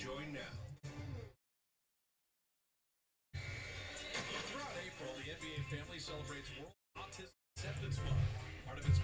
join now. Throughout April, the NBA family celebrates World Autism Acceptance Month. Part of its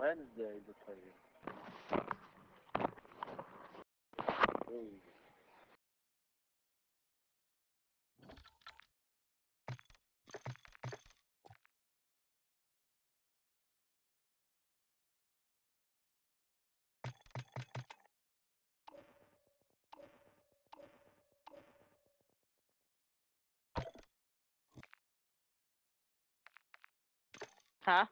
Wednesday the. Hey. Huh?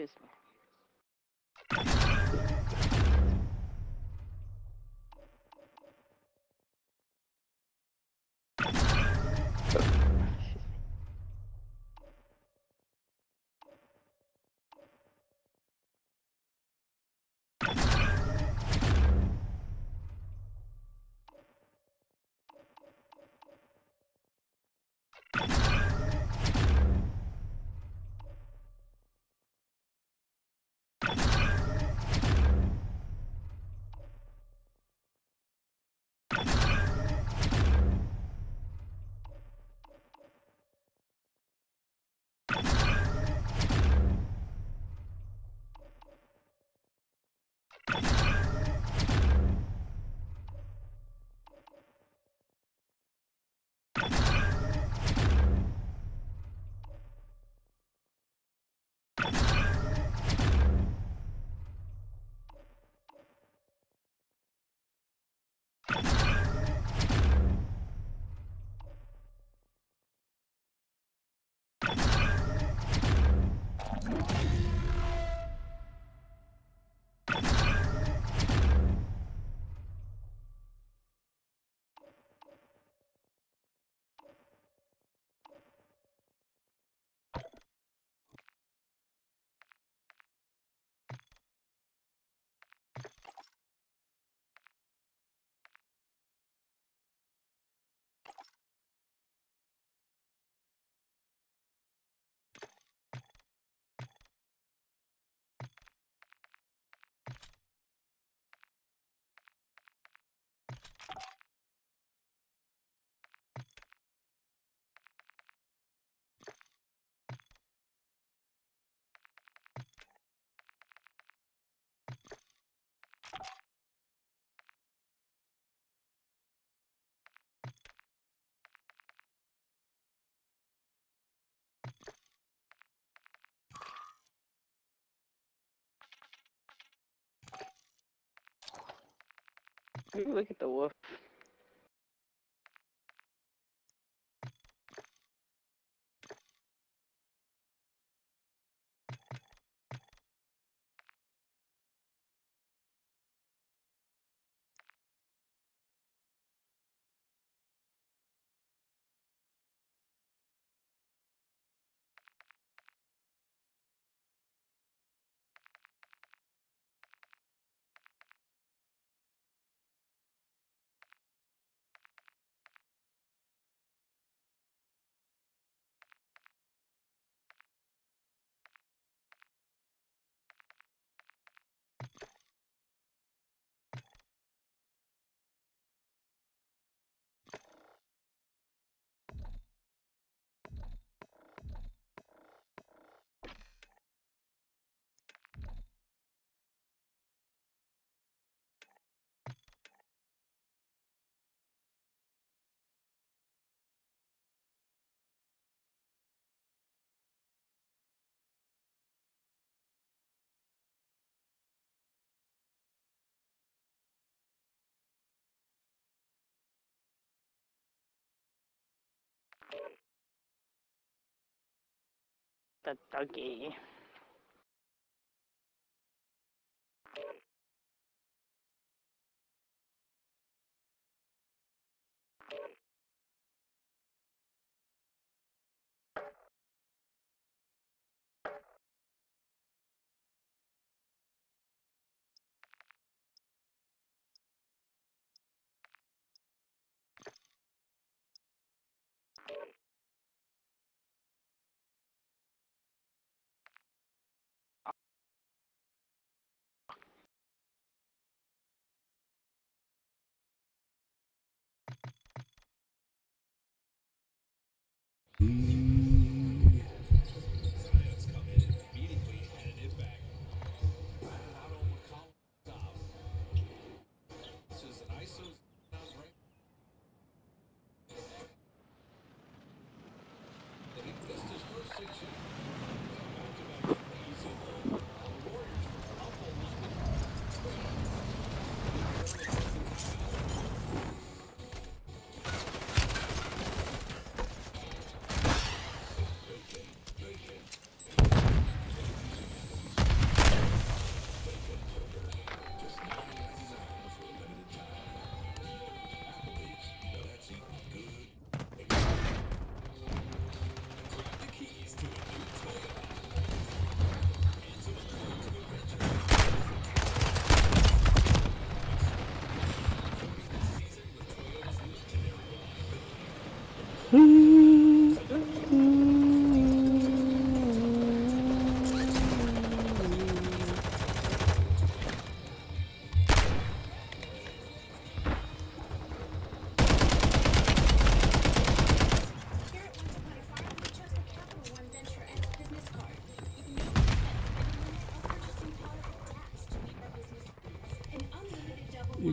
Excuse me. Look at the wolf. The doggy. Mm-hmm.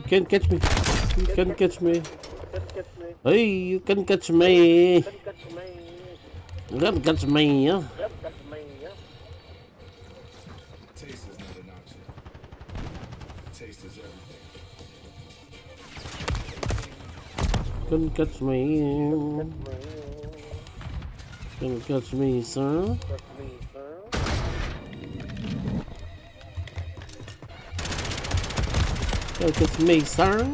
Can catch me. You can catch me. Just catch me. Hey, you can catch me. Catch me. You can catch me. Yeah. Just catch me. Yeah. Taste is not an option. Taste is everything. Can catch me. Can catch me, sir. Catch me, Look at me, sir.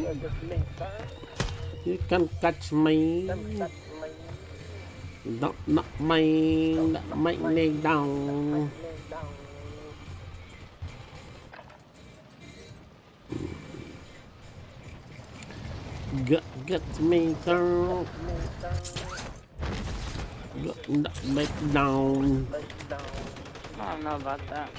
You can catch me. Don't knock me, knock my neck down. Get, get me, sir. Not knock me down. I don't know about that.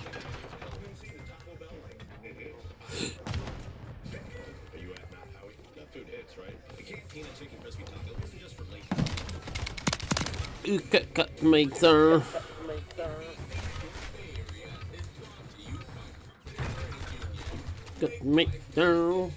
you cut cut make there. Cut make there.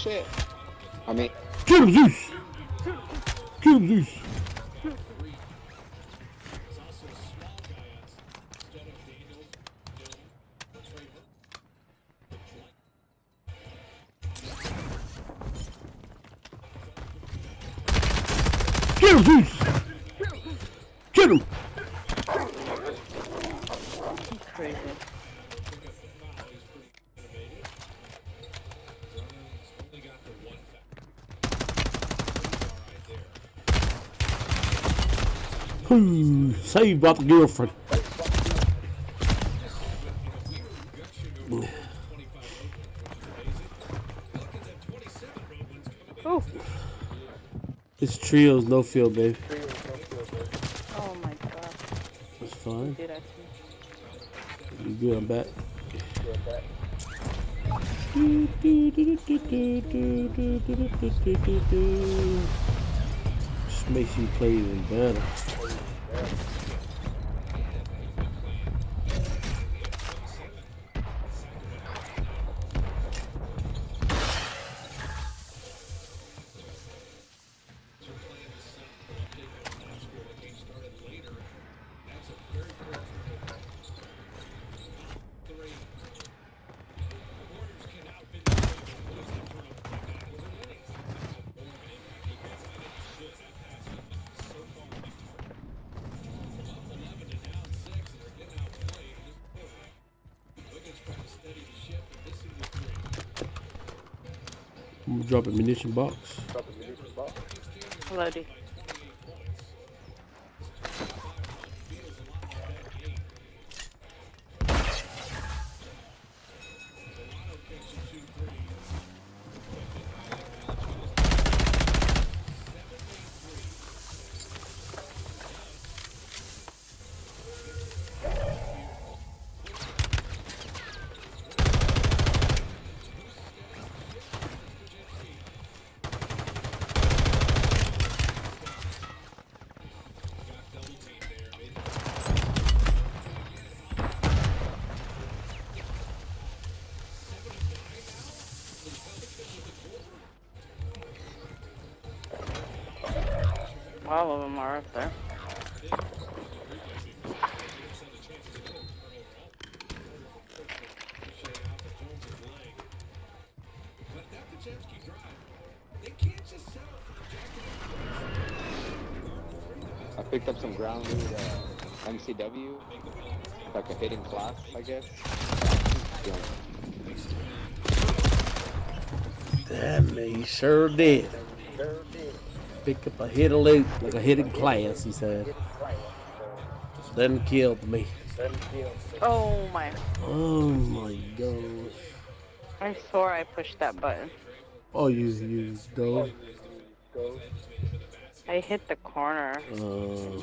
Shit. I mean, Kill Saved by the girlfriend. Oh. It's trios, no field, babe. Trio, no field goal. Oh my god. That's fine. I see. You good? I'm back. Back. Just makes you play even better. Drop a munition box. Drop a munition box. Loady. All of them are up there. I picked up some ground loot, uh, MCW, like a hidden class, I guess. Yeah. Damn me, sure did. Pick up a hit of loot, like a hidden class, he said. Then killed me. So, seven kills. Oh my. Oh my gosh. I swore I pushed that button. Oh, you, you. Go. I hit the corner. Uh,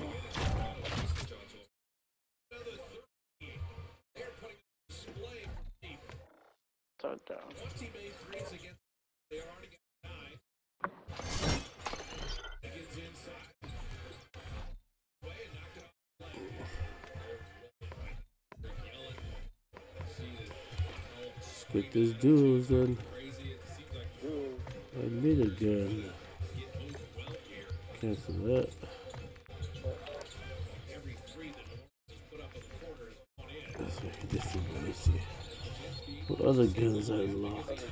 I need a gun. Cancel that. That's. Let me see. What other guns I locked?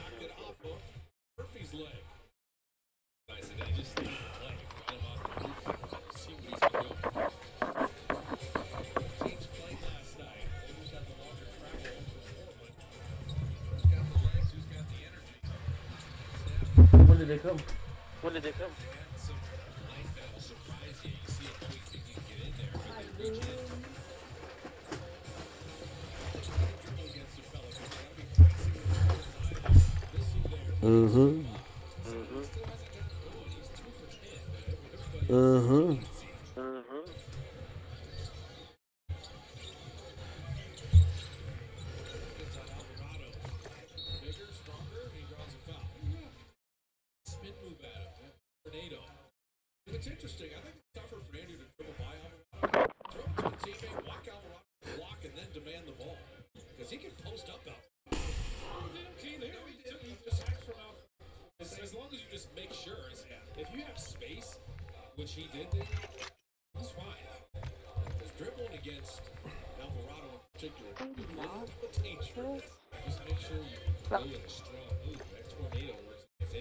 Anyone.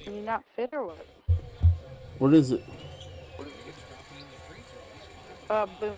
you not fit or what? What is it? Uh, boom.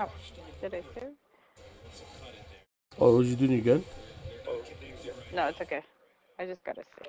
Oh, did I save? Oh, what you doing again? No, it's okay. I just gotta save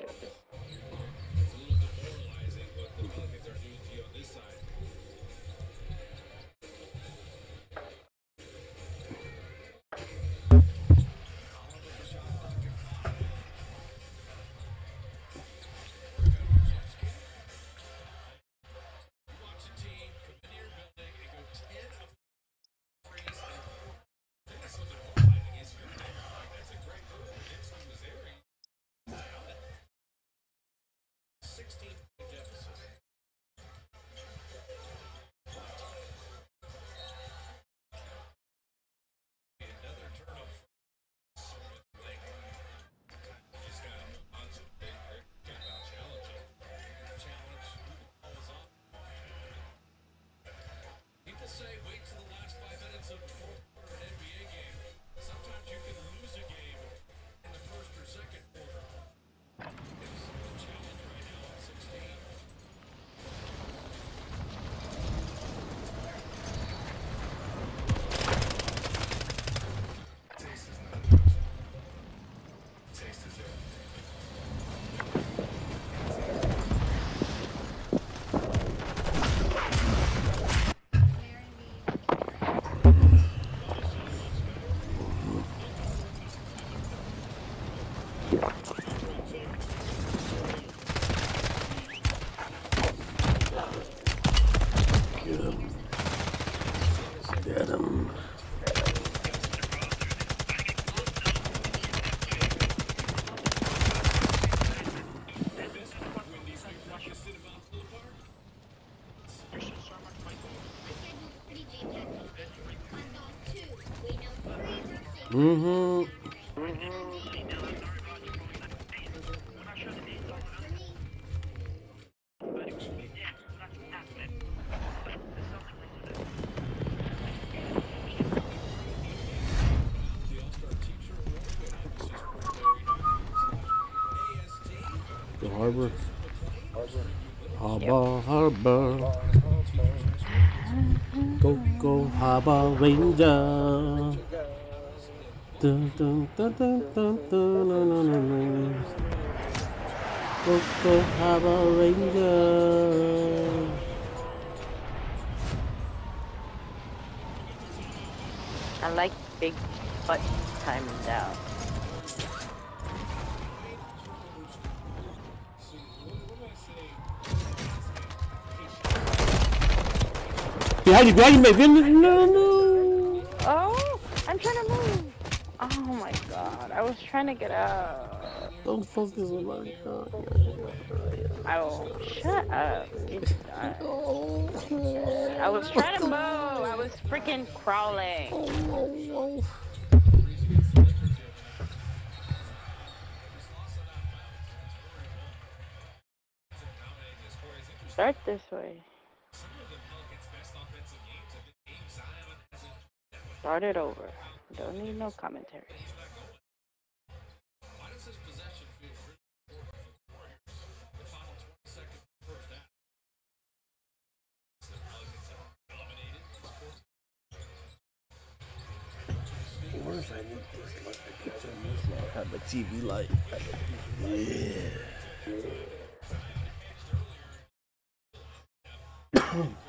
Mm-hmm. The harbor. Harbor, harbor. Go, go, harbor ranger. Go, harbor ranger. I like big butt timing down. Behind you, behind you, mate. No, no. Was trying to get out. Don't focus on my. I will shut up. You- I, oh, I was trying to move. I was freaking crawling. Oh, Start this way. Start it over. Don't need no commentary. Light. Have a TV light. Yeah.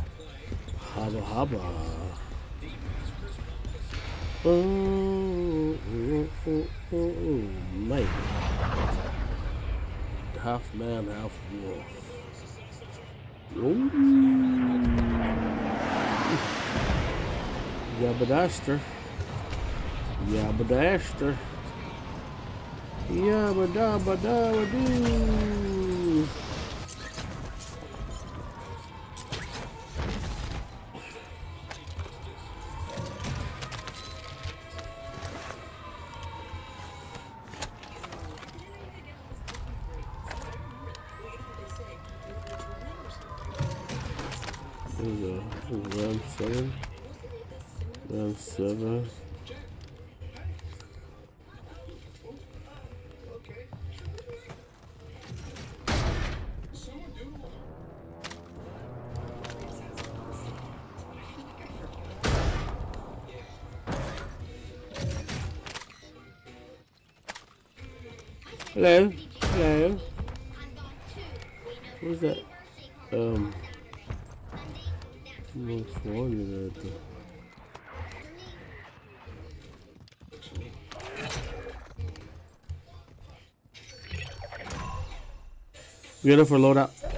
Haba, haba. Oh, oh, oh, oh, oh, Mike. Half man, half wolf. Ooh. Yabadaster. Yabadaster. Yabadabadabadoo. Hello, hello. Who's that? Um, what's wrong with that? We got it for loadout.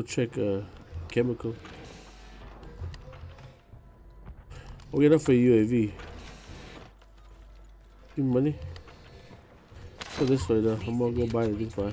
Go check uh, chemical. Oh, got enough for UAV. Give me money. Go this way though. I'm gonna go buy this way.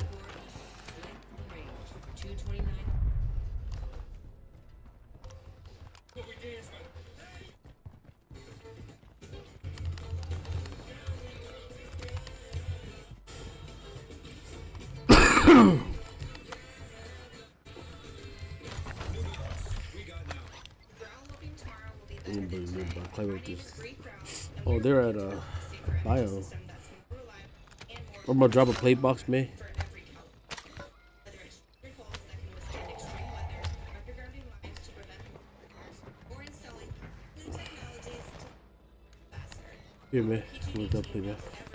Play this? Oh, they're at uh, bio. I'm gonna drop a plate box, man. Here, man. What's up, plate box?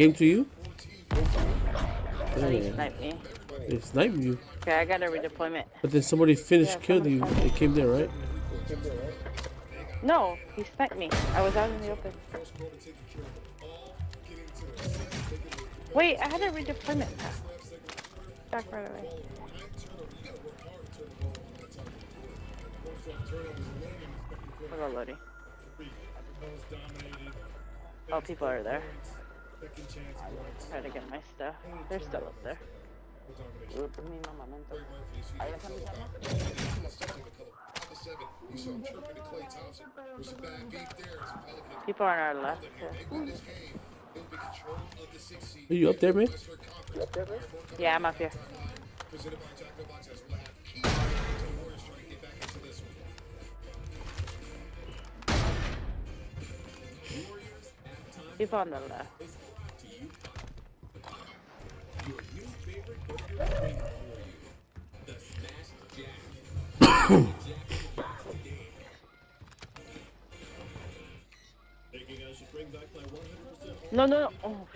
Came to you? Oh, you Damn. sniped me. They sniped you. Okay, I got a redeployment. But then somebody finished Yeah, killed you. They came there, right? No, he sniped me. I was out in the open. Wait, I had a redeployment pass. Back right away. We're all loading. Oh, people are there. Try to get my stuff. They're still up there. People are on our left. too. Are you up there, man? Yeah, I'm up here. People on the left. No, no, no. Oh,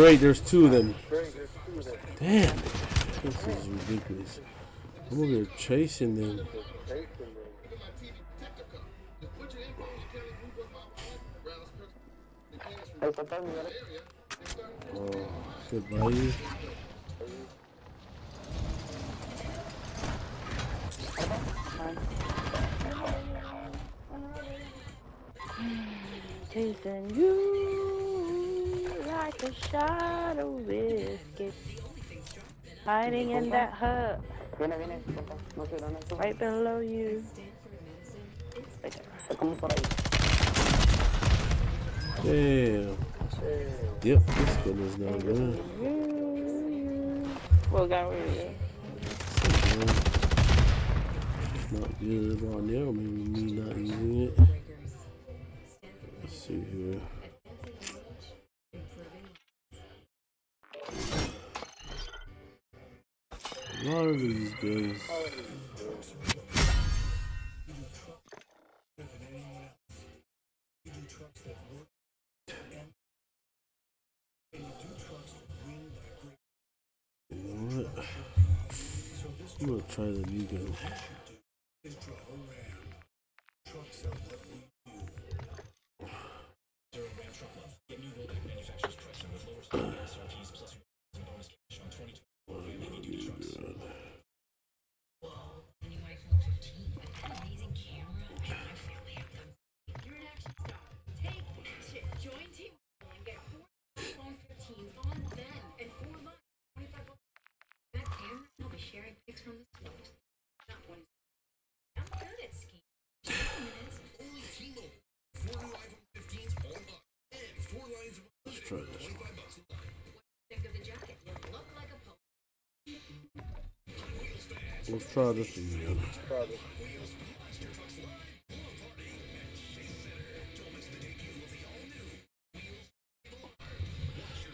Great, there's two of them. Damn. This is ridiculous. I'm over here chasing them. Oh, goodbye. Chasing you like shadow shot of. Hiding in that hut right below you. Right there. Damn. Yep, this gun is not good. Well, got where you go. Not good right now. Maybe me not using it. Let's see here. Lot of these guys. You know what? I'm gonna try the new gun. Let's try this again.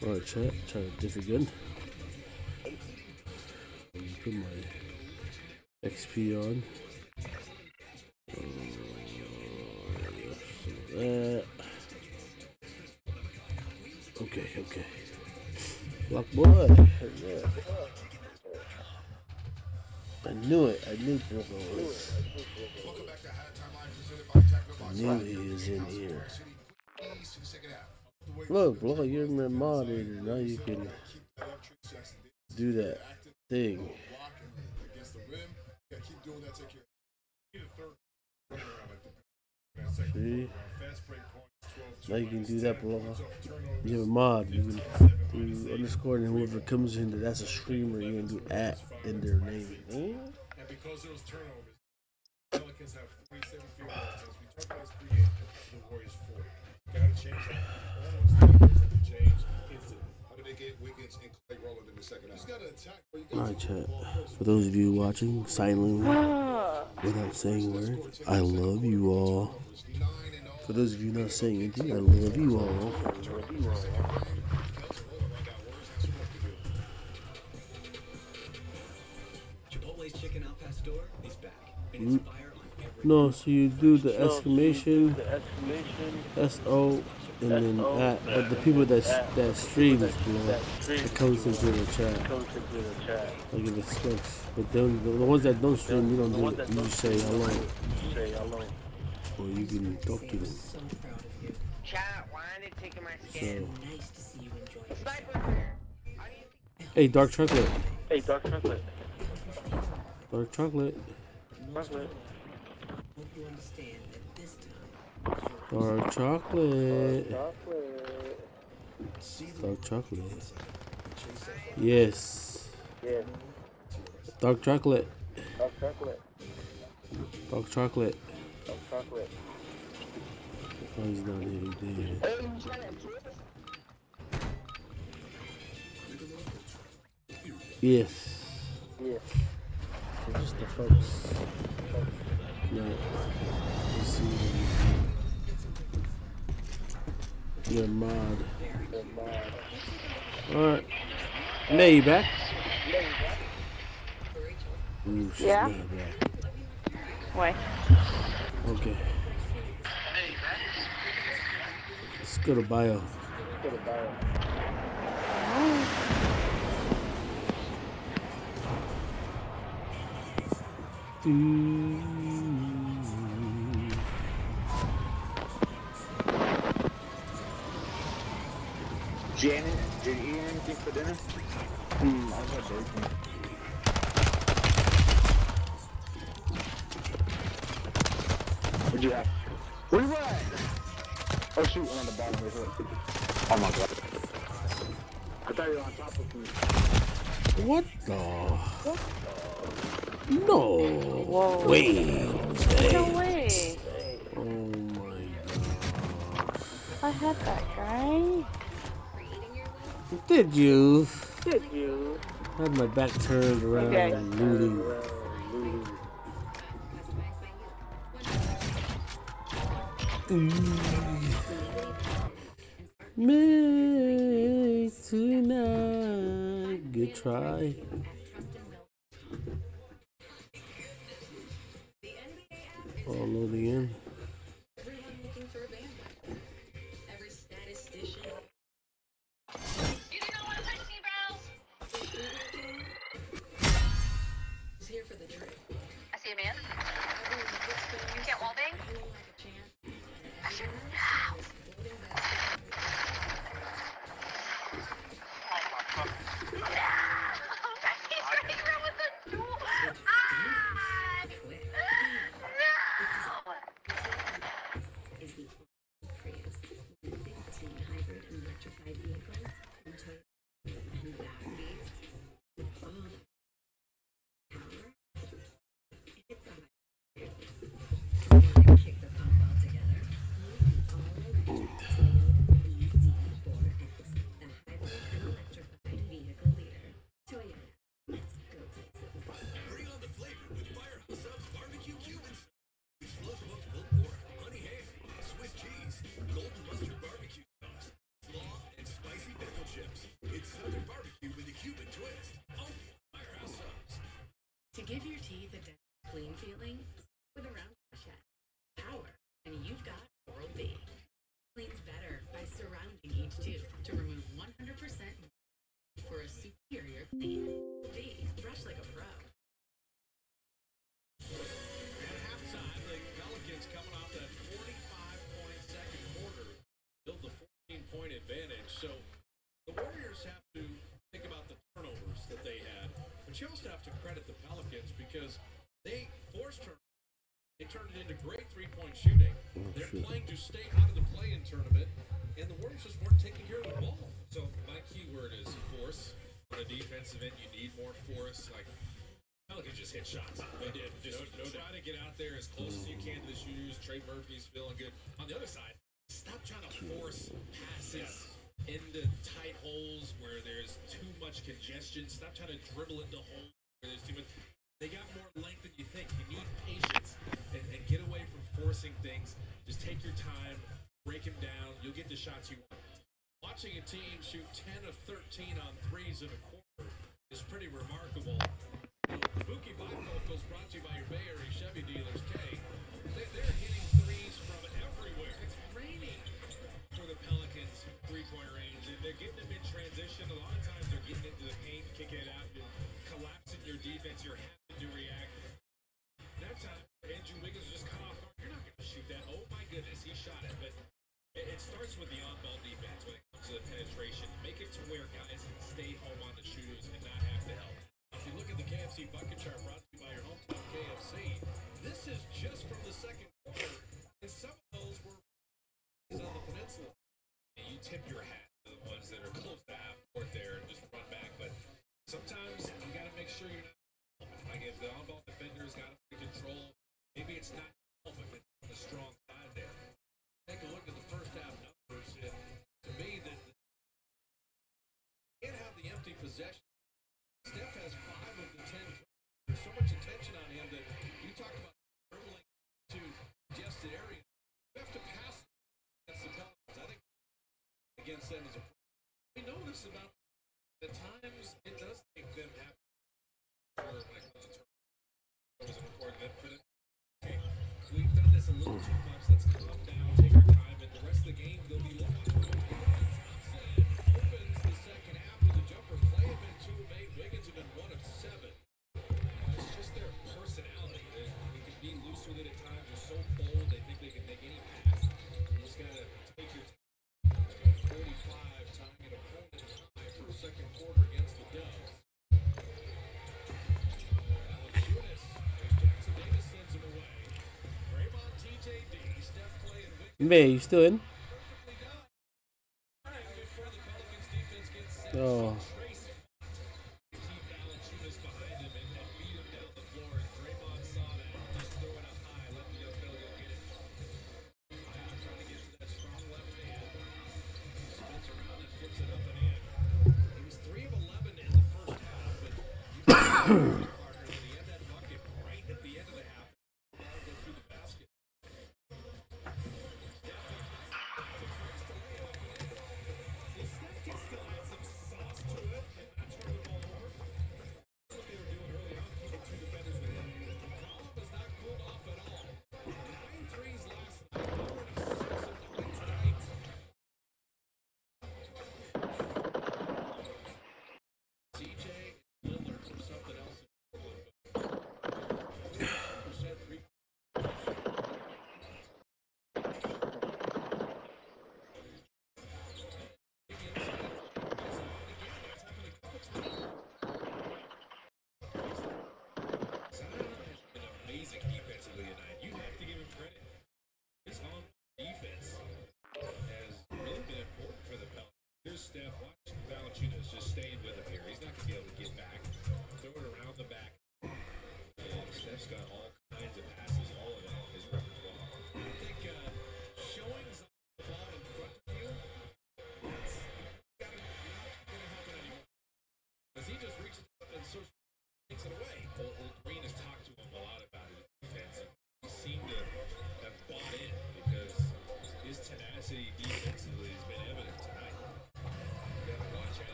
Alright, chat. Try a. Let me Put my XP on. Uh. Okay, okay. Black boy. Yeah. Knew it. I knew Purple was. I knew he was in here. Look, look, you're my moderator. Now you can do that thing. See? Fast break points, 12 Now you can do that, bro. You have a mod. You can do underscore, and whoever comes in, that's a streamer. You can do at in their name. Oh, And because those turnovers, Pelicans have 47 field goals. As we talk about his create, the Warriors 40. Gotta change that. All those things have to change instantly. How did they get Wiggins and Clay rolling in the second half? gotta attack where you All got right, to chat. the ball first. For those of you watching silently ah. without saying a word, I love you all. Nine and oh. For those of you not saying anything, I love you all. No, so you do the So, exclamation The exclamation. S O and then S-O, at, but the people that that stream is below. That stream It comes into the chat. comes into the chat. Like if it sticks. But then the, the ones that don't stream, you don't The do ones it. that You just say hello, Say hello. or you can talk to them. So proud of you. Chat, why are they taking my So, skin? Nice to see you enjoy yourself. Sniper's here. How do you hey, dark chocolate, Hey, dark chocolate. dark chocolate, Dark chocolate, dark chocolate. Yes, Yeah, dark chocolate, dark chocolate. dark chocolate. Dark chocolate. Oh, he's not here. He did. Yes. Yeah. So just the folks. Not receiving. Your mod. The mod. Alright. May you back? Ooh, she's Yeah. not back. Wait. Okay. Let's go to bio. Go to bio. Oh. Janet, did you eat anything for dinner? Hmm, I got bacon. What'd you have? Where you at? Oh shoot, I'm on the bottom right here. Oh my god. I thought you were on top of me. What the? No. Whoa. Wait. No way. Oh my god. I had that guy. Did you? Did you? I had my back turned around Okay. looting. Me mm. tonight. Good try. All loading in. shooting. Oh, They're shoot. playing to stay out of the play-in tournament, and the Warriors just weren't taking care of the ball. So my key word is force. On the defensive end, you need more force. Like Pelicans just hit shots. They did. Just no, no try to get out there as close as you mm. can to the shooters. Trey Murphy's feeling good. On the other side, stop trying to force passes into tight holes where there's too much congestion. Stop trying to dribble into holes. shoot 10 of 13 on threes in a quarter. tip your hat to the ones that are close to half court there and just run back. But sometimes you got to make sure you're send is a May, you still in?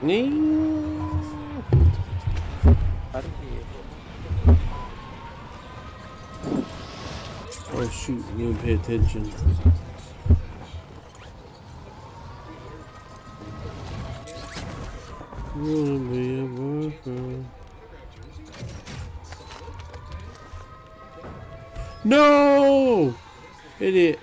Oh shoot, you didn't pay attention. Wanna be a boyfriend. No! Idiot,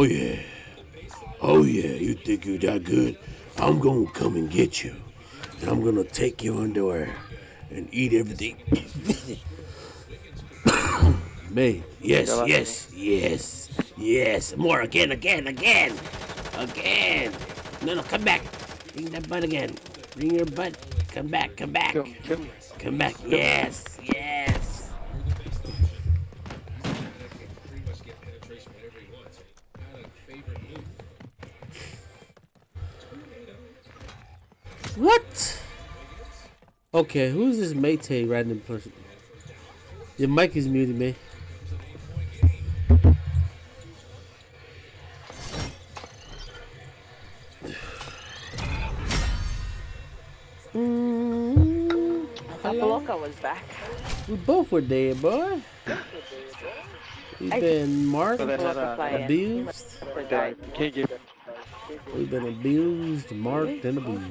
Oh yeah. Oh yeah, you think you that good? I'm gonna come and get you. And I'm gonna take your underwear and eat everything. May, yes, yes, yes, yes. More again, again, again, again. No, no, come back. Bring that butt again. Bring your butt. Come back, come back. Come back. Yes, yes. Okay, who's this Maytay random person? Your mic is muted, man. Mm, Papa Loco was back. we both were dead, boy. We've been marked, So they abused. Can't get We've been abused, marked, and abused.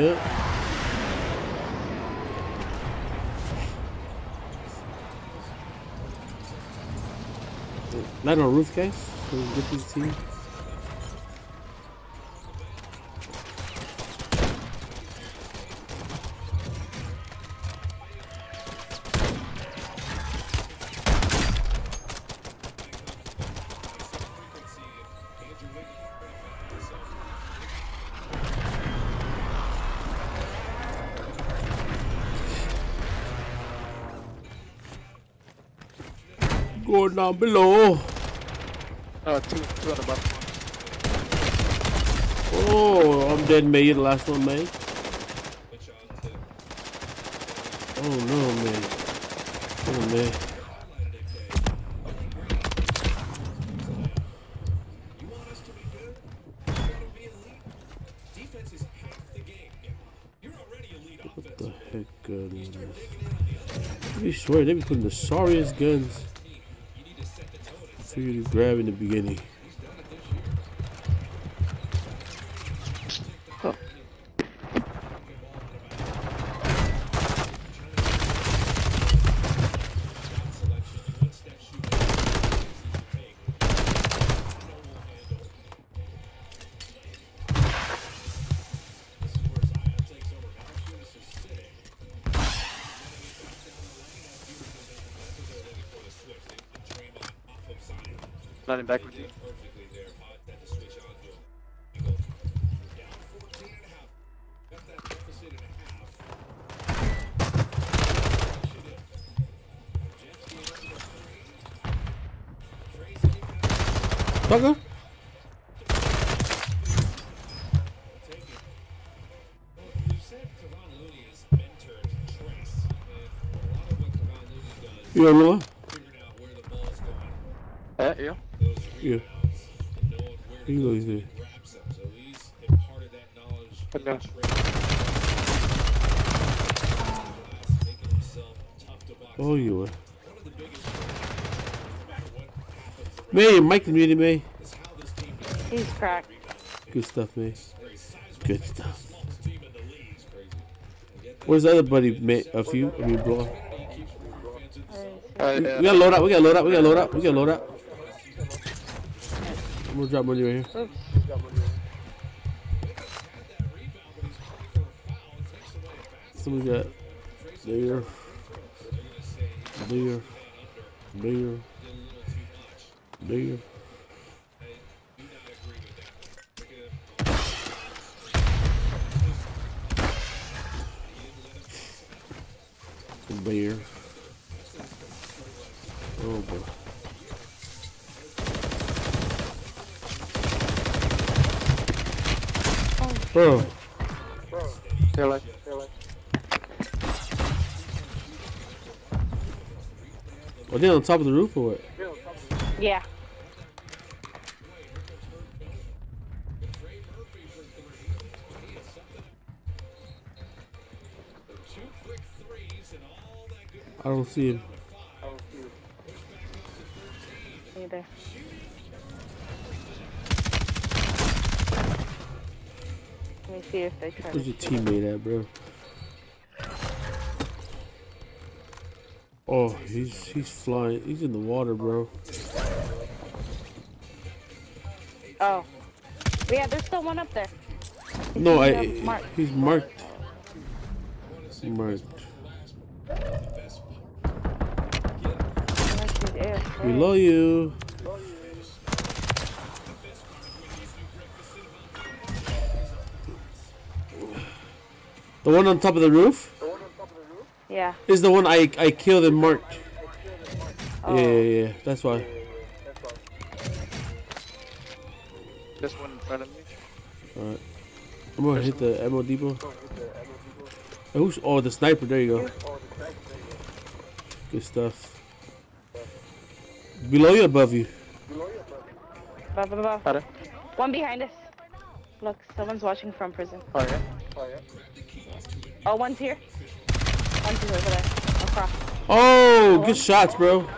Yep. Light on roof, guys. Get these teams. Going down below. Uh, two, two on the bottom. Oh, I'm dead, man. You're the last one, man. Oh no, man. Oh man. Defense is half the game. You're already elite What the heck gun is this? I swear they be putting the sorriest guns you to grab in the beginning. Mike muted me. He's cracked. Good stuff, man. Good stuff. Where's the other buddy, mate? A few? I mean, bro. We gotta load up. We gotta load up. We gotta load up. We gotta load up. I'm gonna drop money right here. Somebody got there, there, there, there. Bear. Oh boy. Bro. Tail light. Are they on top of the roof or what? Yeah. I don't see him. Either. Let me see if they try Where's your teammate at, bro? Oh, he's he's flying. He's in the water, bro. Oh. Yeah, there's still one up there. No, I. He's, marked. He's. Marked. Marked Below you. The one on top of the roof Yeah. is the one I I killed and marked. Oh. Yeah, yeah, yeah. That's why. This one in front of me. Alright. I'm gonna hit the ammo depot. Oh, Who's oh the sniper? There you go. Good stuff. Below you, above you. Above, above, above. One behind us. Look, someone's watching from prison. Oh yeah. Oh, oh one's here. One's over there. Across. Oh, good shots, bro.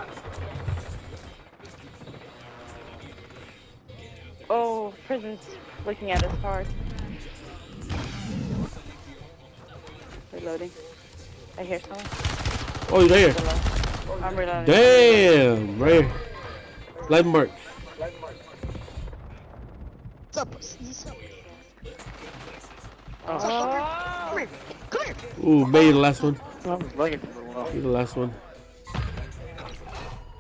Oh, prison's looking at us hard. Reloading. I hear someone. Oh, you're there. I'm reloading. Damn, right. here. Light mark. Oh. Ooh, May the last one. I was looking for the. Last one.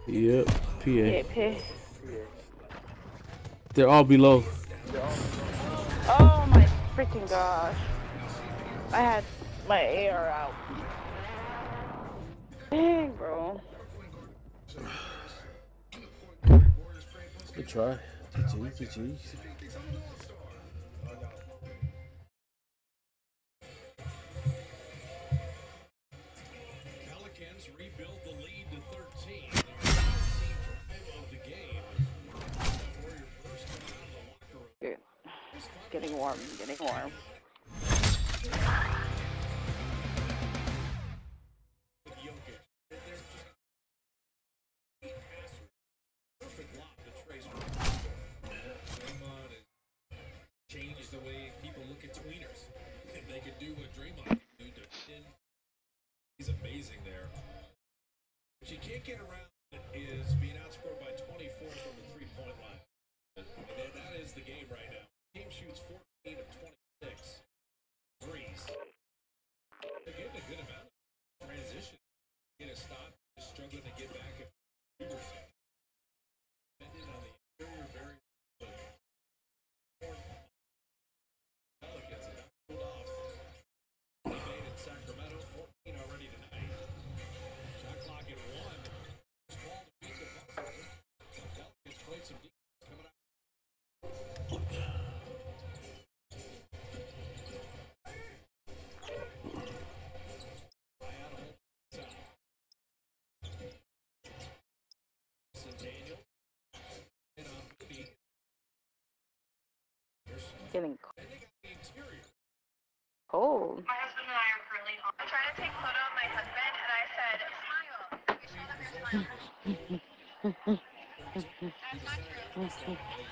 Yep, PA. Yeah, pay. They're all below. Oh my freaking gosh. I had my AR out. Dang, bro. Good try. GG, GG. Getting warm, getting lead get around Getting Interior. cold. My husband and I are currently on. I'm trying to take a photo of my husband, and I said, smile. You show them your smile. That's not true.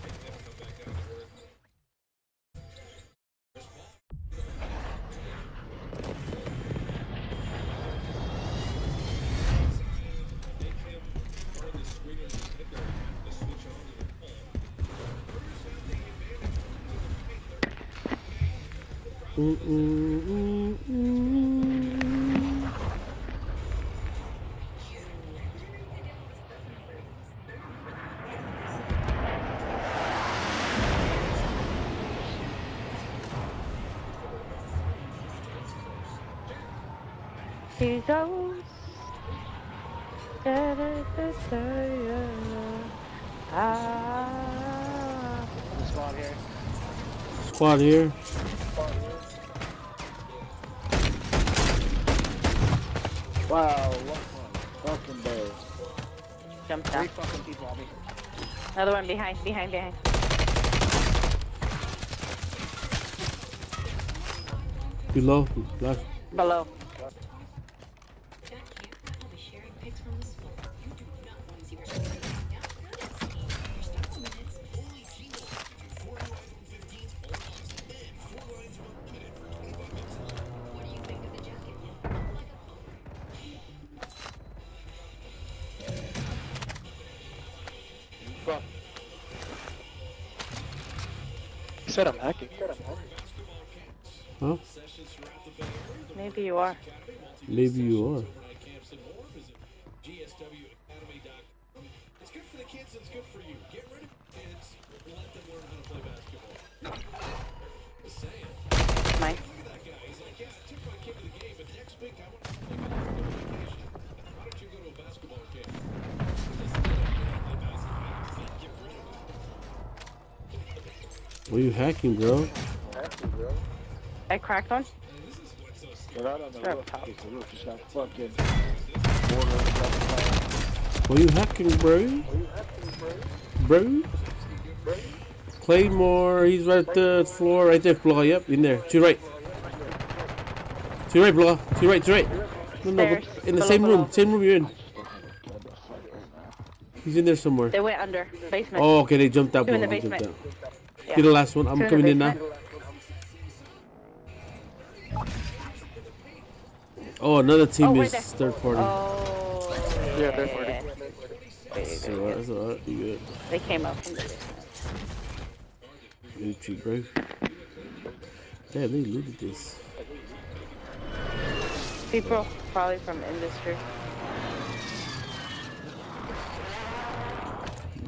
Mm, mm, mm, mm. Goes. Da, da, da, da. Ah. Squad here. Squad here. Another one behind, behind, behind. Below. Black. Below. Get rid of it. What are you hacking, bro? Bro. I cracked one. But I don't know Sure. what the the roof just got fucking water and stuff. What are you hacking, bro? Bro? Claymore, he's right at the floor, right there, Blah. Yep, in there. To your right. To your right, Blah. To your right, to your right. No, no, in the Below, same room, same room you're in. He's in there somewhere. They went under. Basement. Oh, okay, they jumped out, Two in Blah. the jumped basement. out. Yeah. Get the last one. I'm Two in coming in now. Oh, another team Oh, is there. third party. Oh. Yeah, third party. It's uh, alright, it's alright. You good. They came up from the basement. Good bro. Damn, they looted this. People probably from industry.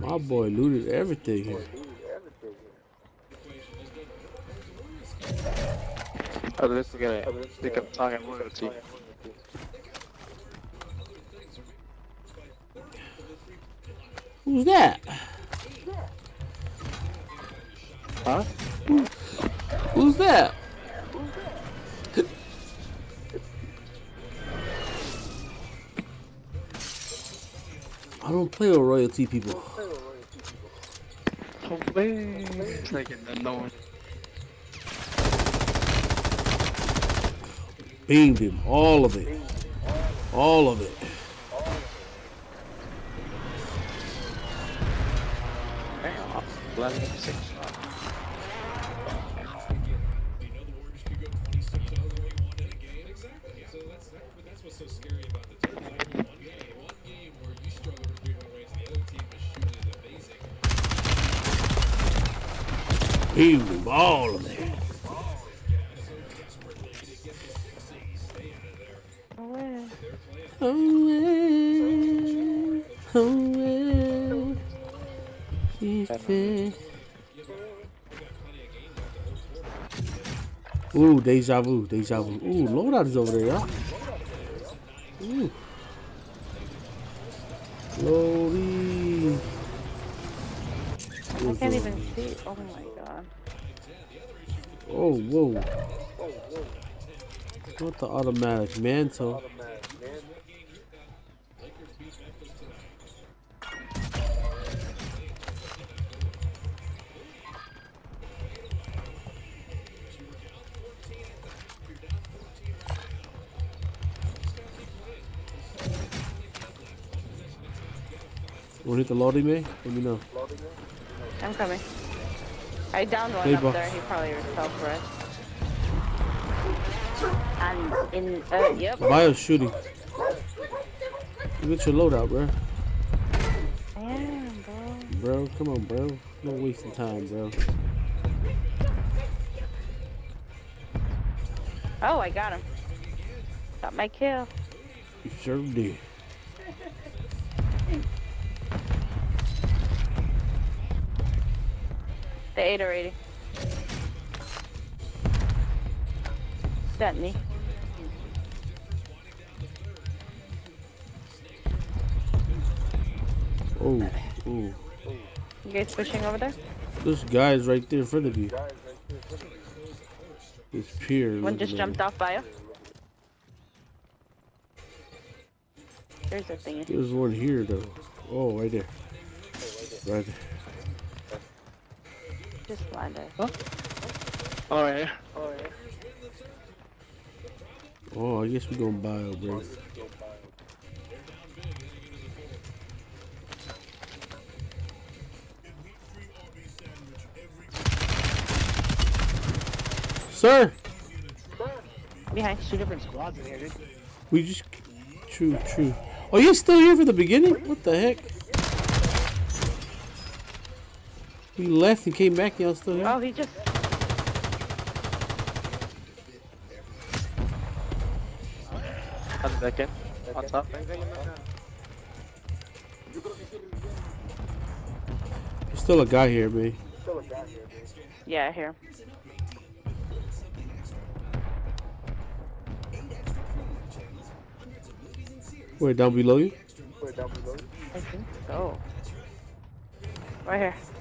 My boy looted everything here. Oh, this is gonna stick up talking loyalty. Who's that? Huh? Who's that? I don't play with royalty people. Hopefully, it's like an. Beamed him. All of it. All of it. Eleven six. Ooh, deja vu, deja vu. Ooh, loadout is over there, y'all. Ooh. Loading. I can't even see. Oh my god. Oh, whoa. What the automatic mantle? Want to hit the loading bay? Let me know. I'm coming. I downed one Hey, up boss. there. He probably self rest. And in uh, yep. Bio's shooting. You get your loadout, bro. Damn, bro. Bro, come on, bro. No wasting time, bro. Oh, I got him. Got my kill. You sure did. The 8 or 80. That me. Oh, oh. You guys pushing over there? This guy's right there in front of you. This pier. One just jumped off bio. There's a thing. There's one here, though. Oh, right there. Right there. Just blinded. Oh, right here. Oh, I guess we're gonna bio, bro. Sir, Behind. Two different squads in here, dude. we just true, true. Oh, you're still here for the beginning? What the heck? We left and came back. Y'all still here? Oh, he just. One second. What's up? There's still a guy here, man. Yeah, here. Wait, down below you? I think so. Right here. Here.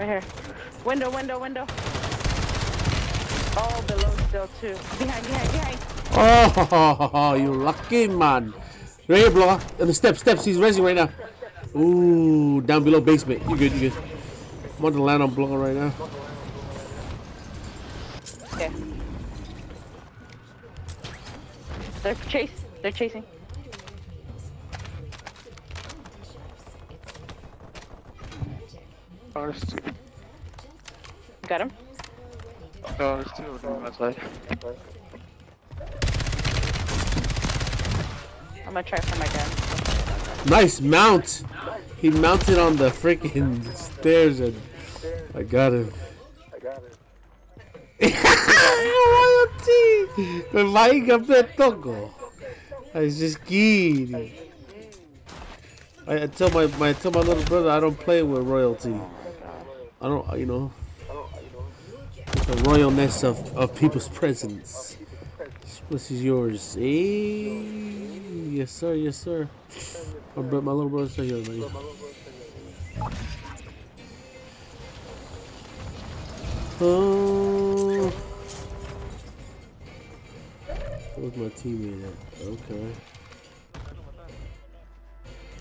Right here. Window, window, window. Oh, below still too. Behind, behind, behind. Oh, you lucky man. Right here, blower. On the steps, steps. He's resing right now. Ooh, down below basement. You good, you good. I'm on the land on blower right now. Okay. They're chase. They're chasing. Got him. No, there's two of them on my side. I'm gonna try for my gun. Nice mount. He mounted on the freaking stairs and I got him. I got it. Royalty. Me vai a toco. I just kid. I, I tell my, my I tell my little brother I don't play with royalty. I don't you know the royalness of, of people's presence. This is yours. Hey, yes sir, yes sir. My, bro, my little brother's still here, man. Oh. Where's my teammate at? Okay.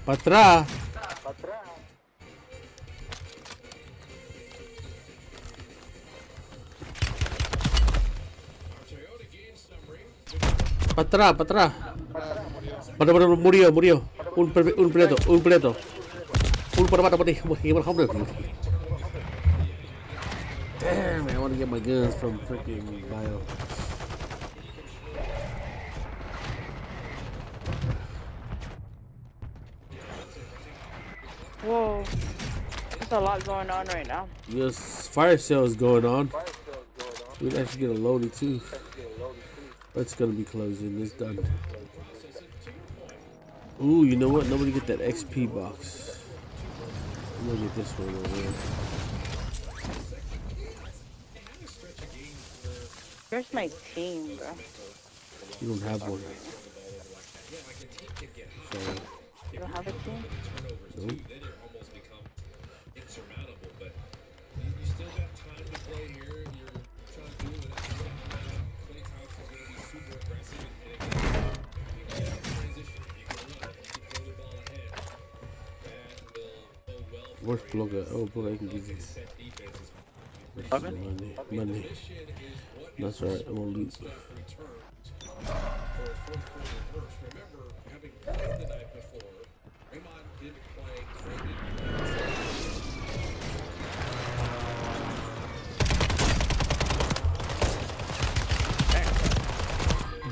Patra. Patra, patra. Patra, patra, murió, murió. Un, pre- un preto, un preto. Un para mata, mati. Damn, I want to get my guns from freaking bio. Whoa. There's a lot going on right now. Yes, fire sale is going on. We'd actually get a loaded too. That's gonna be closing. It's done. Ooh, you know what? Nobody get that XP box. I'm gonna get this one over here. Where's my team, bro? You don't have one. So, You don't have a team? nope. Where's Bloga? Oh, Bloga, I can give you. Money, money. Mission is what That's right. I won't lose. Steph returned for a fourth quarter burst. Remember, having played the night before, Draymond didn't play. Clay didn't.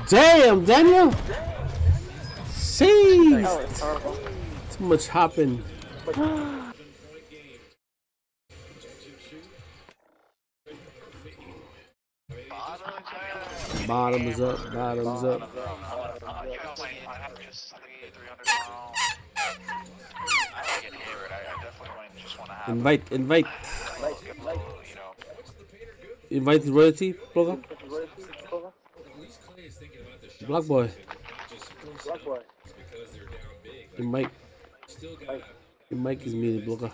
Damn, Daniel. See, That was horrible. too much hopping. Bottom is up. Bottom's up. Invite, invite. Invite the royalty, blogger. Black boy. Black boy. Invite. mic is muted, blogger.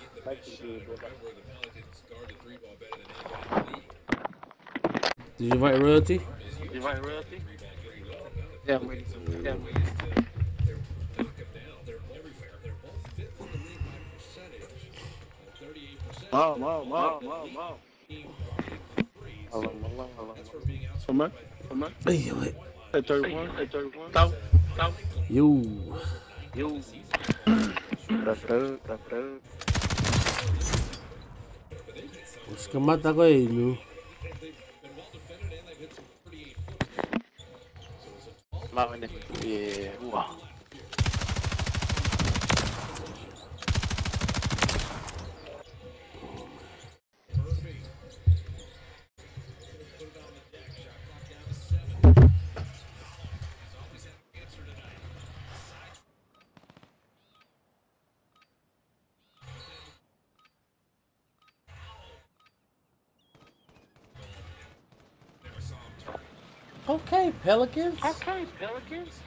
Did you invite royalty? You invite royalty? Yeah, I'm waiting. Yeah, I'm waiting. Wow, wow, wow, wow, wow. Hello, hello, hello. Come on, come on. Hey, wait. At 31, at 31. Go, go. Yo. Yo. That's good, that's good. Mas kamata ko eh, no? Mama Yeah. Pelicans. Okay, Pelicans.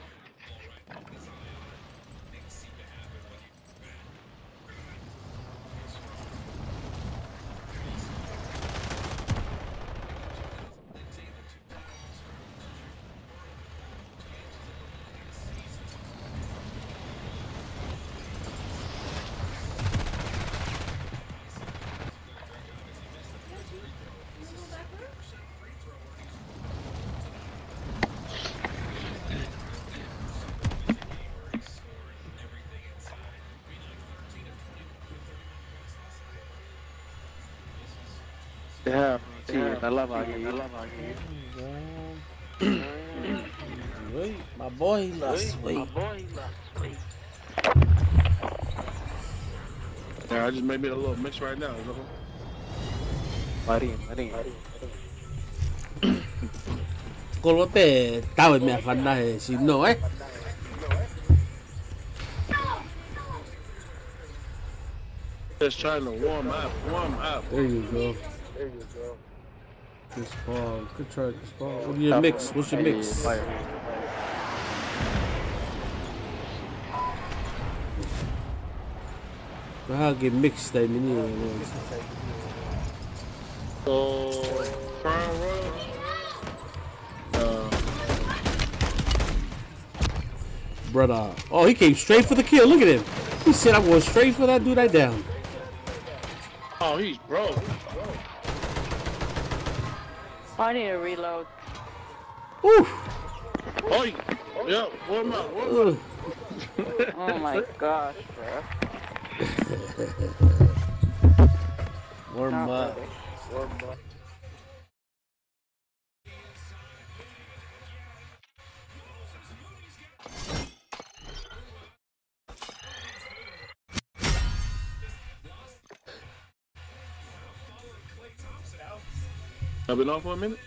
Sí, I love how you, I love how you. Wait, my boy lost weight. Yeah, I just made me a little mix right now. You know? Marin, Marin. Colote, tao em mẹ phần này xin nổi. Just trying to warm up, warm up. There you go. There you go. Chris Paul. Good try, Chris Paul. What are your mix? What's your mix? Fire. I'll get mixed that many. So, Crown Royal. Uh, Brother. Oh, he came straight for the kill. Look at him. He said, I'm going straight for that dude right down. oh, he's broke. I need to reload. Woo. Oh, he- yeah, warm up, warm up. Oh my gosh, bro. Warm Not up. ready. Been off for a minute.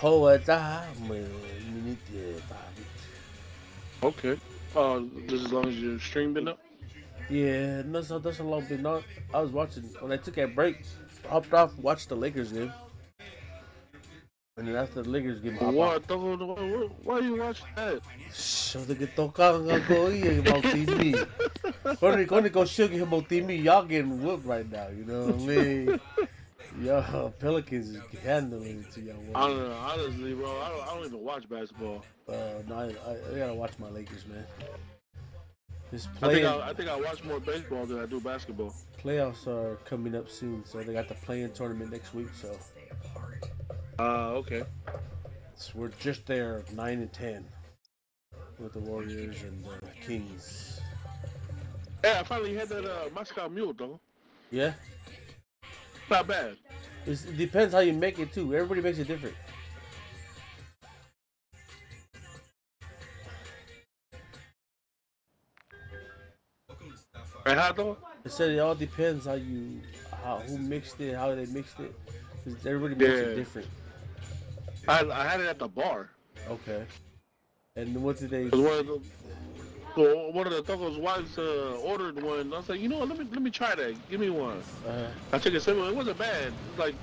Hoa ra mười minute ba Okay. Uh, just as long as your stream been up. Yeah, no, so that's a long bit. No, I was watching when I took that break, hopped off, watched the Lakers game, and then after the Lakers game, I What? Why, you watch that? Siya nagtoka nga ko iya about TV. Kung kung ko siya about TV, y'all getting whooped right now. You know what I mean? Yo, Pelicans is handling it to y'all. I don't know. Honestly, bro, I don't, I don't even watch basketball. Uh, no, I, I, I gotta watch my Lakers, man. This I think play I, I think I watch more baseball than I do basketball. playoffs are coming up soon, so they got the playing tournament next week. So Uh, okay. So we're just there, nine and ten, with the Warriors and the Kings. Yeah, I finally had that uh, Moscow Mule, though. Yeah, Not bad. it's, it depends how you make it too. Everybody makes it different. Right, how though? I said it all depends how you, how who mixed it, how they mixed it. 'Cause everybody makes it different. I, I had it at the bar. Okay. And what did they? 'Cause one of the, so one of the Tacos wives uh, ordered one. I was like, you know what? Let me let me try that. Give me one. Uh, I took a sip. It wasn't bad. It's like,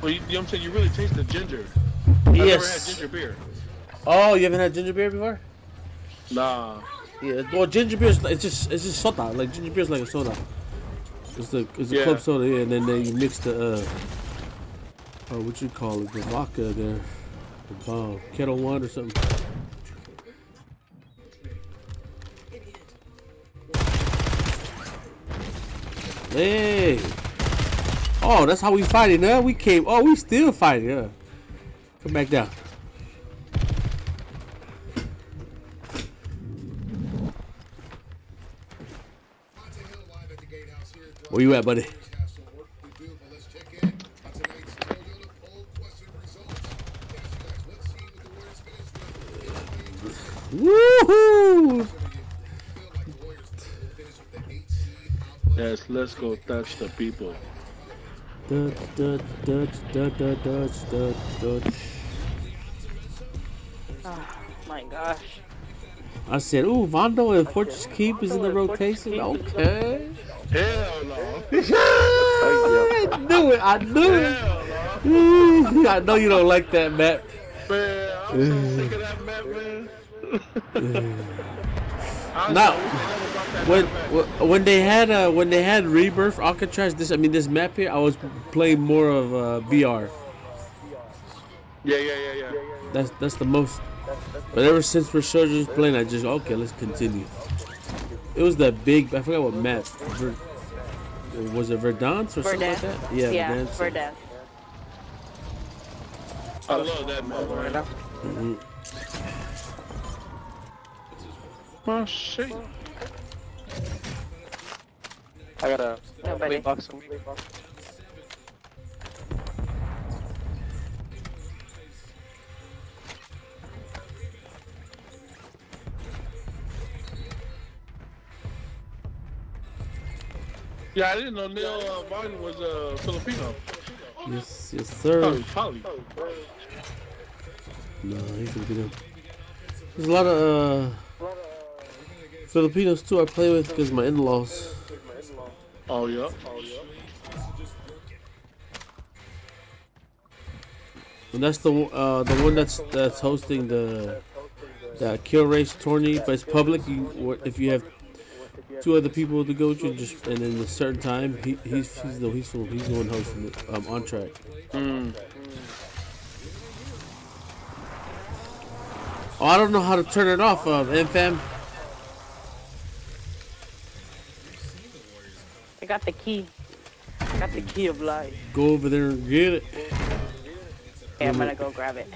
well, you, you know what I'm saying? You really taste the ginger. I never had yes. ginger beer. Oh, you haven't had ginger beer before? Nah. Yeah. Well, ginger beer is it's just it's just soda. Like ginger beer is like a soda. It's the it's the Yeah. club soda, yeah, and then they mix the uh, oh, what you call it, the vodka there, the uh, Ketel One or something. Hey. Oh, that's how we fighting, huh? We came. Oh, we still fighting, huh? Come back down. Where you at, buddy? Woohoo! Yes, let's go touch the people. Dutch, Dutch, Dutch, Dutch, Dutch, Dutch, Dutch, Dutch. Oh my gosh. I said, ooh, Vondel and Fortune's Keep is in the rotation. Okay. Hell no. I knew it. I knew it. Ooh, I know you don't like that map. Man, I'm so sick of that map, man. I Now, wish they never brought that when map back. wh- when they had uh, when they had Rebirth Alcatraz, this I mean this map here, I was playing more of uh, BR. Yeah, yeah, yeah, yeah. That's that's the most. But ever since Resurgence playing, I just okay, let's continue. It was that big. I forgot what map. Ver, was it Verdansk or something like that? Yeah, yeah, Verdansk. Verdansk. I love that map, man. Mhm. Oh, shit. I got a Nobody. weight box on me. Yeah, I didn't know Neil uh, Vaughn was uh, Filipino. Yes, yes, Oh, sir. he's Polly. No, he's Filipino. There's a lot of uh, Filipinos too. I play with because my in-laws. Oh, yeah. Oh, yeah. And that's the uh, the one that's that's hosting the that kill race tourney, but it's public. You, if you have two other people to go you, just and in a certain time, he, he's he's the he's the, he's the one hosting it um, on track. Mm. Oh, I don't know how to turn it off, uh, MFAM. I got the key. I got the key of life. Go over there and get it. Okay, I'm gonna go grab it.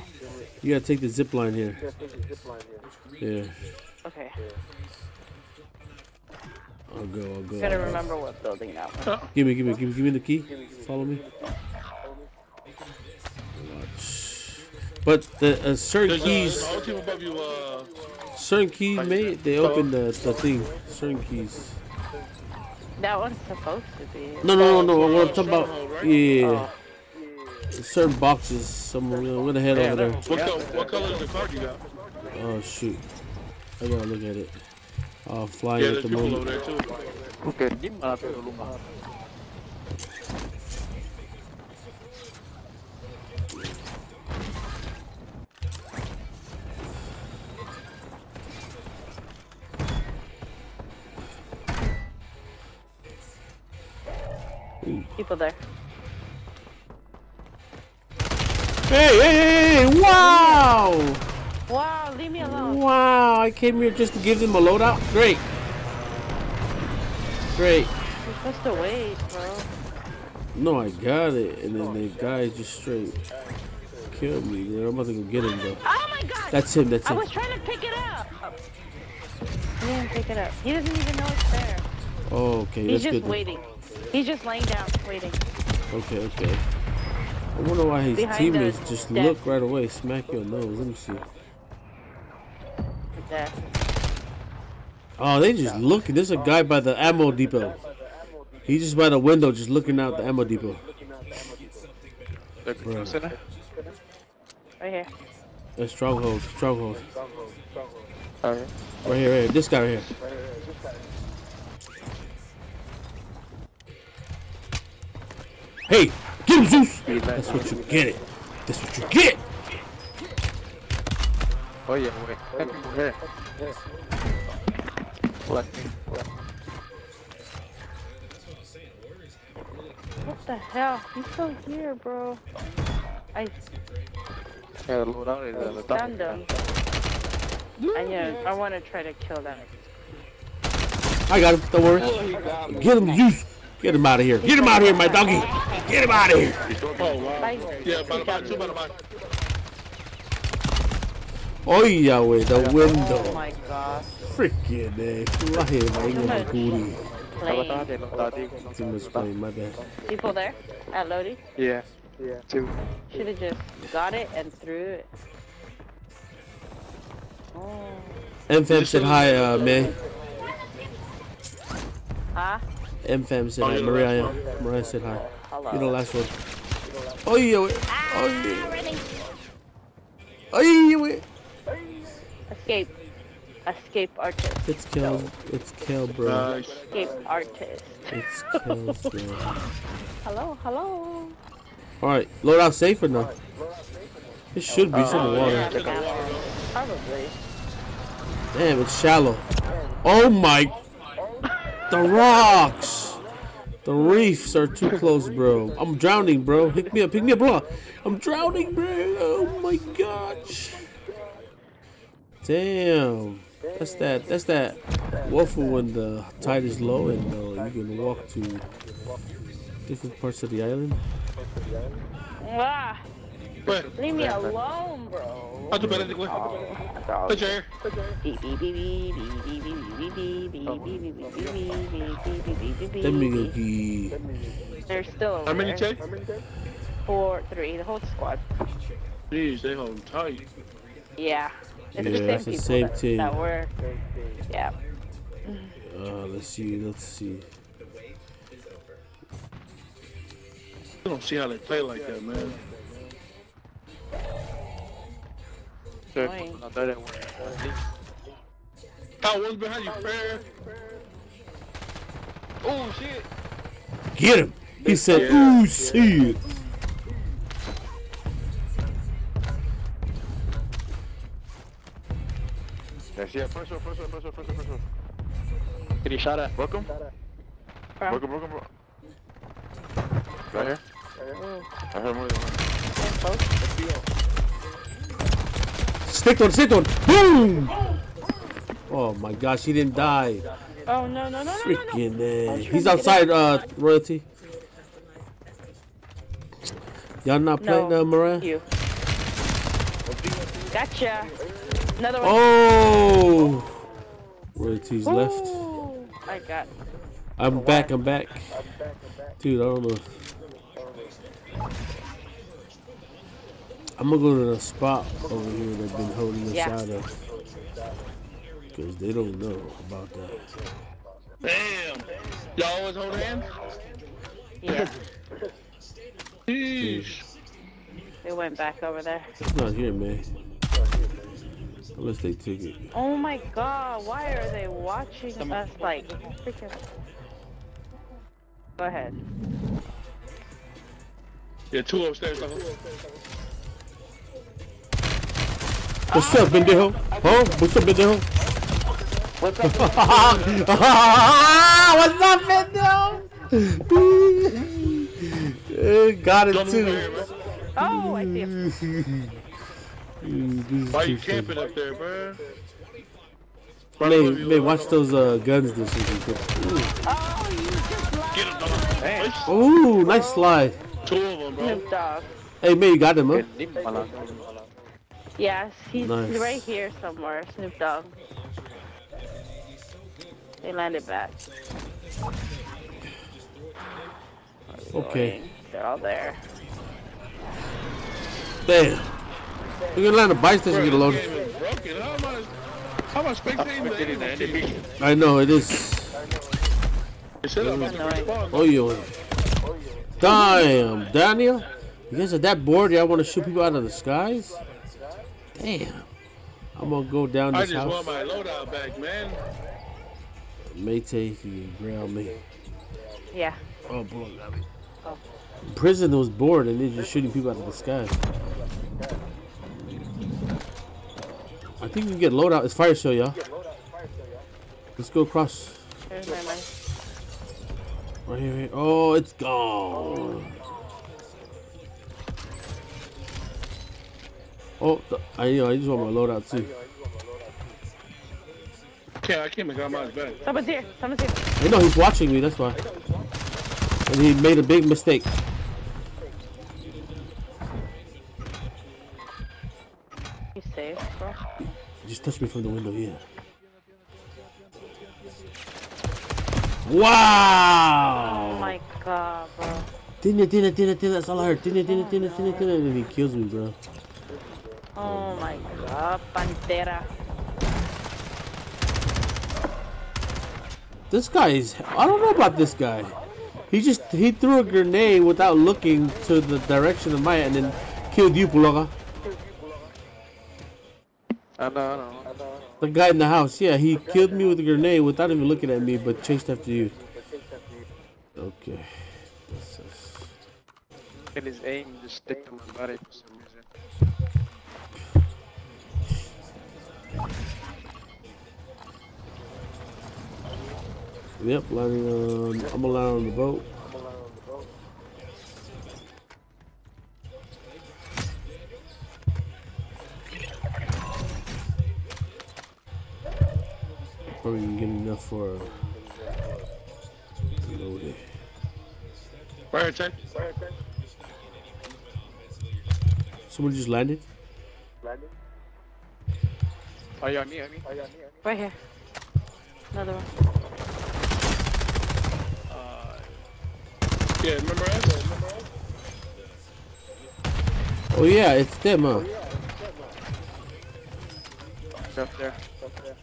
You gotta take the zip line here. Yeah, Okay. I'll go. I'll go. Gotta remember what building that was. Give me, give me, give me, give me the key. Follow me. Watch. But the uh, certain keys, uh, the whole team above you, uh, certain keys made they open the, the thing. Certain keys. That one's supposed to be. No, no, no, no. What I'm talking about? Stronghold, right? Yeah. Oh. Certain boxes. Somewhere. I'm gonna head over there. what, co- what color is the card you got? Oh shoot. I gotta look at it. Oh, flying Yeah, at the people over moment. there, too. Oke, di malah tuh dulu mah. People there. Hey, hey, hey, hey! Wow! Wow, leave me alone. Wow! I came here just to give them a loadout. Great. Great. You're supposed to wait, bro. No, I got it, and then oh, the guy just straight killed me. Dude. I'm about to go get him though. Oh my god! That's him. That's him. I was trying to pick it up. He didn't pick it up. He doesn't even know it's there. Oh, okay. He's That's just good. waiting. He's just laying down, waiting. Okay, okay. I wonder why his Behind teammates the just desk. look right away, smack your nose. Let me see. There. Oh, they just looking. There's a guy by the ammo depot. He's just by the window, just looking out the ammo depot. Bruh. Right here. That's stronghold. Stronghold. Okay. Right here, right here. This guy right here. Hey, get him, Zeus! That's what you get it. That's what you get. Oh, Oye, güey. Hey. Bless me. What the hell? He's still here, bro. I Yeah, the loadout is at the top. stunned him. I know. I want to try to kill them. I got him. Don't worry. Get him, Zeus. Get him out of here. Get him out of here, my doggy. Get him out of here. Oh, wow. Bye. Yeah, bada bada, two bada bada. Oh, yeah. The window. Oh my god. Freaking eh. Fly him. I ain't gonna booty. Sabotage Plane. and. Too much plane. My bad. People there at Lodi Yeah. Yeah. Two. should have just got it and threw it. Oh. MFam said hi, uh, man. Huh? MFam said Oh, hi. you're the Mariah. last one? Mariah said hi. Hello. You know, last one. Oh, yeah, wait. Oh, yeah. Running. Oh, yeah, wait. Escape. Escape artist. It's Kel. It's Kel, bro. Nice. Escape artist. It's Kel's, bro. Hello, hello. Alright, load out safe or no? It should be. It's in the water. probably. Probably. Damn, it's shallow. Oh my. The rocks. The reefs are too close, bro. I'm drowning, bro. Pick me up. Pick me up, bro. I'm drowning, bro. Oh my gosh. Damn. That's that. That's that. Waffle when the tide is low and uh, you can walk to different parts of the island. Ah, Leave me alone, bro. I'll do better than you. Put your hair. Let me go pee. They're still How many there. Four, three, the whole squad. Jeez, they hold tight. Yeah. It's yeah, the that's the same that, team. That were, yeah. Uh, let's see, let's see. I don't see how they play like that, man. Sure. Annoying. No, that didn't work. Oh, one's behind you, fair. Oh, shit. Get him. He said, Yeah. "Ooh, shit." Yes, yeah, first one, first one, first one, first one, first one. Get he shot at. Welcome. From- Welcome, welcome, bro. Right here. I heard more than one. Stick one, stick one. Boom. Oh my gosh, he didn't die. Oh, no, no, no, no, no, no. Freaking I was trying He's outside, uh, royalty. Y'all not playing, No, uh, Mariah? you. Gotcha. Another one. Oh. Royalty's left. I got. I'm back. I'm back. Dude, I don't know. I'm gonna go to the spot over here they've been holding us Yeah. out of. Because they don't know about that. Damn. Y'all always hold hands? Yeah. Jeez. They went back over there. It's not here, man. Unless they took it. Oh my god, why are they watching us like freaking. Go ahead. Yeah, two upstairs. Uncle. What's up, Bendejo? Huh? What's up, Bendejo? What's up? What's up, Bendejo? Got it too. Oh, I see him. Dude, this is Why you too camping up there, bro? May, may watch those uh, guns this week. Oh, you just lied. Get him. Ooh, nice slide. Two of them, bro. Snoop Dogg. Hey, man, you got him, huh? Yes, he's Nice. right here somewhere. Snoop Dogg. They landed back. Okay. They're all there. Damn. We're gonna land a buy station Bro, get this loaded. game is broken. How am I, how am I spectating? I know it is. It said I'm about to. Oh, yo. Damn, Daniel. You guys are that bored? Y'all want to shoot people out of the skies? Damn. I'm gonna go down this house. I this just house. want my loadout back, man. Mate, if you ground me. Yeah. Oh, boy, got me. Prison was bored and they're just shooting people out of the sky. I think we can get loadout. It's fire show, y'all. Let's go across. Here's my money. Right here, here. Oh, it's gone. Oh, the, I I just want my loadout too. Can't, I can't make out mine back. Someone's here. Someone's here. I know he's watching me. That's why. And he made a big mistake. You safe, bro? Just touch me from the window, yeah. Wow! Oh my god, bro. Dinner, dinner, dinner, dinner. That's all I heard. Dinner, dinner, oh dinner, dinner, dinner. And he kills me, bro. Oh my god, Pantera. This guy is. I don't know about this guy. He just he threw a grenade without looking to the direction of Maya and then killed you, Puloga. Ah, I know, I know. The guy in the house, yeah, he killed me with a grenade without even looking at me, but chased after you. Okay. This is- And his aim just stick to my body for some reason. Yep, landing on. I'm gonna land on the boat. Probably can get enough for a loaded. Right here, check. Someone just landed. Oh, yeah, me, me. me. Right here. Another one. Uh, yeah, remember us? Remember us? Oh yeah, it's them, huh? Up there.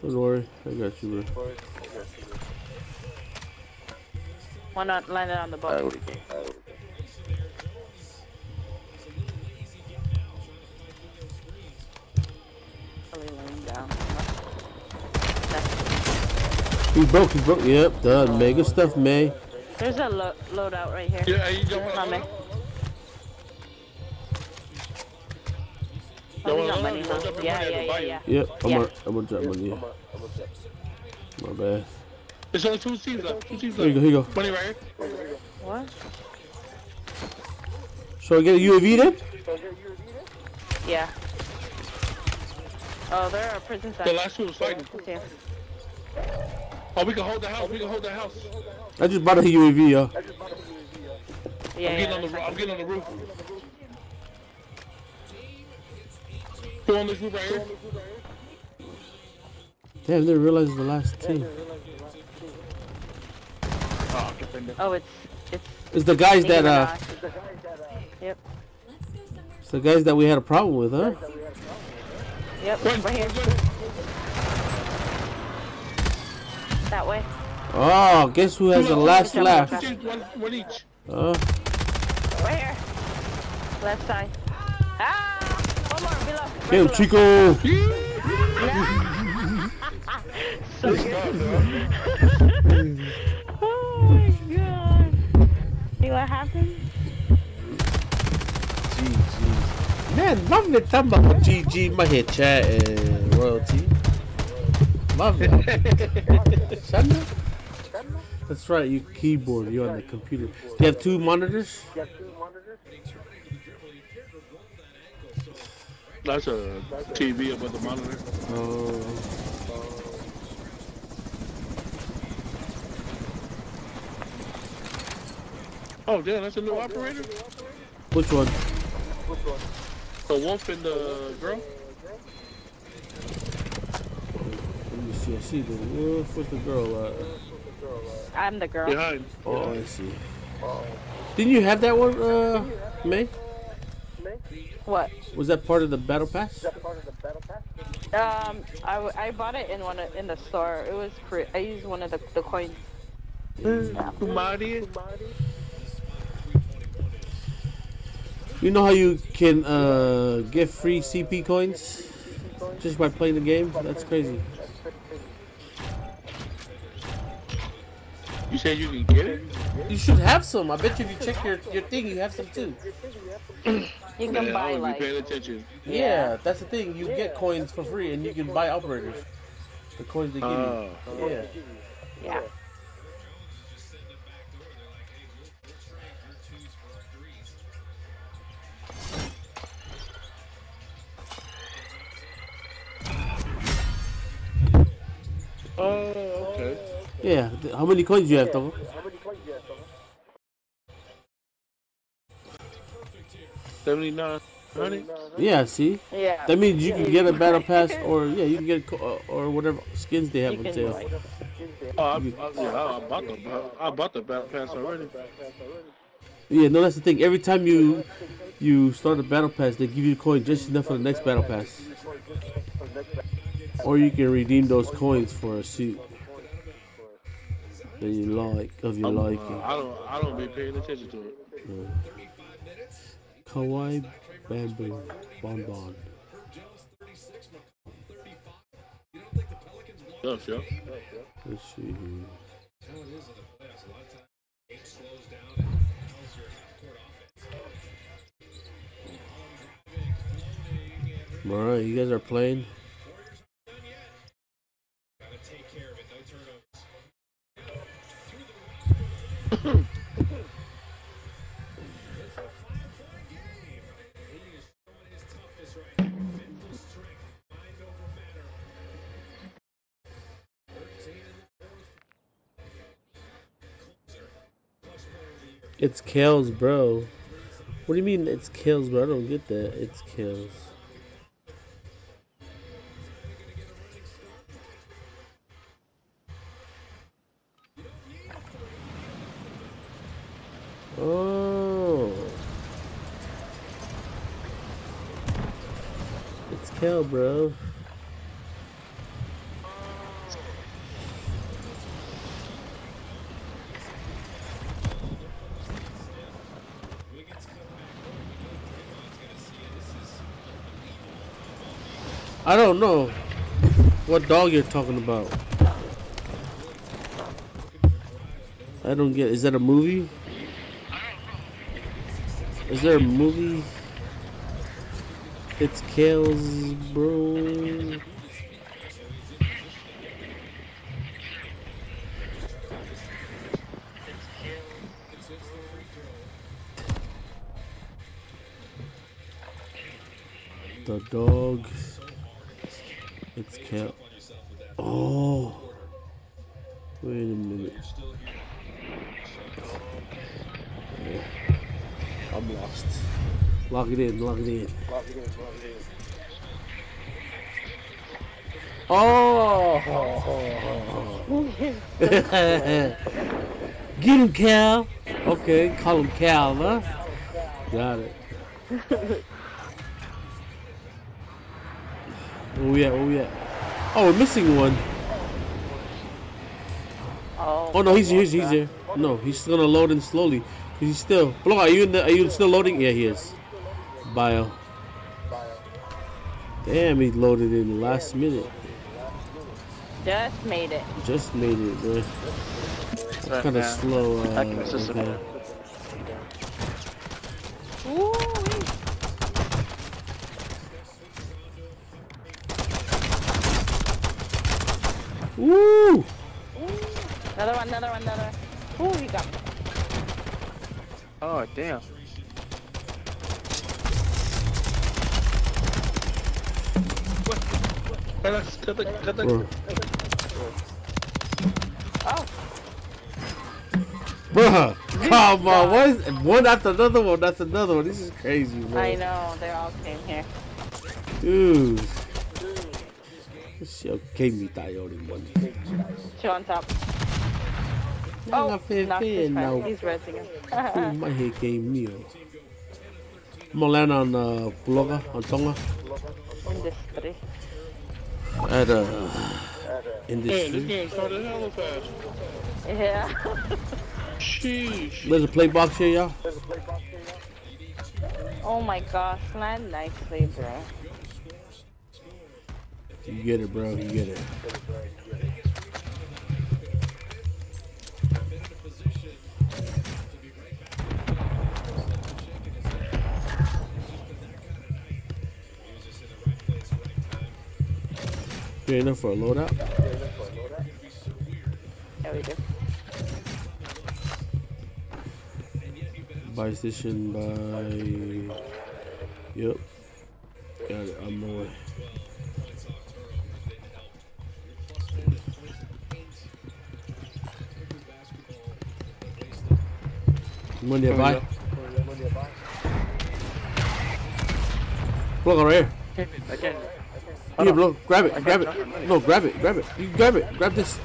Don't worry, I got you, bro. One not it on the boat. Probably. He broke, he broke. Yep, done. Mega stuff, May. There's a lo loadout right here. Yeah, are you don't want Not me. to we wanna got load? money, You huh? want to drop your Yeah, yeah, yeah, buy yeah. Yep, I'm Yeah. gonna, I'm gonna drop money. Yeah. My bad. There's only two teams left. Two teams Here you go, here you go. Money right here. What? So I get a UAV then? Yeah. Oh, there are prison The last two was fighting. Yeah. Oh, we can hold the house. We can hold the house. I just bought a UAV, yo. Yeah, I'm yeah, getting on the. I'm getting on the roof. Who on this roof right here? Damn, they realized the last team. Oh, it's it's. It's the guys that uh, Yep. it's the guys that we had a problem with, huh? Yep. Right here. run, run. That way. Oh, guess who has the last Jump, laugh? jump, Two teams, One, one each. Uh, Right here. Left side. Ah! One more below. Right get him. Chico. So good. oh my god. See what happened? GG. Man, love the time about GG, my head chat and royalty. Love it. Shanda? That's right, you keyboard, you on the computer. Do you have two monitors? That's a TV above the monitor. Oh. Oh, damn, that's a new operator? Which one? Which one? The wolf and the girl? Let me see. I see the wolf with the girl. Uh, I'm the girl. Behind. oh, I see. Didn't you have that one, uh, May? What? Was that part of the battle pass? Um, I, w- I bought it in one of, in the store. It was free. I used one of the the coins. Kumari? You know how you can uh, get free CP coins just by playing the game? That's crazy. You said you can get it? You should have some. I bet you if you check your, your thing, you have some too. You can Yeah, buy I like be paying attention. Yeah, that's the thing. You get coins for free and you can buy operators. The coins they give Oh. you. Yeah. yeah. Oh, okay. Yeah. th- How many coins do you have, Togo? Seventy-nine. Yeah, see? Yeah. That means you can get a battle pass or, yeah, you can get co- uh, or whatever skins they have You on sale. like Oh, I, I, yeah, I, I bought the I bought the battle pass already. Yeah, no, that's the thing. Every time you you start a battle pass, they give you coin just enough for the next battle pass. Or you can redeem those coins for a suit that you like of your I'm, uh, liking. I don't I don't be paying attention to it. Kawaii Bamboo Bonbon. Yes, yeah. Let's see here. Alright, you guys are playing. It's kills, bro. What do you mean it's kills, bro? I don't get that. It's kills. Oh. It's kill, bro. I don't know what dog you're talking about. I don't get. Is that a movie? Is there a movie? It's Kales, bro. The dog. It's Cal. Oh. Wait a minute. Lock it in, lock it in. Oh! Get him, Cal. Okay, call him Cal, huh? Got it. At? Where we at? Oh, we're missing one. Oh. Oh no, he's here. He's, he's here. No, he's gonna load in slowly. He's still. Blow, are you in the, Are you still loading? Yeah, he is. Bio. Damn, he loaded in the last minute. Just made it. Just made it, man. That's Right, kind of slow. Uh, Hacking the system. okay. Ooh. Woo! Another one, another one, another one. Ooh, he got me. Oh, damn. Cut the, cut Bro. Oh, Bruh, Come on, what is, one after another one, that's another one. This is crazy, man. I know, they all came here. Dude. Siya kay mi tayo rin one. Two on top. Nga Oh, fe- knocked fe his now. He's resing him. Oh, my head game me. oh. I'm gonna land on uh, Puloga, on Tonga, Industry. at uh, Man, this industry. game started hella fast. Yeah. Sheesh. There's a play box here, y'all. oh my gosh, land nicely, bro. You get it, bro. You get it. Good enough for a loadout. Yeah, we do. Buy station by. Yep. Got it. I'm the way. Money to buy. Plug right here. Again. Here, bro. Grab it. Grab it. No, grab it. Grab it. You grab it. Grab this.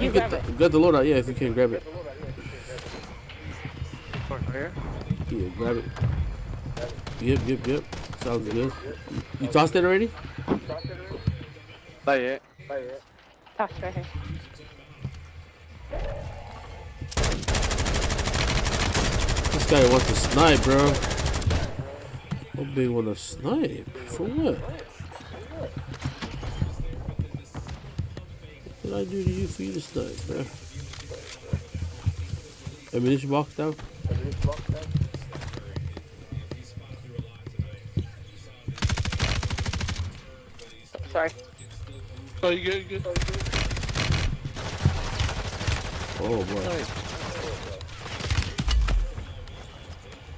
You get grab the, Get the loadout. Yeah, if you can grab it. Here. Yeah, grab it. Yep, yep, yep. Sounds good. You tossed it already? Not yet. Toss right here. This guy wants to snipe, bro. How big want to snipe? For what? What did I do to you for you to snipe, bro? Ammunition box down? Sorry. Oh, you good? You good? Oh, boy.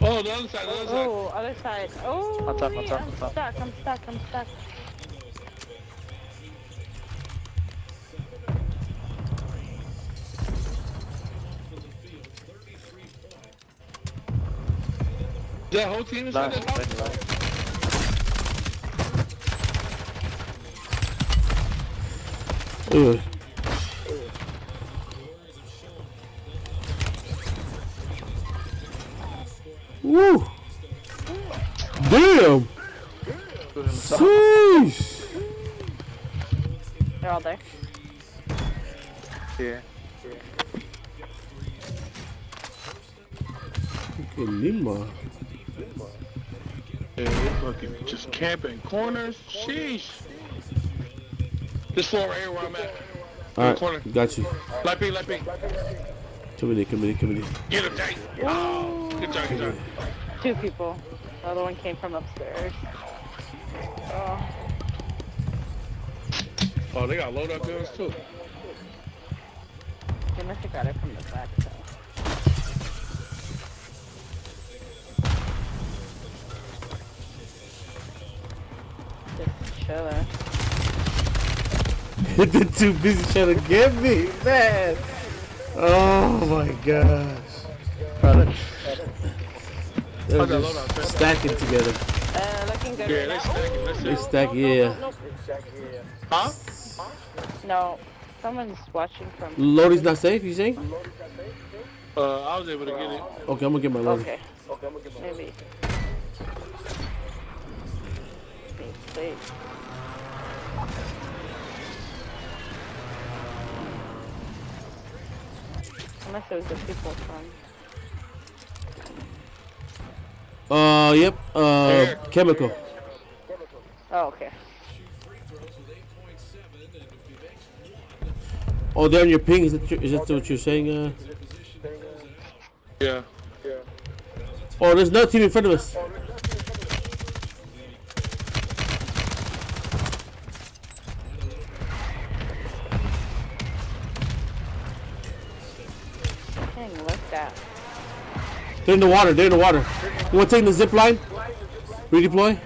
Oh, the other side, the other side. Oh, other side. Oh, On top, on top, I'm on stuck. I'm stuck. I'm stuck. That whole team is in the house? second last. Ugh. Woo! Damn! Sheesh! They're all there. Yeah. Fucking Nima. Yeah, they fucking just camping corners. Sheesh. This floor right here where I'm at. Alright, corner. got you. Light pink, light pink. Come in here, come in here, come in here. Get him, Jay. Oh, good job, good job. Two people. The other one came from upstairs. Oh, Oh, they got load up guns too. they must have got it from the back side. Just chilling. They're too busy trying to get me, man. Oh my gosh. Brother. They're just stacking together. Uh, looking good Yeah, right they now. stacking. That's They stack, Nope, yeah. nope, nope, Huh? No, someone's watching from. Lodi's not safe, you saying? Uh, I was able to get it. Okay, I'm gonna get my Lodi. Okay. okay i'm going to get my Maybe. Wait, wait. Unless it was the people from. Uh, yep. Uh, chemical. Oh, okay. Oh, they're on your ping. Is that, your- is that what you're saying? Uh, Yeah. oh, there's another team in front of us. They're in the water. They're in the water. You want to take the zip line? Redeploy?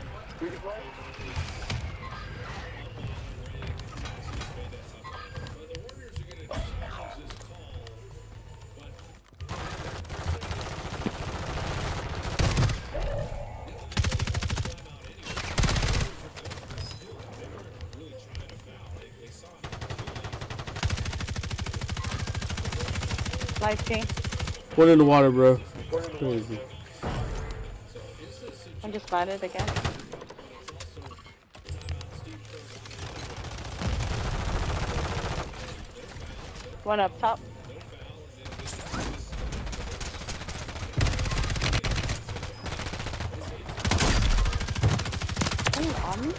Life One in the water, bro. Crazy. I just landed again. One up top. Ooh, on me?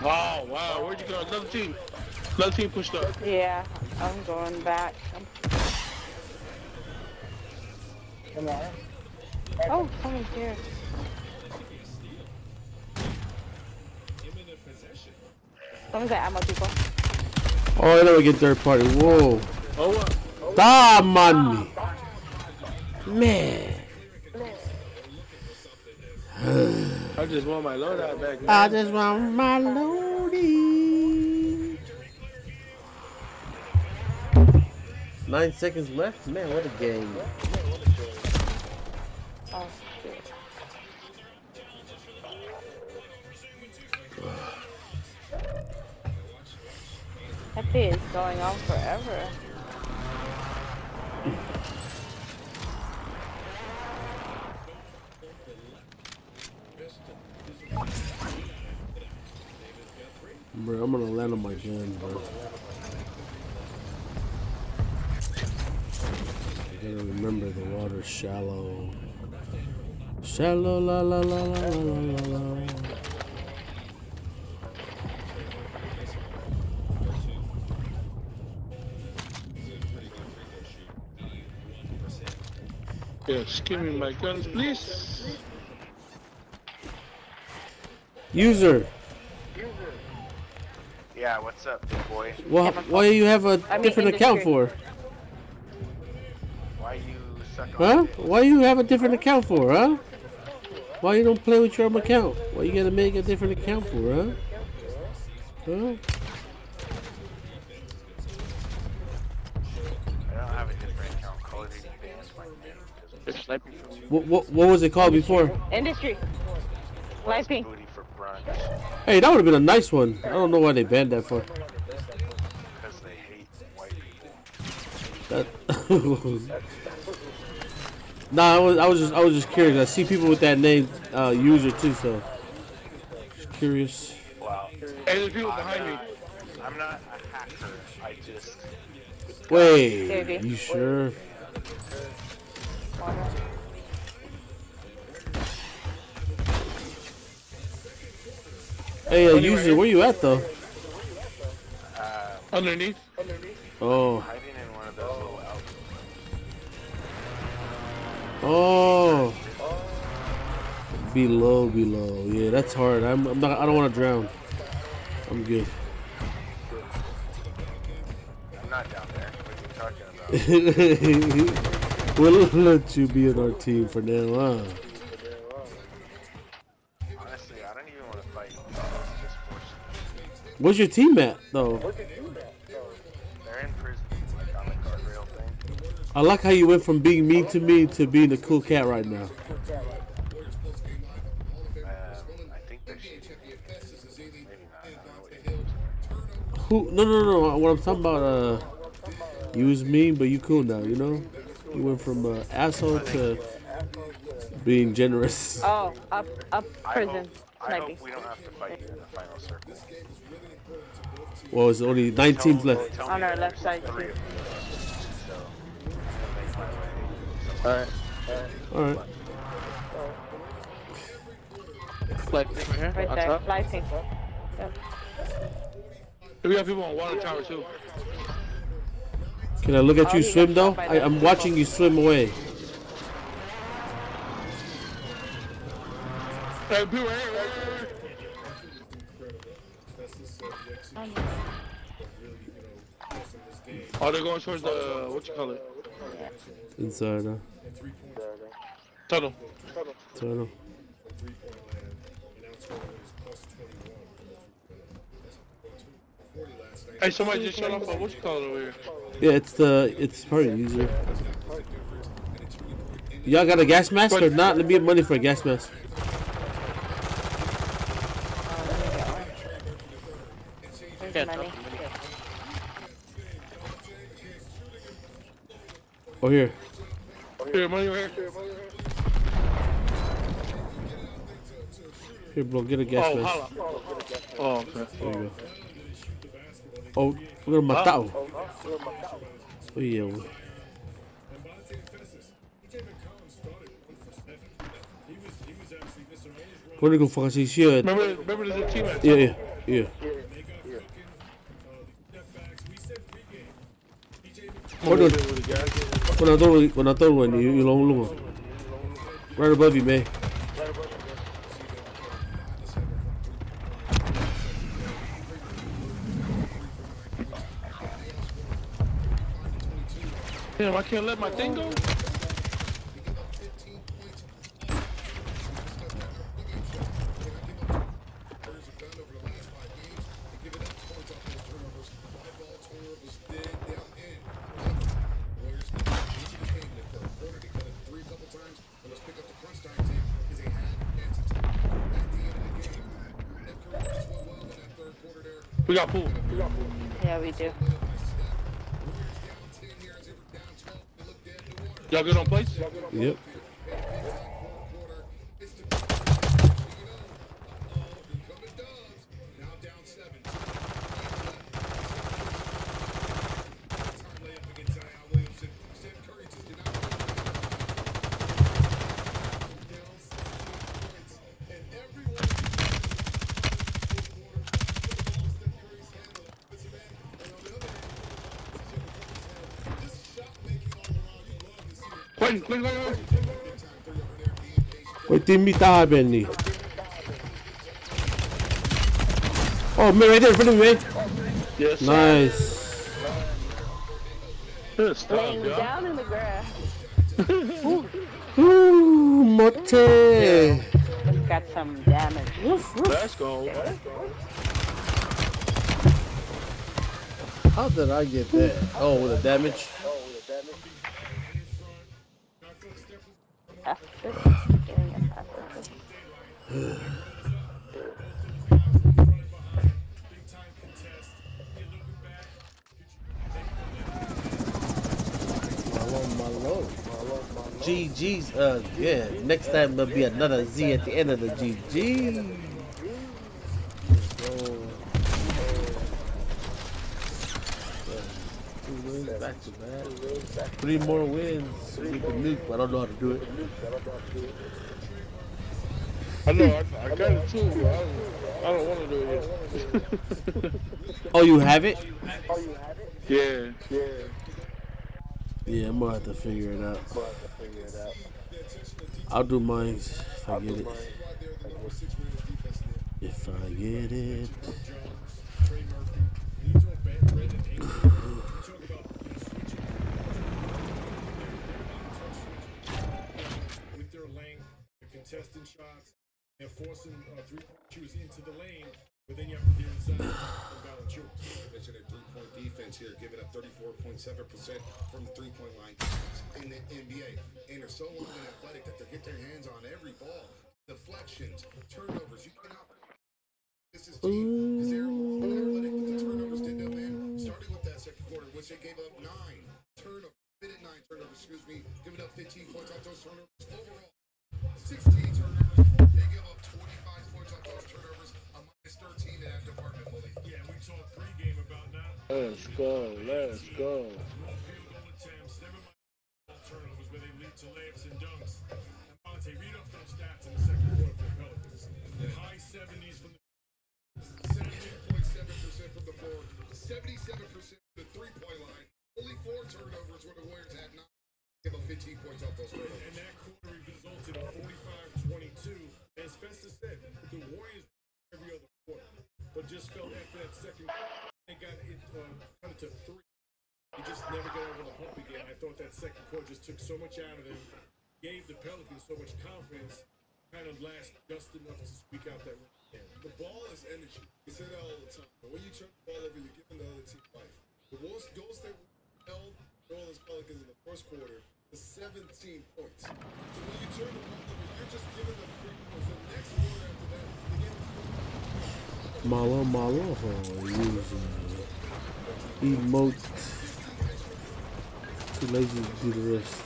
Wow, wow. Where'd you go? Another team. Another team pushed up. Yeah, I'm going back. Oh, someone's here. Someone's at ammo people. Oh, I never get third party. Whoa. Oh, what? Damn on me. Man. I just want my loadout back, man. I just want my loading. Nine seconds left? Man, what a game. Going on forever. Bro, I'm gonna land on my gun, bro. I gotta remember the water's shallow. Shallow la la la la la la la. Yes, give me my guns, please. User, Yeah, what's up, big boy? why, why you have a I mean, different account for? industry. Why you suck Huh? on? Why you have a different account for, huh? Why you don't play with your own account? Why you gotta make a different account for, huh? Huh? What, what, what was it called before? Industry. West Sniping. booty for brunch Hey, that would have been a nice one. I don't know why they banned that for. because they hate white people. That nah, I was, I was just, I was just curious. I see people with that name, uh, user too, so just curious. Wow. Hey, there's people I'm behind me. I'm not a hacker. I just Wait, Davey. you sure? Hey, uh, user, where you at though? uh, Underneath. Oh, hiding in one of those little outlets. oh. Below, below. Yeah, that's hard. I'm, I'm not. I don't want to drown. I'm good. I'm not down there. What are you talking about? we'll let you be in our team for now, huh? Honestly, I don't even want to fight. It's just forced. Where's your team at though? They're in prison, like on the guardrail thing. I like how you went from being mean to me to being a cool cat right now. I think they're shooting. Maybe not. I don't know what it is. Who? No, no, no. What I'm talking about, uh, you was mean, but you cool now. You know, you went from uh, asshole to being generous. Oh, up, up I prison. hope, I Sniping. hope we don't have to fight in the final circle. Well, it's only nine teams Tell- left. tell On me our that left there's side, three too. of you. So, I'm gonna make my way. Alright. All right. Like over here, Right on there. top. Sniping. Yep. We got people on water tower too. Can I look at you swim though? I, I'm watching you swim away. Oh, they're going towards the what you call it? Inside, uh, and Tunnel. tunnel. from three point land, and now total is plus 21 from the three point land. That's 40 last night. Hey, somebody just shut off a what you call it over here? Yeah, it's the it's probably easier. Y'all got a gas mask or not? Let me get money for a gas mask. There's money. top of the Oh here. Here, money right here. Here, bro, get a gas Oh, mask. Oh, okay. There you go. Oh, oh we're gonna matao. Oh yeah. güey. Pone con fucking shit. Remember, remember there's a team at Yeah, yeah, yeah. Hold on. When I told when I told when you you long long. Right above you, man. Damn, I can't let my thing go. We got pool. We got pool. Yeah, we do. Y'all good on plates? Yep. Wait, team está Benny. Oh man, right there in front of me, man. Yes, sir. Nice. Good stuff, Laying y'all. down in the grass. Ooh, mote. Got some damage. Let's go. How did I get that? Oh, with the damage. Oh, malo, malo. GG's uh, again. Next time there'll be another Z at the end of the GG. Two back to back. Three more wins. We can nuke, but I don't know how to do it. I know, I, I got it too, but I don't, I don't want to do it yet. Oh, you have it? yeah. Yeah. Yeah, I'm gonna have to figure it out. I'll do mine if I get it. If I get it. The contestant shots, and forcing uh, three-point shooters into the lane, but then you have to deal inside and balance yours. Mention their three-point defense here, giving up 34.7% from the three-point line in the NBA. And they're so long and athletic that they get their hands on every ball. Deflections, turnovers. You cannot. This is they gave up nine turnovers. Nine turnovers, excuse me, giving up 15 points those turnovers overall. 16 from the three-point line. Only four turnovers where the Warriors had nine. Give up 15 points off those turnovers. Second quarter just took so much out of them, gave the Pelicans so much confidence, kind of last just enough to squeak out that win. The ball is energy. We say that all the time. But when you turn the ball over, you're giving the other team life. The Wolves, Golden State held New Orleans Pelicans in the first quarter to 17 points. So when you turn the ball over, you're just giving them free points. The next quarter after that, the game is Malo, malo. Oh, use uh, emote. Too lazy to do the rest.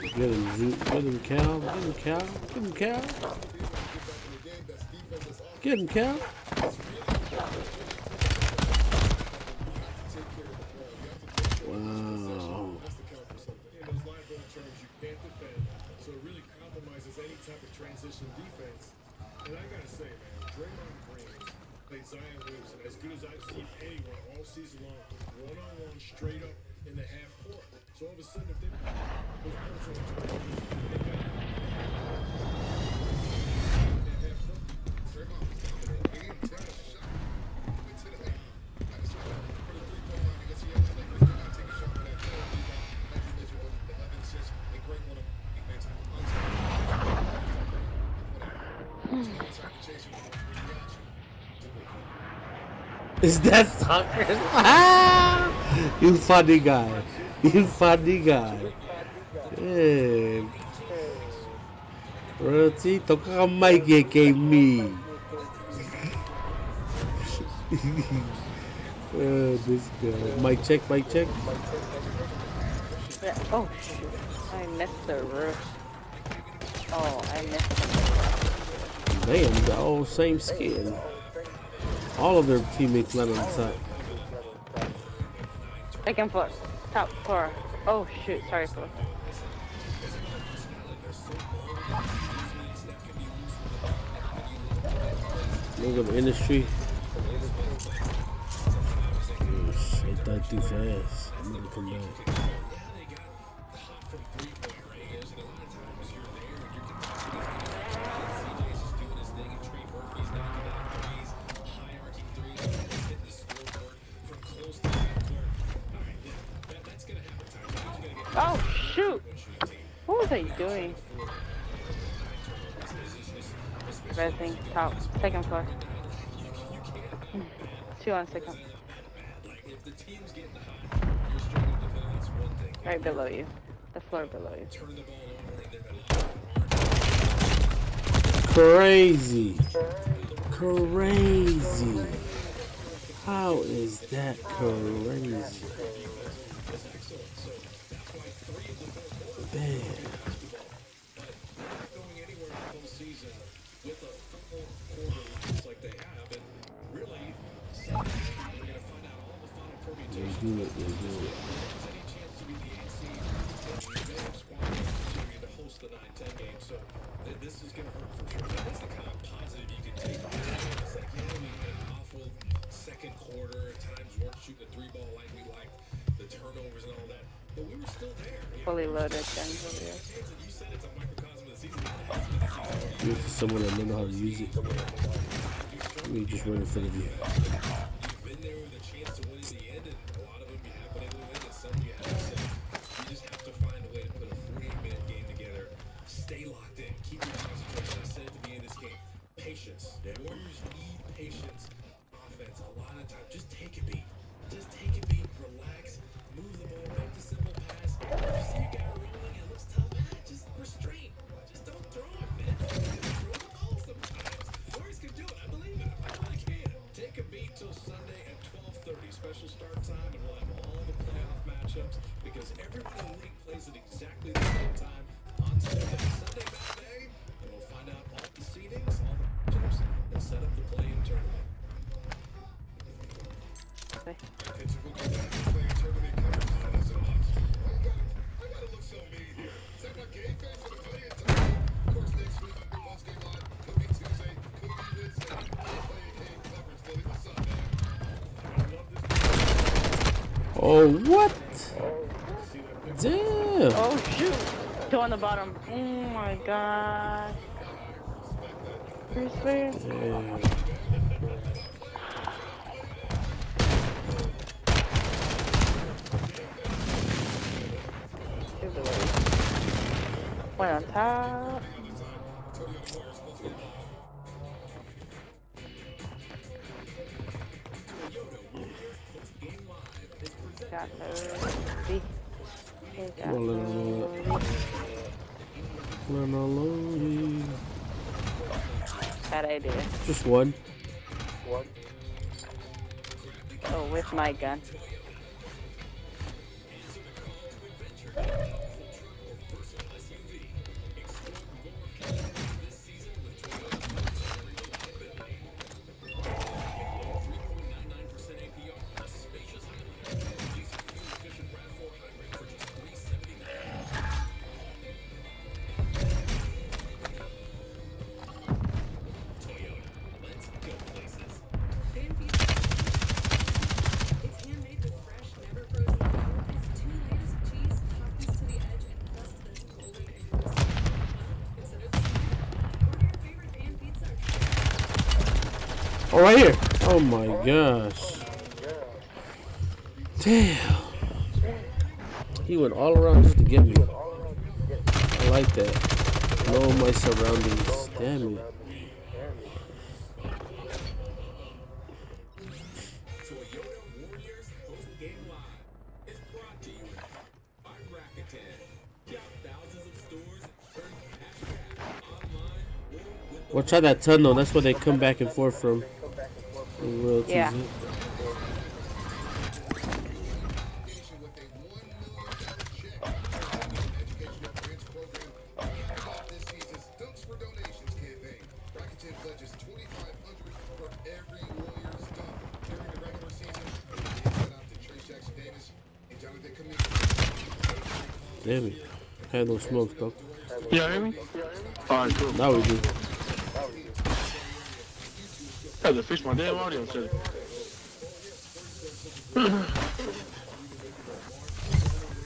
Get him, Zoo. Get him, Cal. Get him, Cal. Get him, Cal. Get him, Cal. And I gotta say, man, Draymond Green played Zion Williamson as good as I've seen anyone all season long, one on one, straight up in the half court. So all of a sudden, if they those personal turnovers, they Is that soccer? Ah! you funny guy. You funny guy. Eh. Roti, toka kamay kay kay me. oh, this guy. Mic check, mic check. Yeah. Oh shoot! I missed the roof. Oh, I missed. Damn, they all same skin. All of their teammates land on top. Second floor, top floor. Oh shoot! Sorry, floor. Look up industry. Yes, I thought too fast. I'm gonna come back. What was I doing? Resing, top, second floor. Two on second. Right below you. The floor below you. Crazy. Crazy. How is that crazy? Man. Do it, do it. This is gonna hurt for sure. That's the kind of positive you can take. It's like, yeah, we had an awful second quarter. Times weren't shooting the three ball like we liked, the turnovers and all that. But we were still there. Fully loaded guns over here. You said it's a microcosm of the season. Give it to someone that know how to use it. We just run in front of you. On the bottom. Oh my god. Damn. One Just one. Oh, with my gun. Gosh. Damn. He went all around just to get me. I like that. Know my surroundings. Damn it. Watch out that tunnel. That's where they come back and forth from. A big shout out to Trey Jackson Davis and Jonathan Kuminga. Damn it. Had no smokes, though. Yeah, hear me? Alright, cool. Now we do. I had to fix my damn audio setting.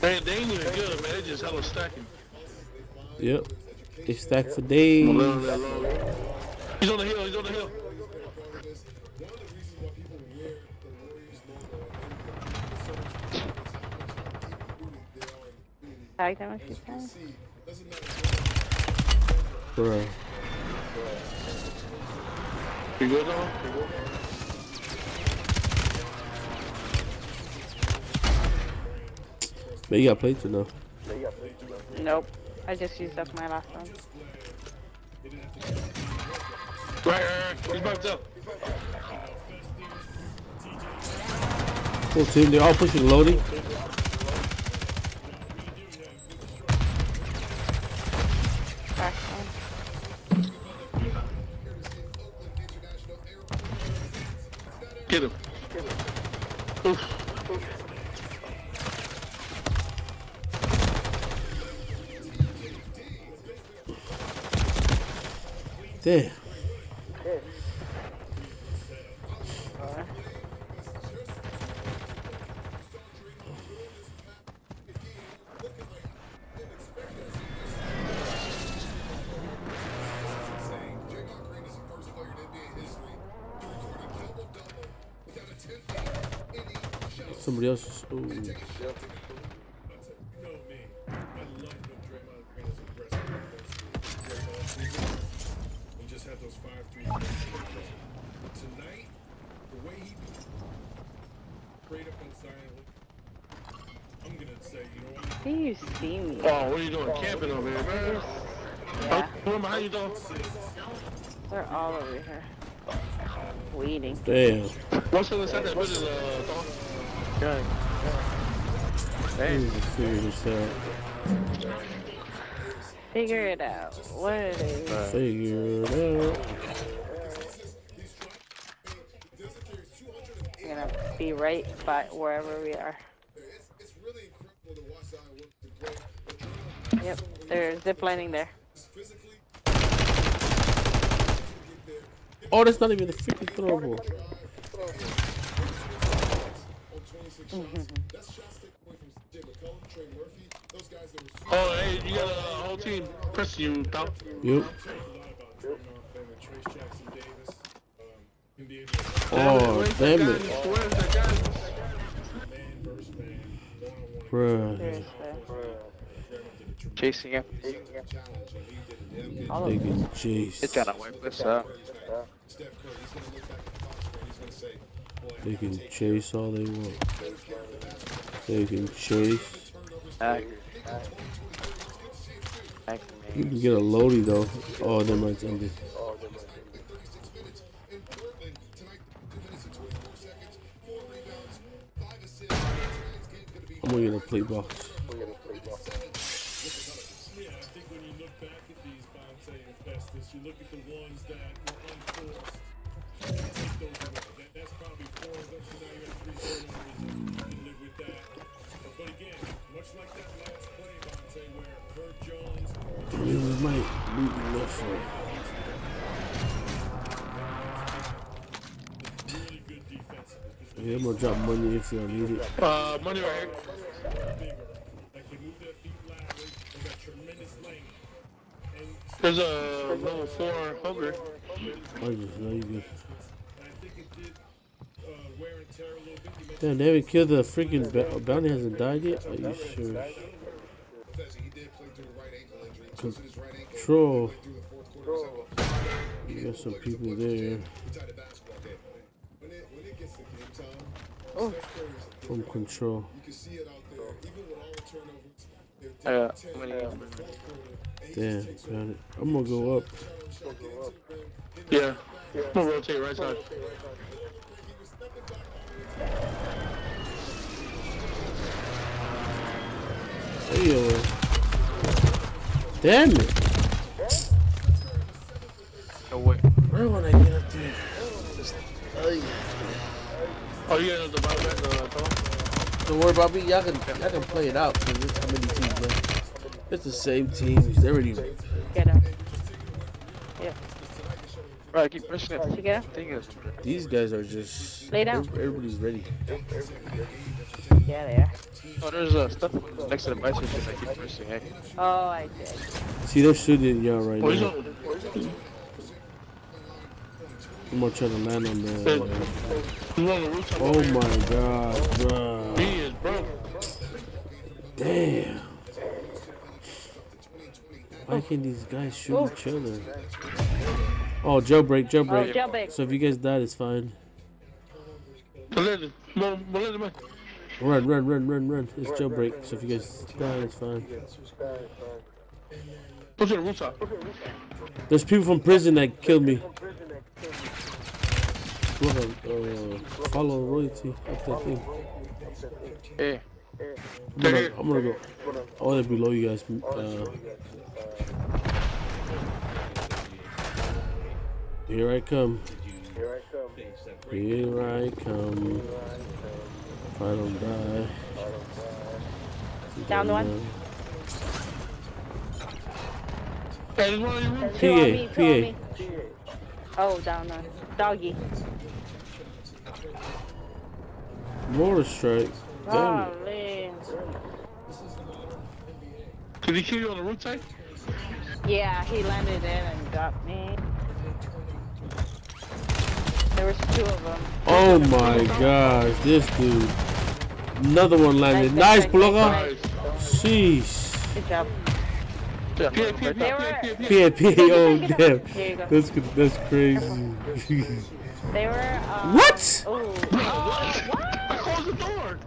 Man, they ain't even good, man. They just hella stacking. Yep. They stack for days. He's on the hill, he's on the hill. Tag them if you can. Bruh. You good though? Man, you got plates or no? Nope. I just used up my last one. Right, right, right. He's back up. Full team. They're all pushing loading. What are you doing? Camping over here, man. Yeah. Huh? How you doing? They're all over here. Waiting. Damn. What's inside that building, uh, Thor? Good. Let me figure this out. Figure it out. What are they? Figure it out. We're gonna be right by wherever we are. It's really incredible to watch Zion work to play. Yep, they're ziplining there. Oh, that's not even the freaking throw ball. Oh, hey, you got a whole team pressing you, Thor. Yep. Trayce Jackson Davis, um, NBA Oh, damn it. Where's that guy? man versus man, one-on-one. Bruh chasing him. All of them. Jeez. It's gonna wipe us out. They can chase all they want. They can chase. You can get a loadie though. Oh, that might end it. I'm gonna get a plate box. You look at the ones that were unforced. Take those away. That, that's probably four of them, so now you're at three turnovers and you live with that. But again, much like that last play, Bonte, where Herb Jones I mean, we might boot enough for it. really good. Yeah, I'm gonna drop money if y'all need it. Uh, money right here. There's a level four hungry. I just know you good. It did wear and tear a little bit. You mentioned Damn, they haven't killed the freaking ba- bounty hasn't died yet? Are you sure? Bethesda, he did play through a right ankle injury. Twisted his right ankle. Control. Played through the fourth quarter. He was able- You got some people there. He tied a basketball game. When it, when it gets to game time, Oh. Steph Curry's a From control. You can see it out there. Even with all the turnovers, they're I got down 10 money. in the fourth quarter. And he Damn, got it. I'm gonna go up. shot, get into the rim, hit it Yeah. I'm gonna rotate right side. Hey, yo. Damn it. No way. Where when I get up there? Oh, you got the bottom back, uh, Tom? Don't worry about me. Y'all can, y'all can play it out. Cause it's how many teams left? It's the same team. They already. Get him. Yep. Right, keep pressing it. Did you get him? Thing is, These guys are just. Lay down. Everybody's ready. Yeah, they are. oh, there's uh, stuff next to the bicycle I keep pressing. Hey, Oh, I did. See, they're shooting y'all right he's now. on. I'm gonna try to land on the. He's on the rooftop. Oh my god, bro. He is, bro. Damn. Why can't these guys shoot each other? Oh, jailbreak, jailbreak. Oh, jailbreak. So if you guys die, it's fine. Melinda, Mel- Melinda, man. Run, run, run, run, run. It's jailbreak. So if you guys die, it's fine. Go to the rooftop. There's people from prison that killed me. Uh, follow royalty up that thing. hey, I'm gonna, I'm gonna go. I want to below you guys. Uh, here I come. Here I come. If I don't die. Down the one. Hey, there's one on your roof. Two on me, PA, two on PA. me. Oh, down one. Doggy. Mortar strike. Damn it. Golly. Did he kill you on the roof type? Yeah, he landed in and got me. There was two of them. Oh my gosh, this dude. Another one landed. Nice, Nice, blogger. nice, Sheesh. Good job. Yeah, P, P, P, They were. PA, PA, oh damn. Here you go. That's. That's crazy. They were. Um, What? Oh. I what? closed the door.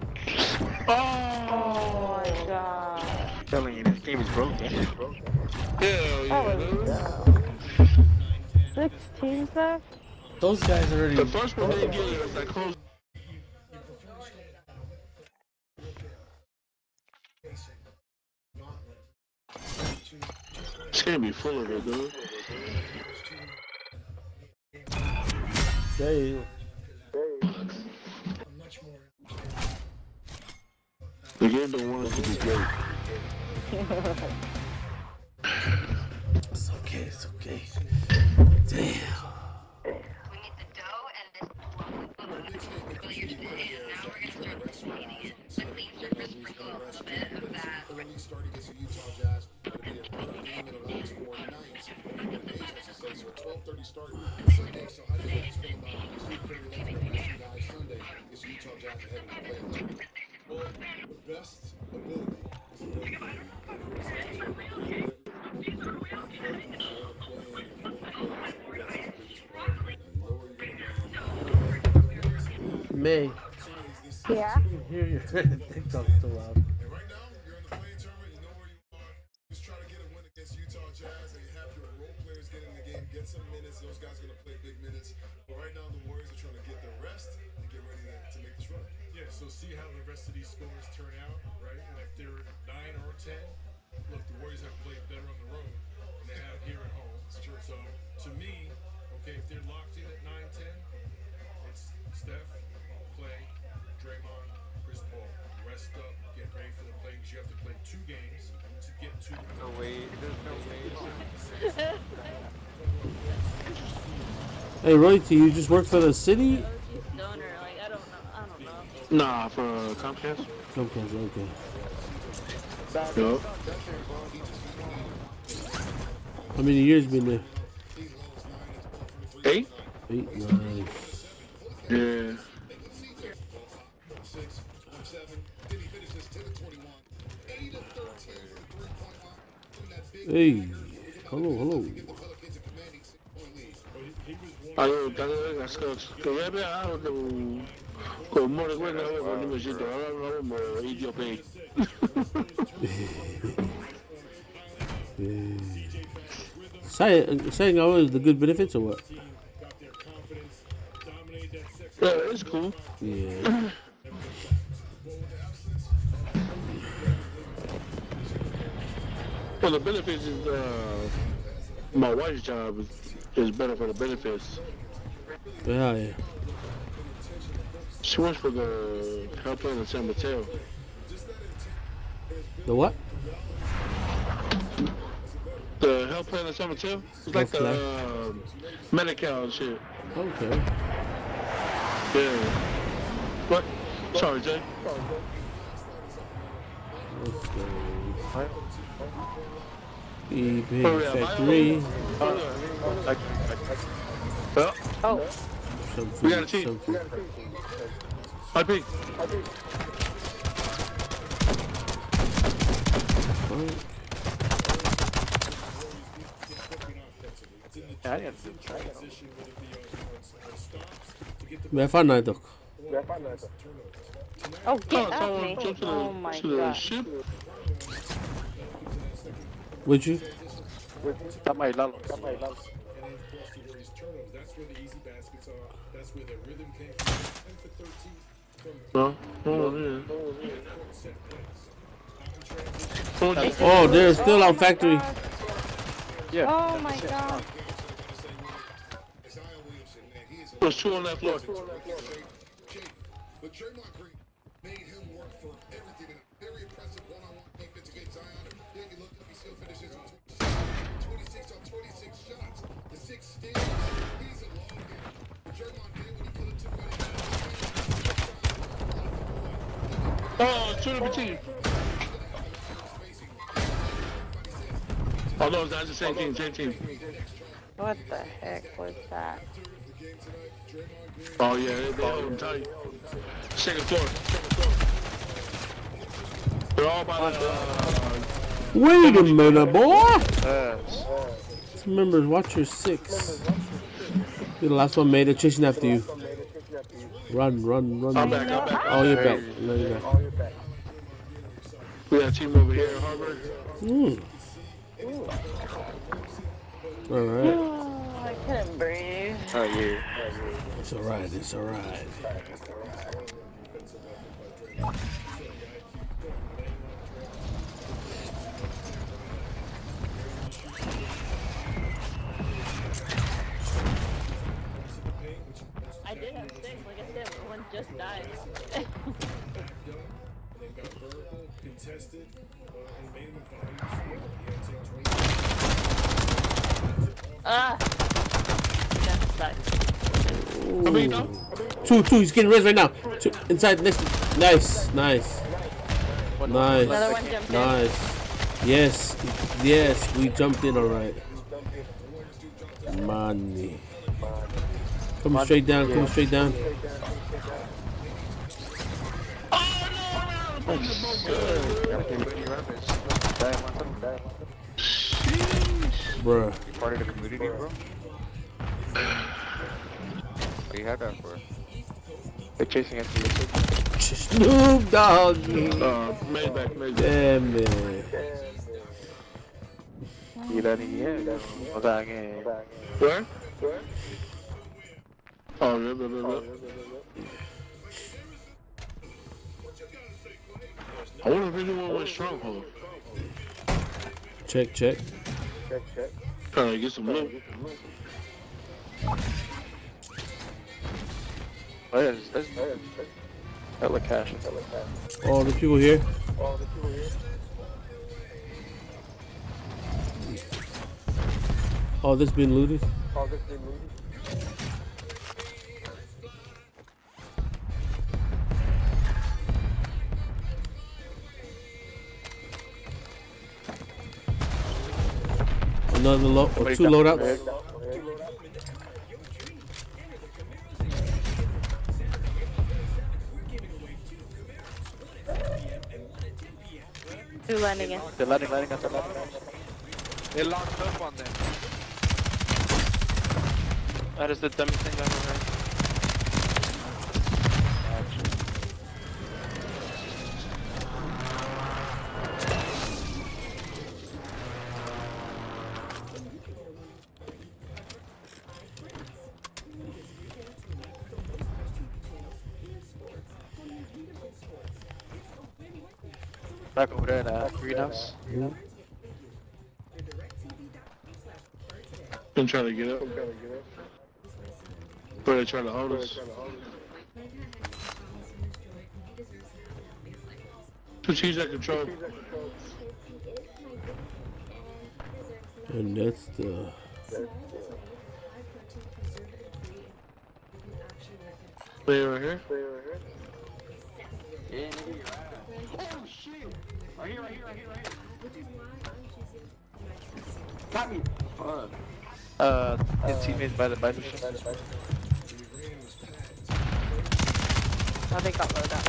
Oh my god. telling you, this game is broken. Hell yeah, was dude. dumb. Six teams left? Those guys already. The first one didn't get it. I closed. It's gonna be full of it, dude. Damn. The game don't want us to be great. It's okay. It's okay. Damn. We need the dough and this really your spin. Now we're gonna start cleaning it. The clean surface, sprinkle a little bit of that. Early start against the Utah Jazz. It'll be a third game in the last four nights. Four days, I should say. So a 12:30 start Sunday. Against Utah Jazz ahead of the play? Best ability. May. Yeah. Hear your TikTok so loud. Hey, Royalty, you just work for the city? Stoner, like I don't know, I don't know. Nah, for Comcast. Comcast, okay. Yup. How many years been there? Eight? Eight, nice. Yeah. Six, one, seven. Lead. Ayun, talaga gastos. Kaya ba ako nung kung mo rin ko na ako kung mo siya doon ako mo idiot pay. Saying, saying I was the good benefits or what? Yeah, it's cool. Yeah. Well, the benefits is uh, my wife's job is, is better for the benefits. Yeah, yeah. She works for the health plan in San Mateo. The what? The health plan in San Mateo? It's like Health the uh, Medi-Cal and shit. Okay. Yeah. What? Sorry, Jay. Let's go. EP Oh, yeah, Factory. Well, Oh, Some we got a food, cheat. some food. IP. Ja, ja, das ist Men fan nej dock. oh, get Oh, off someone me! jumped to the, Oh my god. Ship? Would you? Tama ilalo. Tama ilalo. And then cross to where his turnovers. That's where the easy baskets are. That's where the rhythm came from. 10 for 13 from No. Oh, yeah. court set plays. Out in transition. Oh, Oh, they're still on factory. Oh, yeah. Oh my god. Zion Williamson, man, he is a There's two on that floor. Oh, two to team. Oh, no, that's the same team, same team. What the heck was that? Oh, yeah, they, they hold them tight. Second floor. They're all by the, uh, Wait a minute, boy. Yes. Remember, watch your six. You're the last one made it chasing after you. Run, run, run. I'm back, I'm back. Oh, you're back. No, you're back. We got a team over here, at Harbor. Mm. All right. Oh, I couldn't breathe. Oh, yeah. It's all right. It's all right. I did have six, like I said, but one just died. And then got vertical, contested, and made him involved. He had to take 20. Ah! That sucks. I mean, no. Two, two. He's getting res right now. Two, inside, next. Nice, nice, nice, Another one jumped in. nice. Yes, yes. We jumped in all right. Money. Come straight down. Come straight down. Gotta keep it rabbits. Die one time, die one time. Bruh. You part of the community, bro? What you have that for? They're chasing after you. Snoop Dogg. Uh, Maybach, Maybach. Damn it. Gila ni ya. Masangin. Where? Oh, yeah, blah, blah, blah. I wonder if anyone went stronghold. Check, check. Check, check. Trying to get some loot. Oh, yeah, there's, there's, there's hella cash. Hella cash. Oh, the people here. All the people here. Oh, this been looted. All this been looted. Another load, or two loadouts. there. Two landing in. They're landing, landing us, landing. They locked up on them. That is the dumbest thing I've ever heard. Back over there in uh, greenhouse. Been trying to get up. But they're trying to hold us. To change that control. And that's the. Stay right here. Oh shit! Right here, right here, right here, right here. Got me. Fuck. Uh, get teammates by the by the ship. Oh, they got loaded up.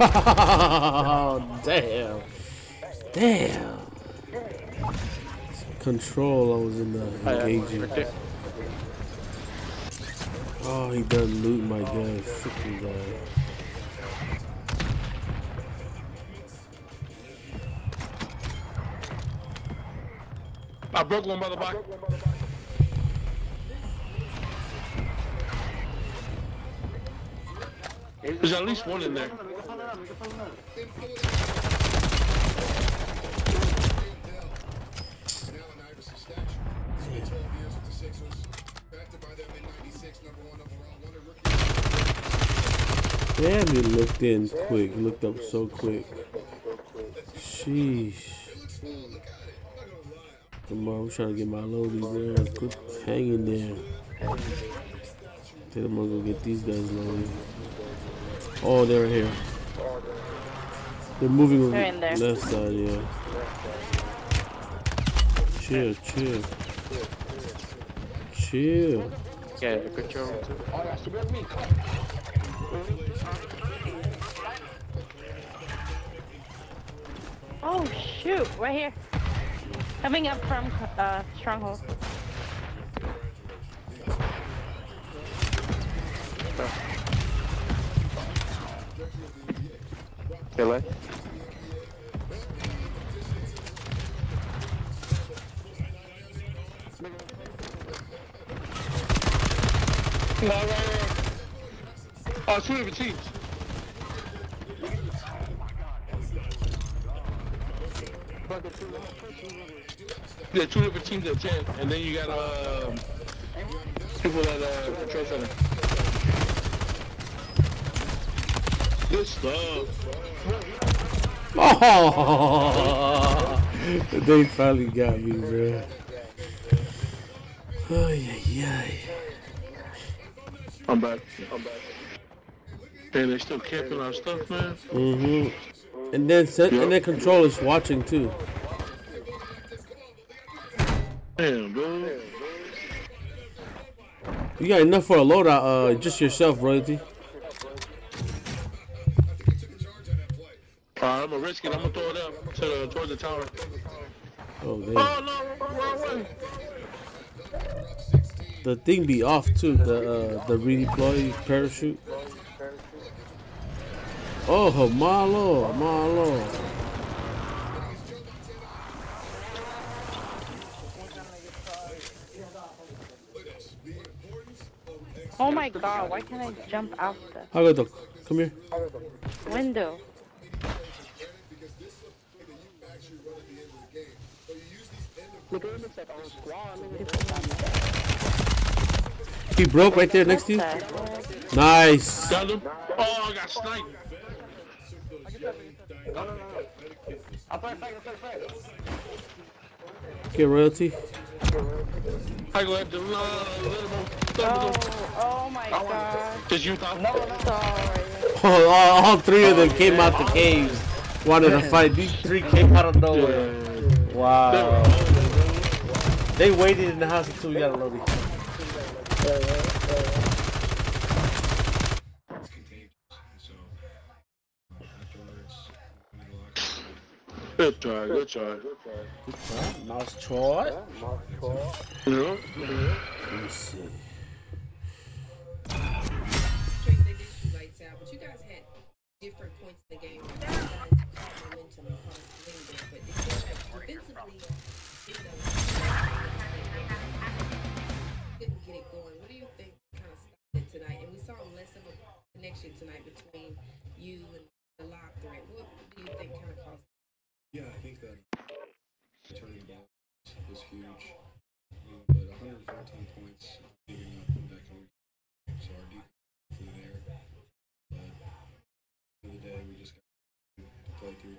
oh, damn. Damn. Control, I was in the Oh, engaging. Oh, he done loot my gun. Freaking guy. I broke one by the back. There's at least one in there. Allen Iverson statue. Spent 12 years with the Sixers. Drafted by them in 96, number one overall. Won a rookie Damn, he looked in quick. Looked up so quick. Sheesh. Come on, I'm trying to get my loadies there. Quit hanging there. Then I'm gonna go get these guys loaded. Oh, they're here. They're moving on They're in there. the left side, yeah. Chill, chill. Chill. Yeah, control too. Oh, that's the me. Oh shoot! Right here. Coming up from uh stronghold. Kill it. No, right here. Oh, two different teams. Yeah, two different teams at 10, and then you got um, people at uh, control center. Good stuff. Oh, they finally got me, bro. Oh, yeah, yeah. I'm back. I'm back. Hey, they still camping our stuff, man. Mm-hmm. And then, set, and then control is watching too. Damn, bro. You got enough for a loadout, uh, just yourself, royalty. Alright, I'm gonna risk it. I'm gonna throw it up to the, towards the tower. Oh, damn. Oh no, wrong way. The thing be off too. The uh, the redeploy parachute. Oh, malo, malo. Oh my god! Why can't I jump out the? The? come here. Window. Look at him, it's like our squad. He broke right there next to you. Nice. Got him. Oh, I got sniped. I'll play back, I'll play back. Get royalty. I go ahead to uh, Oh, oh my god. Cause you thought Sorry. Oh, all, all three of them came out the caves, wanted to fight. These three came out of nowhere. Wow. They waited in the house until we got a loading. Good try, good try. Good try. Nice try. Yeah. Let me see.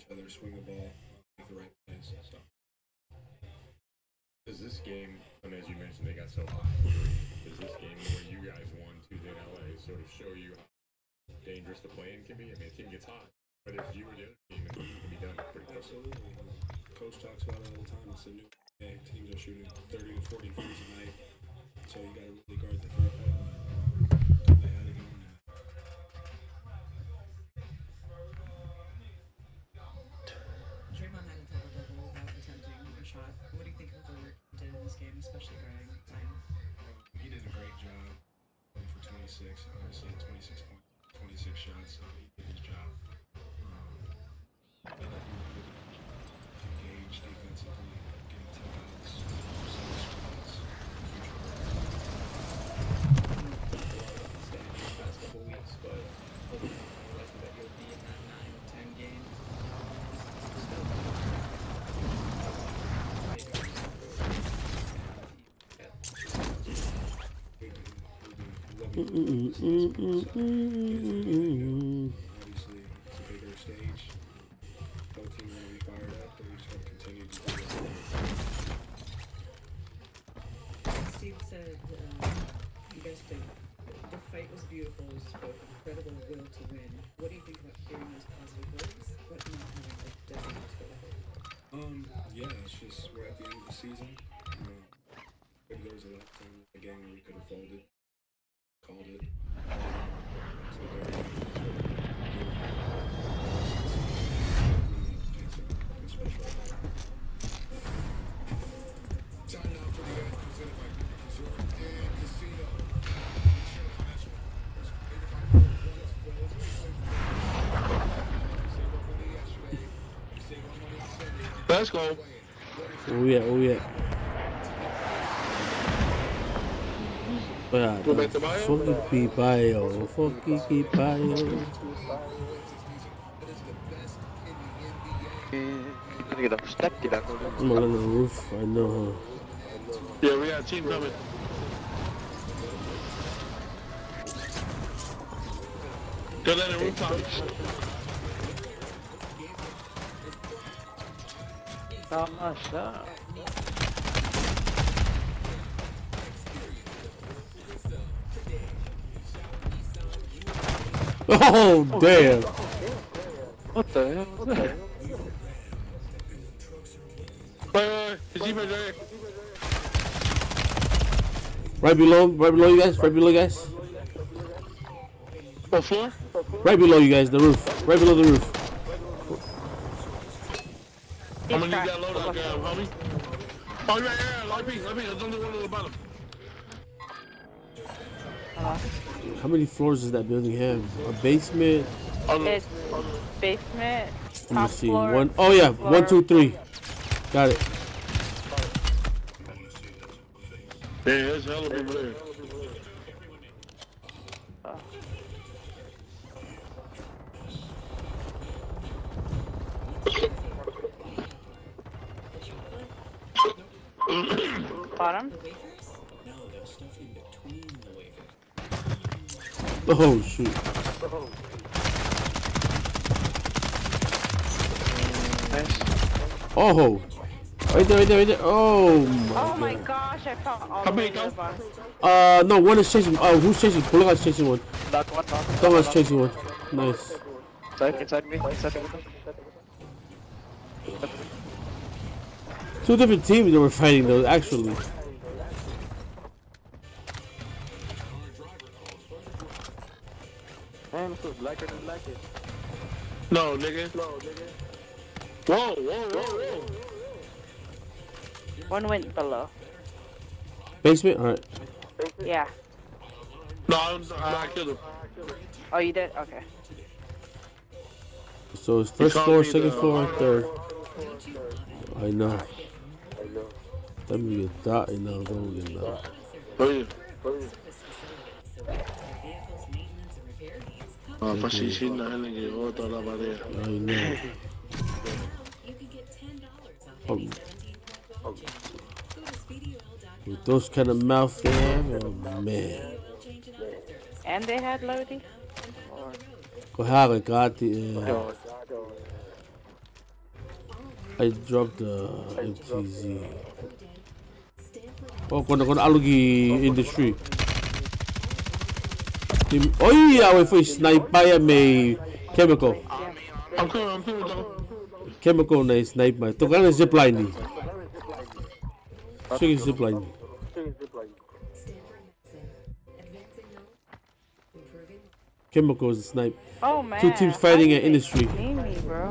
Each other, swing the ball, make the right plays. So. Does this game, mean, as you mentioned, they got so hot. Does this game where you guys won Tuesday in LA sort of show you how dangerous the playing can be? I mean, a team gets hot. Whether it's you or the other team, it can be done pretty quickly. Absolutely. Coach talks about it all the time. It's a new day. Teams are shooting 30 to 40 threes a night. So you got to really guard the three 26, obviously 26 points, 26 shots. So he did his job. Um, I thought he was really engaged defensively, getting timeouts, setting screens, these past couple weeks, but hopefully the rest of it you'll be in that 9 10 game. Obviously, Let's go. Oh yeah, oh yeah. Back to bio? Funky bio, funky bio. Gonna get a step to that. I'm on the roof. I know. Yeah, we got a team coming. Go let it rooftop. Oh, Oh damn! What the hell? What the hell? Wait, wait, wait. Is right there? Right below, right below you guys, right below you guys. What floor? Right below you guys, the roof. Right below the roof. How many you got loaded homie? Oh, yeah, yeah, yeah. Light pink, light pink. There's only one at the bottom. How many floors does that building have? A basement. It's basement, Let me see. floor. One. Oh yeah, floor. one, two, three. Got it. Yeah, there's hell over there. Bottom? No, there's stuff in between the wafer. Oh shoot. Oh. Right there, right there, right there. Oh my. Oh my gosh, I fell all the way to. Uh, no, one is chasing. Uh, who's chasing? Bulaga's chasing one. Knock one, knock one. Someone's chasing one. Nice. Inside, inside me, inside me. Two different teams that were fighting though, actually. Man, this was blacker than black is. No, nigga. No, nigga. Whoa, whoa, whoa, whoa. One went below. Basement? Alright. Yeah. No, I, I killed him. Oh, you did? Okay. So it's first floor, second the- floor, and third. I know. That me a dot, you know, don't get dot. Oh. Ah, pa na haling yung auto na ba rin? I know. Um, with those kind of mouth they have, oh man. And they had Lodi? Kohara got the. Uh, I dropped the MTZ. Oh, kung kung alugi industry. Oh yeah, wait for sniper ya may chemical. I'm coming, I'm though. Chemical na sniper. To kana zipline ni. Sige zipline. ni. Chemical is snipe. Oh man. Two teams fighting at industry. Me, bro.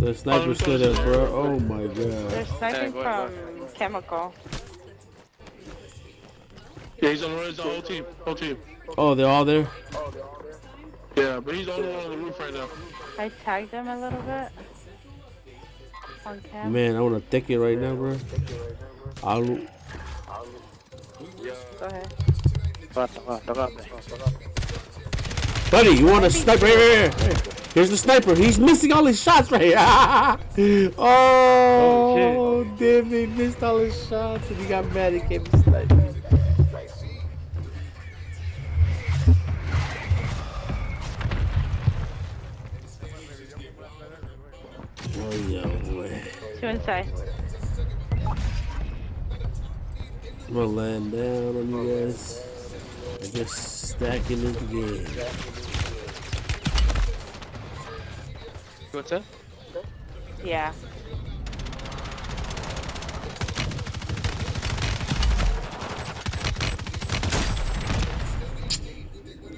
The sniper still there, bro. Oh my god. They're god. sniping from chemical. Yeah, he's on the run, the whole team, whole team. Oh, they're all there. Yeah, but he's the only one on the roof right now. I tagged him a little bit. On cam. Man, I wanna take it right now, bro. I'll. Go ahead. Buddy, you want a sniper? Here, here, here. Here's the sniper. He's missing all his shots right here. Oh, oh, damn, he missed all his shots and he got mad. He came to snipe me. Oh, yeah, boy. Two inside. I'm gonna land down on you guys. I guess stacking it again. What's that? Yeah.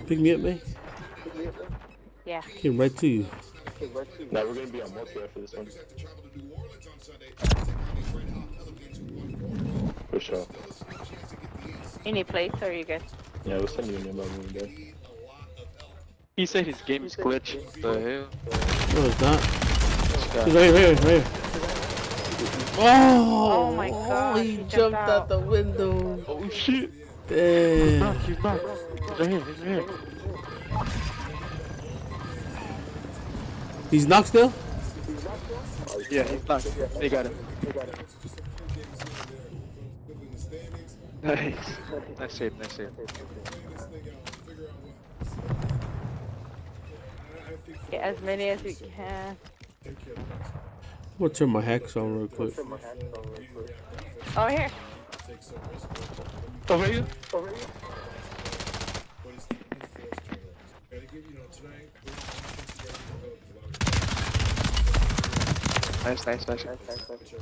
Pick me up, man. Yeah. Came right to you. Now we're gonna be on multi after this one. For sure. You need plates or are you good? Yeah, we'll send you an invite when we're done. He said his game is glitch. The hell? No, it's not. He's right here, right here. Oh, Oh my god. he jumped out the window. Oh shit. Damn. He's back. He's right here. He's right here. He's knocked still? Yeah, he's knocked. They got him. Nice. Nice save, nice save. Get as many as we can. I'm gonna turn my hacks on real quick. Oh, here. Over here? Over here. Nice, nice, nice. nice, nice.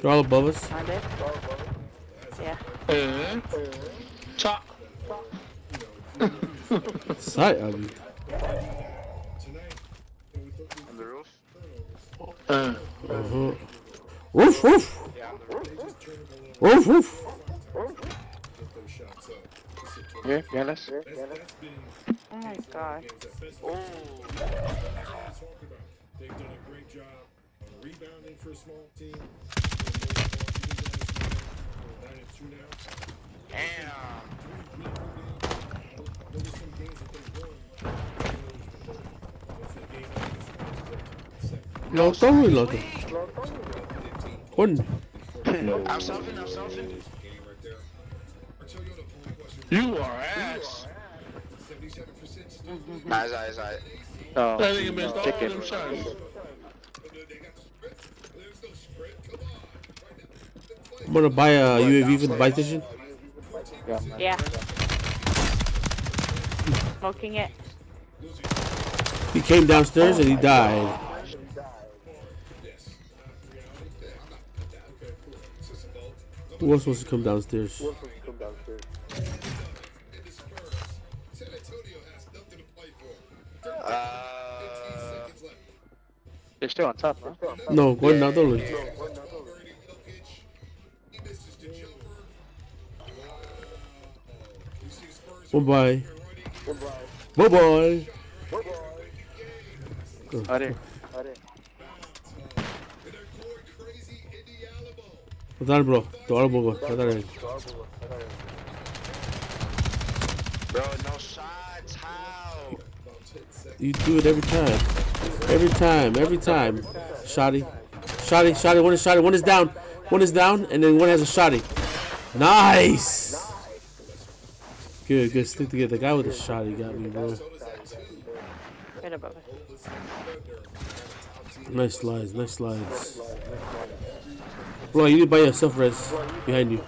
They're all above us. Found it. Yeah. Uh, chop. Sight of you. On the roof? Uh, Uh-huh. Woof, woof. Woof, woof. Here, behind us. Oh my god. They've done a great job on rebounding for a small team. Nine and two now. No, don't look. One. I'm something, I'm something. Game right there. Our Toyota poll question. You are ass. 77% still believe Eyes, eyes, eyes. Oh, That nigga missed all chicken. them shots. they got the spread. There's no spread. Come on. Right now. I'm gonna buy a UAV for the buy station. Yeah. Smoking it. He came downstairs and he died. Who was supposed to come downstairs? In the Spurs. San Antonio has nothing to play for. 15 Uh. They're still on top, huh? No, go down the Brady, Jokic. He misses the Alamo. Dale, bro. Te voy a poco. Dale. bro, no shots. How? You do it every time. Every time. Every time. Shotty. Shotty. Shotty. One is shotty. One is down. One is down. And then one has a shotty. Nice. Good. Good. Stick together. The guy with the shotty got me, bro. Right above us. Nice slides. Nice slides. Bro, you need to buy yourself res behind you.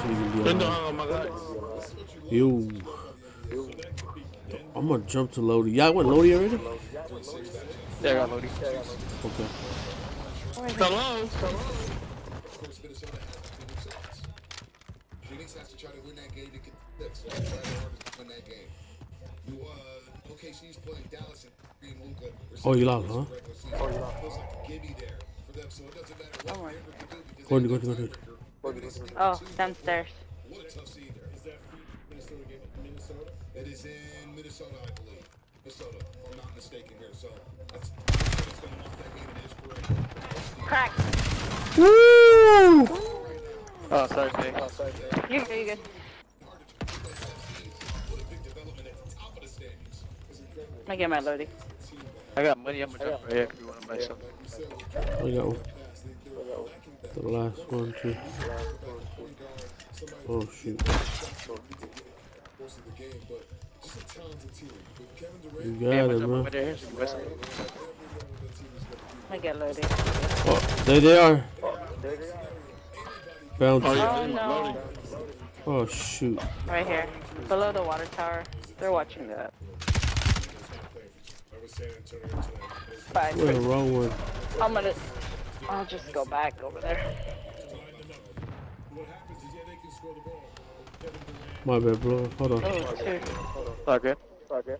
So you can be And, alright. oh my god. Yo. I'm gonna jump to Lodi. Yeah, I went Lodi already? Yeah, I got loadout. Okay. Hello. Of course, Minnesota has to win. Phoenix has to try to win that game to get the. So they're their hardest to win that game. You, uh, OKC's playing Dallas and Green Luka. Oh, you lost, huh? Feels like a Go on, go on, go on. Denver. Maybe they sneak Oh, two. downstairs. What a tough seed there. Is that Minnesota game in Minnesota? It is in Minnesota, I believe. Minnesota, if I'm not mistaken here. So that's that's going to that game. It is correct. Crack. Woo! Oh, sorry, Jay. Oh, sorry, You good, you good. What a big development at the top of the standings. I get my loadout. I got money. I'm gonna jump right here if you wanna buy something. I got one. The last one, too. Oh, shoot. Course of the game, but just a talented team. With Kevin Durant, You got gonna it, man. over there so you can buy something. I get loadout. Oh, there they are. Bounty. Oh no. Oh, shoot. Right here. Below the water tower. They're watching that. I was San Antonio Wait, wrong one. I'm gonna. I'll just go back over there. What happens is, yeah, they can score the ball. but Kevin Durant, My bad, bro. Hold on. Oh, two. All good. All good.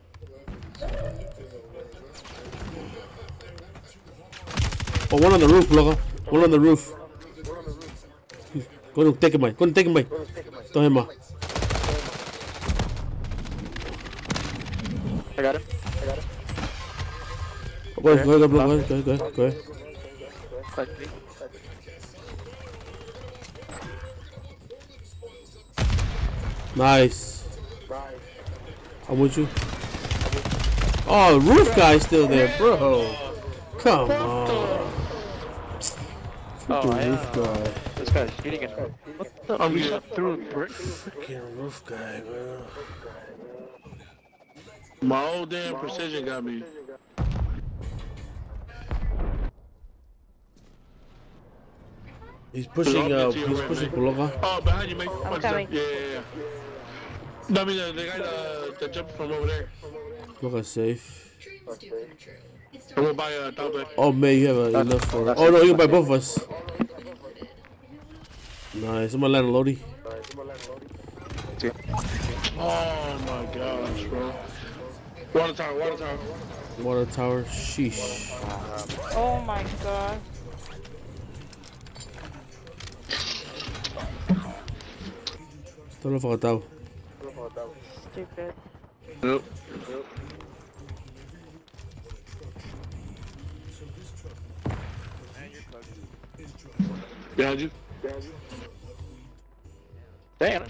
Oh, one on the roof, loco. One on the roof. Go and take him, Mike. Go and take him, Mike. Throw him out. I got him. I got him. Go ahead, go ahead, go ahead, go ahead, go ahead, go ahead. Fight me. Nice. I'm with you. Oh, the roof guy's still there, bro. Come on. Oh, Freaking I, roof guy. This guy's shooting at me. What the? I'm We good. shot through brick. Freaking roof guy, bro. My old damn precision got me. He's pushing, uh, he's pushing Pologa. Oh, behind you, mate. I'm Watch coming. that. Yeah, yeah, yeah. No, I mean, the, the guy uh, that jumped from over there. Pologa's safe. I'm gonna buy a top deck. Oh, man, you have uh, enough for. Oh, no, you can buy both of us. Nice. I'm gonna land a Lodi. Oh my gosh, bro. Water tower, water tower. Water tower. Sheesh. Oh my god. Todo lo facatado. Stupid. Yep. Behind you. Damn.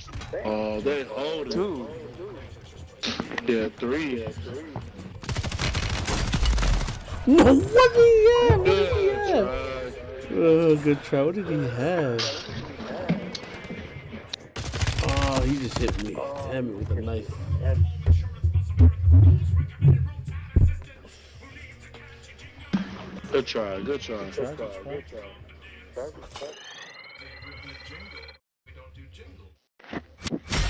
Oh, they hold it. Two. Yeah, three. No, what did he have? What did he Good have? Oh, good try. What did he have? Oh, he just hit me. Damn it with a knife. Good try. Good try. We don't do jingles. Baltimore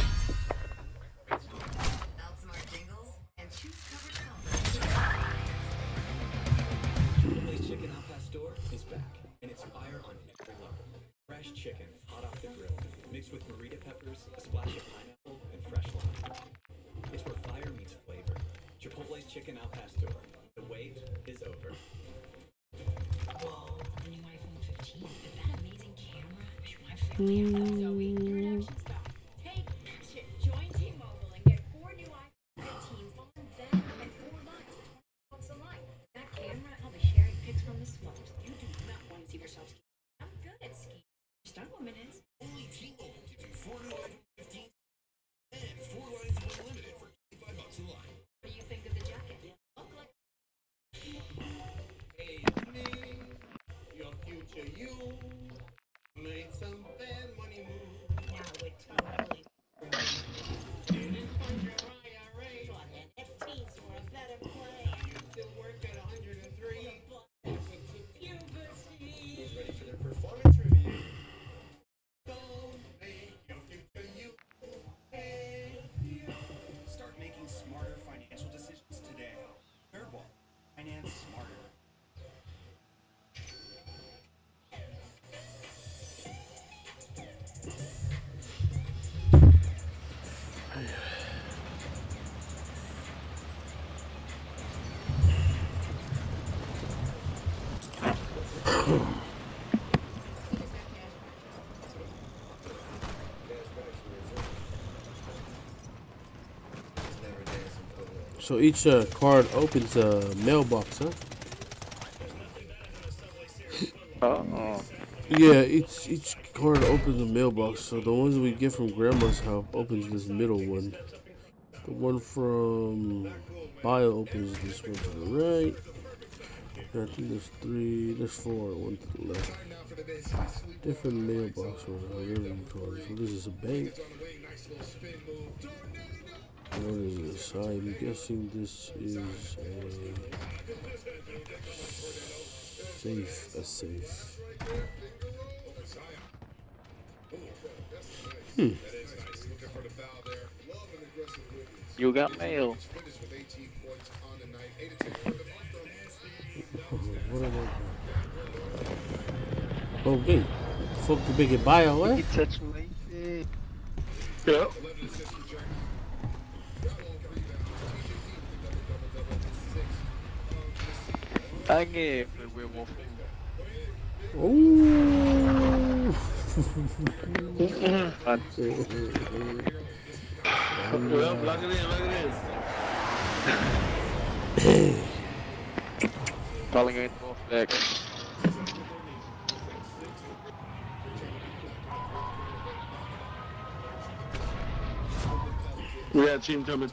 my So each uh, card opens a mailbox, huh? Oh. Yeah, each each card opens a mailbox. So the ones we get from Grandma's house opens this middle one. The one from Bio opens this one to the right. And I think there's three, there's four, one to the left. Different mailbox or whatever you call it. So this is a bank. What is this? I'm guessing this is a safe. A safe. Hmm. You got mail. What am I doing? Oh, wait. Fuck the big bio, eh? You touch me. Yep. The werewolf. Ooh. Well, lock it in, lock it in. Both back. We team coming.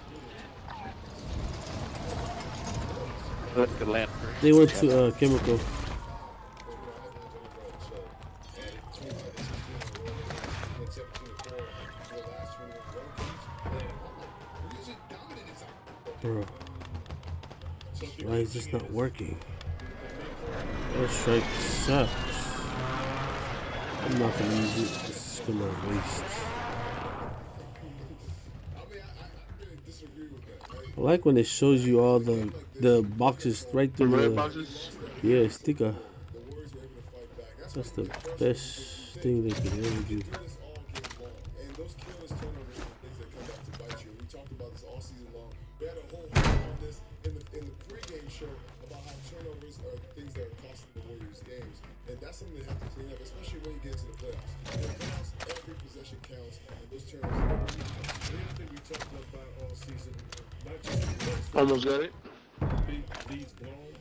They went to uh, chemical. Bro. Why is this not working? That strike sucks. I'm not gonna use it. This is gonna waste. I like when it shows you all the the boxes right The through red the boxes? Yeah, sticker. That's the best thing they could ever do. And those careless turnovers are things that come back to bite you. We talked about this all season long. We whole on this in the pregame show about how turnovers are things that are costing the Warriors games, and that's something they have to clean up, especially when you get into the playoffs. In the playoffs, every possession counts, and those turnovers. are Anything we talked about all season, not just the Warriors, Almost got it. Big leads blown.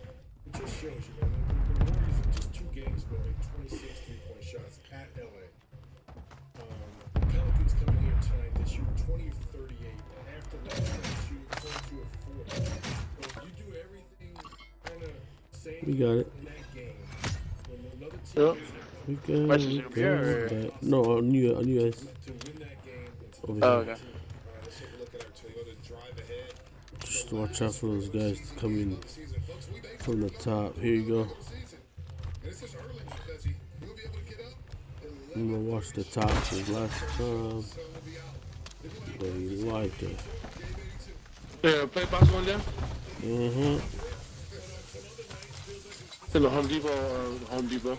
It just shows you, man. The, the Warriors in just two games ago made 26 three-point shots at LA. Um, Pelicans coming here tonight, they shoot 20 of 38. After that, they shoot 22 of 40. So if you do everything kind of We got it. Yep. We got it. West We is got here, or- it. No, on you, on you guys. Over Oh, here. okay. Just watch out for those guys coming from the top. Here you go. I'm gonna watch the top because last time they liked it. Yeah, play box one there. Mm-hmm. In the Home Depot or Home Depot.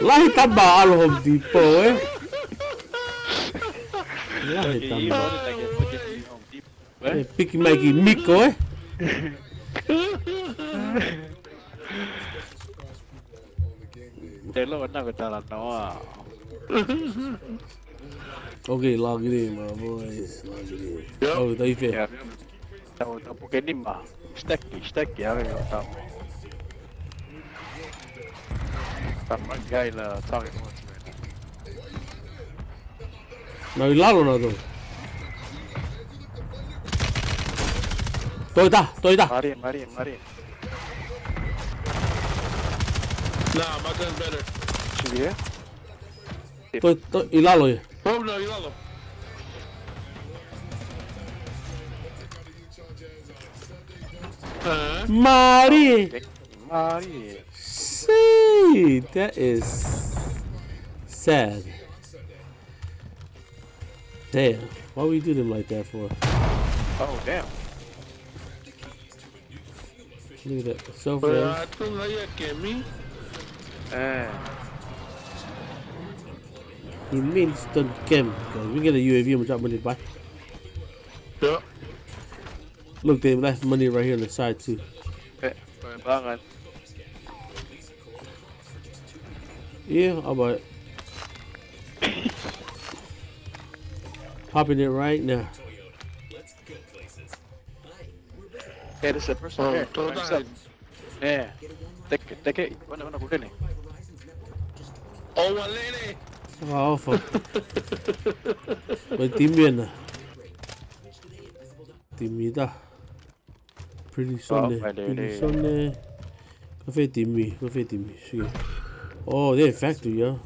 Lahit ba al Home Depot eh? Lahit Iya, Depot. Eh, Piki Mikey Miko eh? Telo na ko tala nawa. Okay, log it in, my boys. Log it in. Oh, how you feel? Ya. Tahu tak pakai ni mah. Stack stack ya kan tahu. Sama guy lah tahu. No, lalo na to. Toy ta, toy. Mari mari mari. Nah, my gun's better. Sige. Toy, toy, ilalo eh. Oh no, you Uh, Mari. Mari. See, that is sad. Damn, why we do them like that for? Oh damn. Look at that. So but far. I think like get me. Eh. He means don't game. Cause we get a UAV and we drop money by. Yep. Look, they left money right here on the side too. Eh, banget. Yeah, how about it? Popping it right now. There's a person Oh, there. don't Hands die. up. Eh. Take take it. Mana mana kuda ni? Oh, one lady. Oh, fuck. May team yan ah. Timida. Pretty soon Oh. Pretty lady. soon eh. Cafe Timmy. Cafe Timmy. Sige. Oh, they're factory, yeah.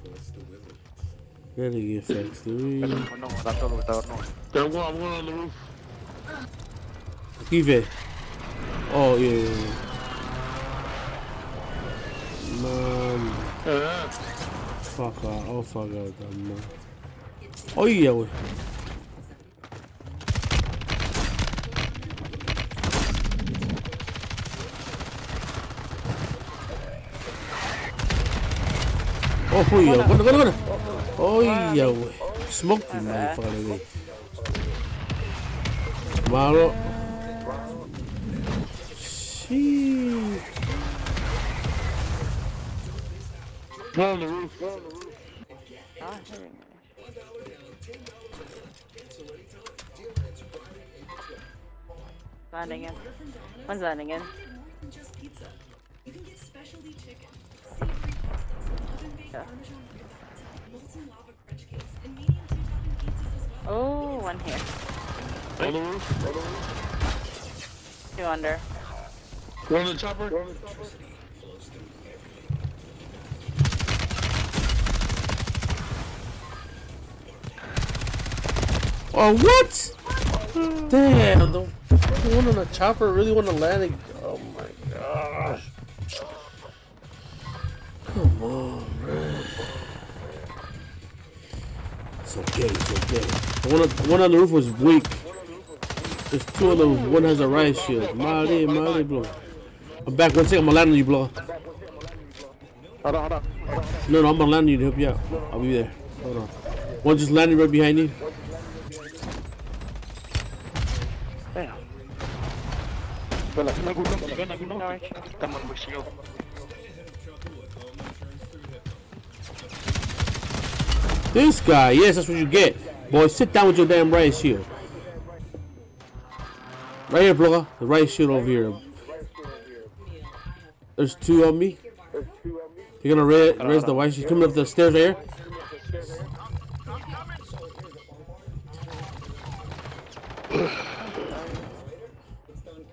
Really get factory. Ano ano rato lo tahu no. I'm going, I'm going on the roof. Give it. Oh, yeah. yeah, yeah. Man. Fuck out. Oh, fuck out, that man. Oh, yeah, we. Oh, oh, yeah. Gonna, gonna, gonna. Oh, yeah, we. Smoke you, motherfucker. we. Malo. Sheesh. Go on the roof. Landing in. One's landing in. Pizzas as well. Oh, one here. On the roof. On the roof. Two under. Go on the chopper. Go on the chopper. Oh, what? Damn, the fucking one on the chopper really want to land it. Oh my gosh. Come on, man. It's okay, it's okay. The one, on, the one on the roof was weak. There's two of them. One has a riot shield. Mali, Mali, bro. I'm back. One second. I'm gonna land on you, bro. Hold on, hold on. No, no, I'm gonna land on you to help you out. I'll be there. Hold on. One just landed right behind you. Damn. Wala, nagulong, sige, nagulong. Taman. This guy, yes, that's what you get. Boy, sit down with your damn riot shield. Right here, brother. The riot shield over here. There's two on me. You're gonna raise, raise the white shield. Coming up the stairs right here.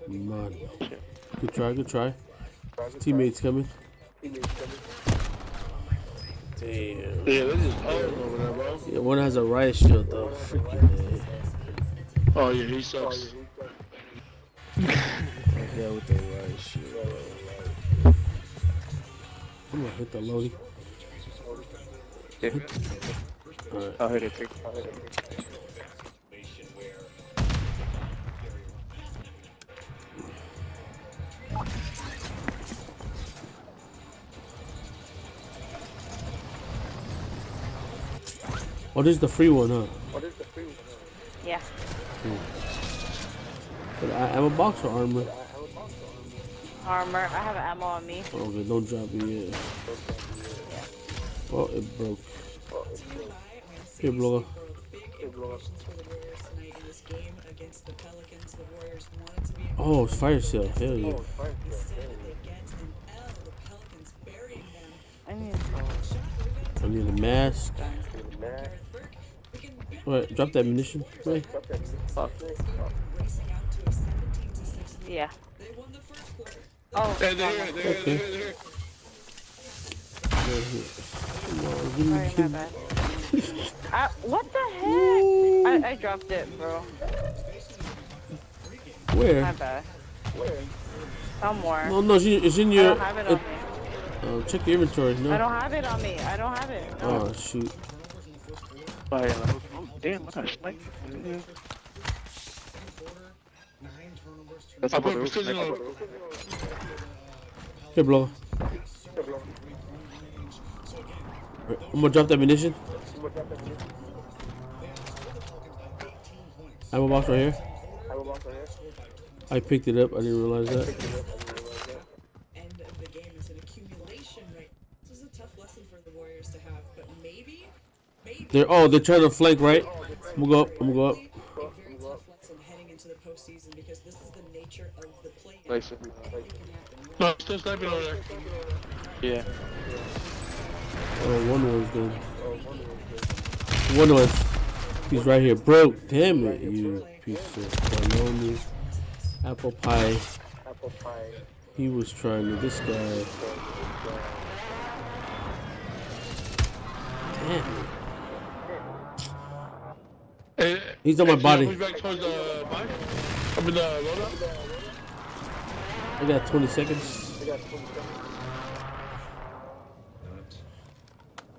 Man. Good try, good try. Teammates coming. Damn. Yeah, this is old over there, bro. Yeah, one has a riot shield though. Freaking Oh yeah, he sucks. Right there with the riot shield. I'm gonna hit the loadout. Yeah. Alright. I'll hit it too. I'll hit it. Oh, this is the free one, huh? Yeah. Cool. But I have a box or armor. Armor. I have ammo on me. Okay, don't drop it yet. Oh, it broke. Here, blower. Oh, it's fire sale. Hell yeah. I need I need a mask. Alright, drop that munition. Ray. Yeah. Oh. Hey, they're here, they're here, Okay. they're here. Right here. Come on, give me, Sorry, my bad. I, what the heck? I, I dropped it, bro. Where? My bad. Somewhere. No, no, it's in- it's in I your. don't have it on me. Uh, check your inventory. No. I don't have it on me. I don't have it. No. Oh shoot. Oh, yeah. Oh, damn, I got a snipe. Yeah. That's I about put the precision on. Here, blow. I'm gonna drop that munition. I have a box right here. I picked it up. I didn't realize that. End of the game. It's an accumulation right. This is a tough lesson for the Warriors to have, but maybe, maybe They're oh, they're trying to flank right. I'm gonna go up. I'm gonna go up. Place it. No, still sniping over there. Yeah. Oh, one was done. One was. He's right here, bro. Damn it, you piece of baloney. Apple pie. He was trying to. This guy. Damn He's on my hey, body. Push back towards the bike. I mean the loadout. I got 20 seconds.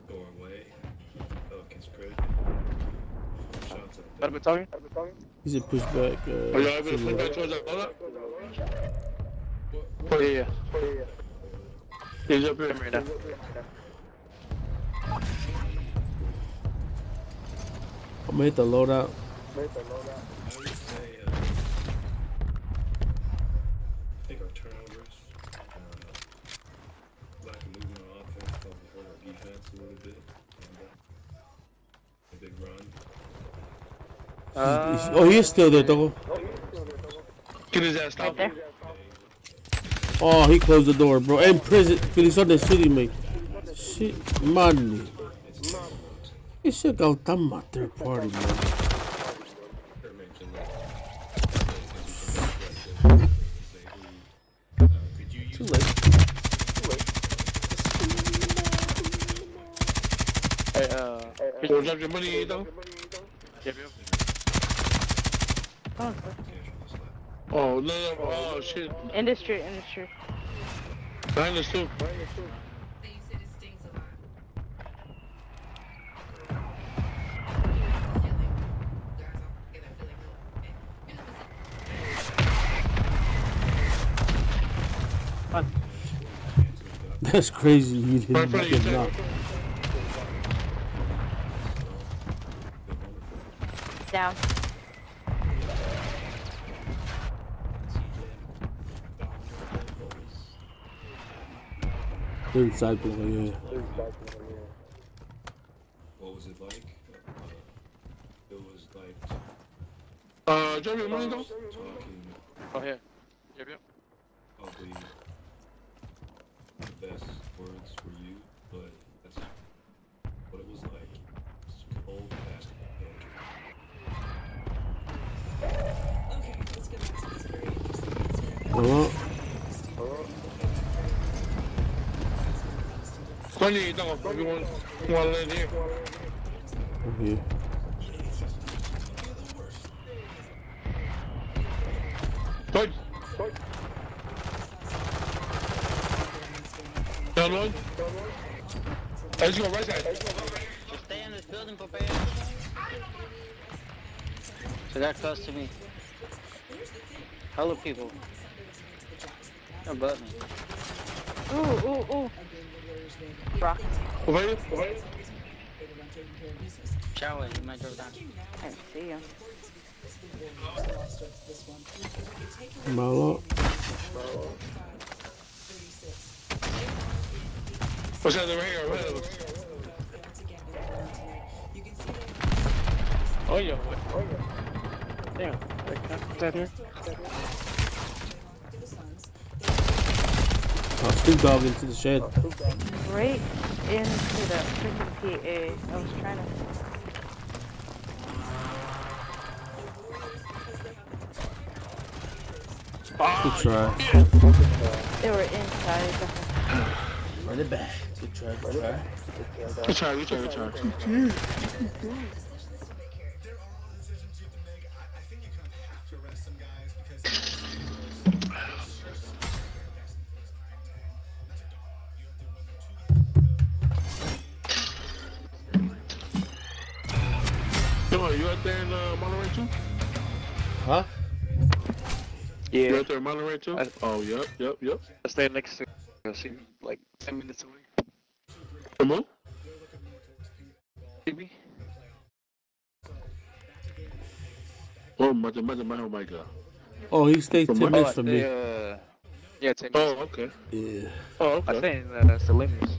Go away. Pelicans crit. Shots up. Better be talking? He said push back. Uh, Are you able to to push back towards that loadout? Yeah, yeah. He's up here. Come here now. I'm gonna hit the loadout. I would say, uh, I think our turnovers, uh, lack of movement on offense probably hurt our defense a little bit. And, uh, a big run. He's- oh, he is still there, Togo. Get his ass stop. Right there. Oh, he closed the door, bro. In prison. Finisou de me. Shit, man. This shit go down my third party, man. Kurt mentioned that. Uh, could you use Too late. Hey, uh, You wanna drop your money, though? yep, yep. Oh, no, no, oh, shit. Industry, industry. Behind us, too. That's crazy. You didn't front of you, get Jack. knocked. Down. They're inside block, yeah. What was it like? Uh, it was like Uh, drop your money, though? talking One you don't if you want, you want to land here. Okay. Right. Down one. Hey, let's go right side. Just stay in this building, Popeye. So that close to me. Hello, people. Above me. Ooh, ooh, ooh. Rock. Over here. Over here. Shower, you might drove down. I see him. Malo. What's that over here? Over here. Oh yeah. Oh yeah. Damn. Is that here? Oh, Snoop Dogg into the shed. Right into the freaking PA. I was trying to. Good try. They were inside. Run it back. Good try. Good try. Good try. Good try. Good try. Come Yeah. You out there in Monterey too? I- oh, yep, yep, yep. I stay next to. I see like ten minutes away. Come on. Maybe. Oh, my, my, my, oh my God. Oh, he stayed From 10 minutes Oh, from I me. uh, yeah, 10 minutes. okay. Yeah. Oh, I okay. stay in uh, Salinas.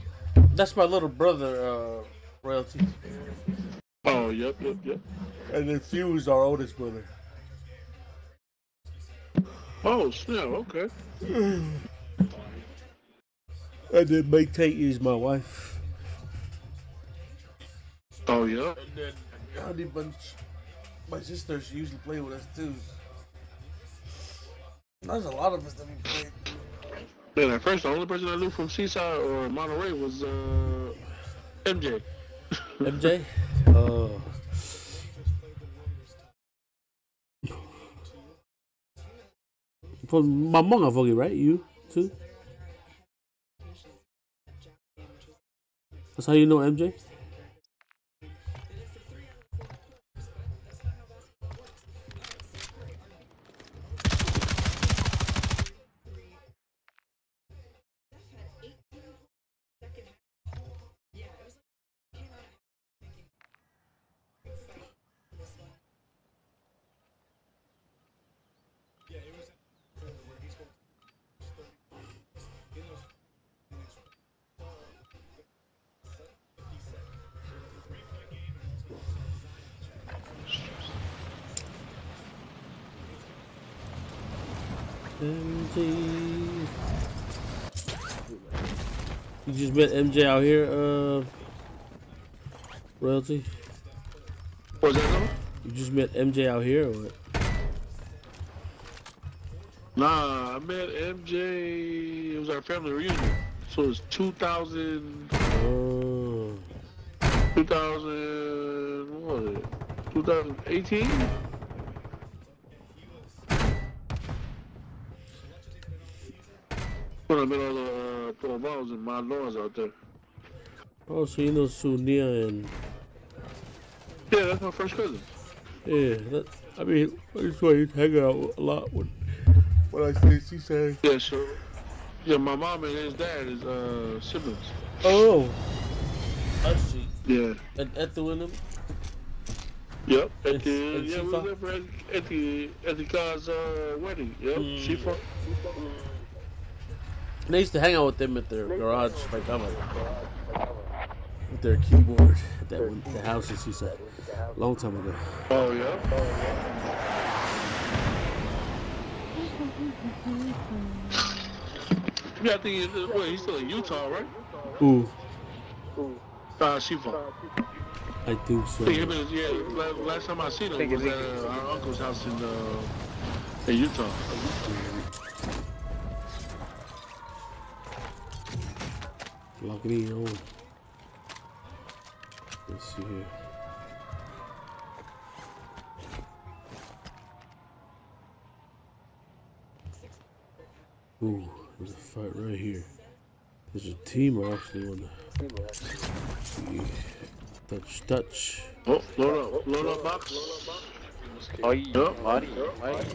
That's my little brother, uh, royalty. Oh, yep, yep, yep. And then Fuse, our oldest brother. Oh, snap, okay. And then Mike Tate is my wife. Oh, yeah. And then Honey Bunch, my sister, she usually play with us too. There's a lot of us that we played. Man, at first, the only person I knew from Seaside or Monterey was uh, MJ. MJ? Oh. From Mamonga Vogi, right? You too? That's how you know? MJ. You just met MJ out here, uh, royalty. What's that number? You just met MJ out here, or what? Nah, I met MJ. It was our family reunion. So it was 2000. Oh. 2000. What was it? 2018? When I met all the uh, Polamalus and my laws out there. Oh, so you know Sunia and Yeah, that's my first cousin. yeah. That, I mean, that's why you hang out a lot when when I say she say. Yeah, so yeah, my mom and his dad is uh siblings. Oh, I see. Yeah. And Ethu and them. Yep. At And- the and yeah, we was there for at, at the at the guy's uh wedding. Yep. Mm. Shifa. They used to hang out with them at their garage, like I'm like, with their keyboard at that one, the house that she said, a long time ago. Oh yeah. Yeah, I think he, wait, he's still in Utah, right? Ooh, Uh, Shifa. I think so. I think him and yeah, last, last time I seen him was at uh, our uncle's house in uh, in Utah. Lock it in. on. Let's see here. Ooh, there's a fight right here. There's a team I actually want to touch, touch. Oh, load up, load up box. Oh, yeah, buddy, buddy.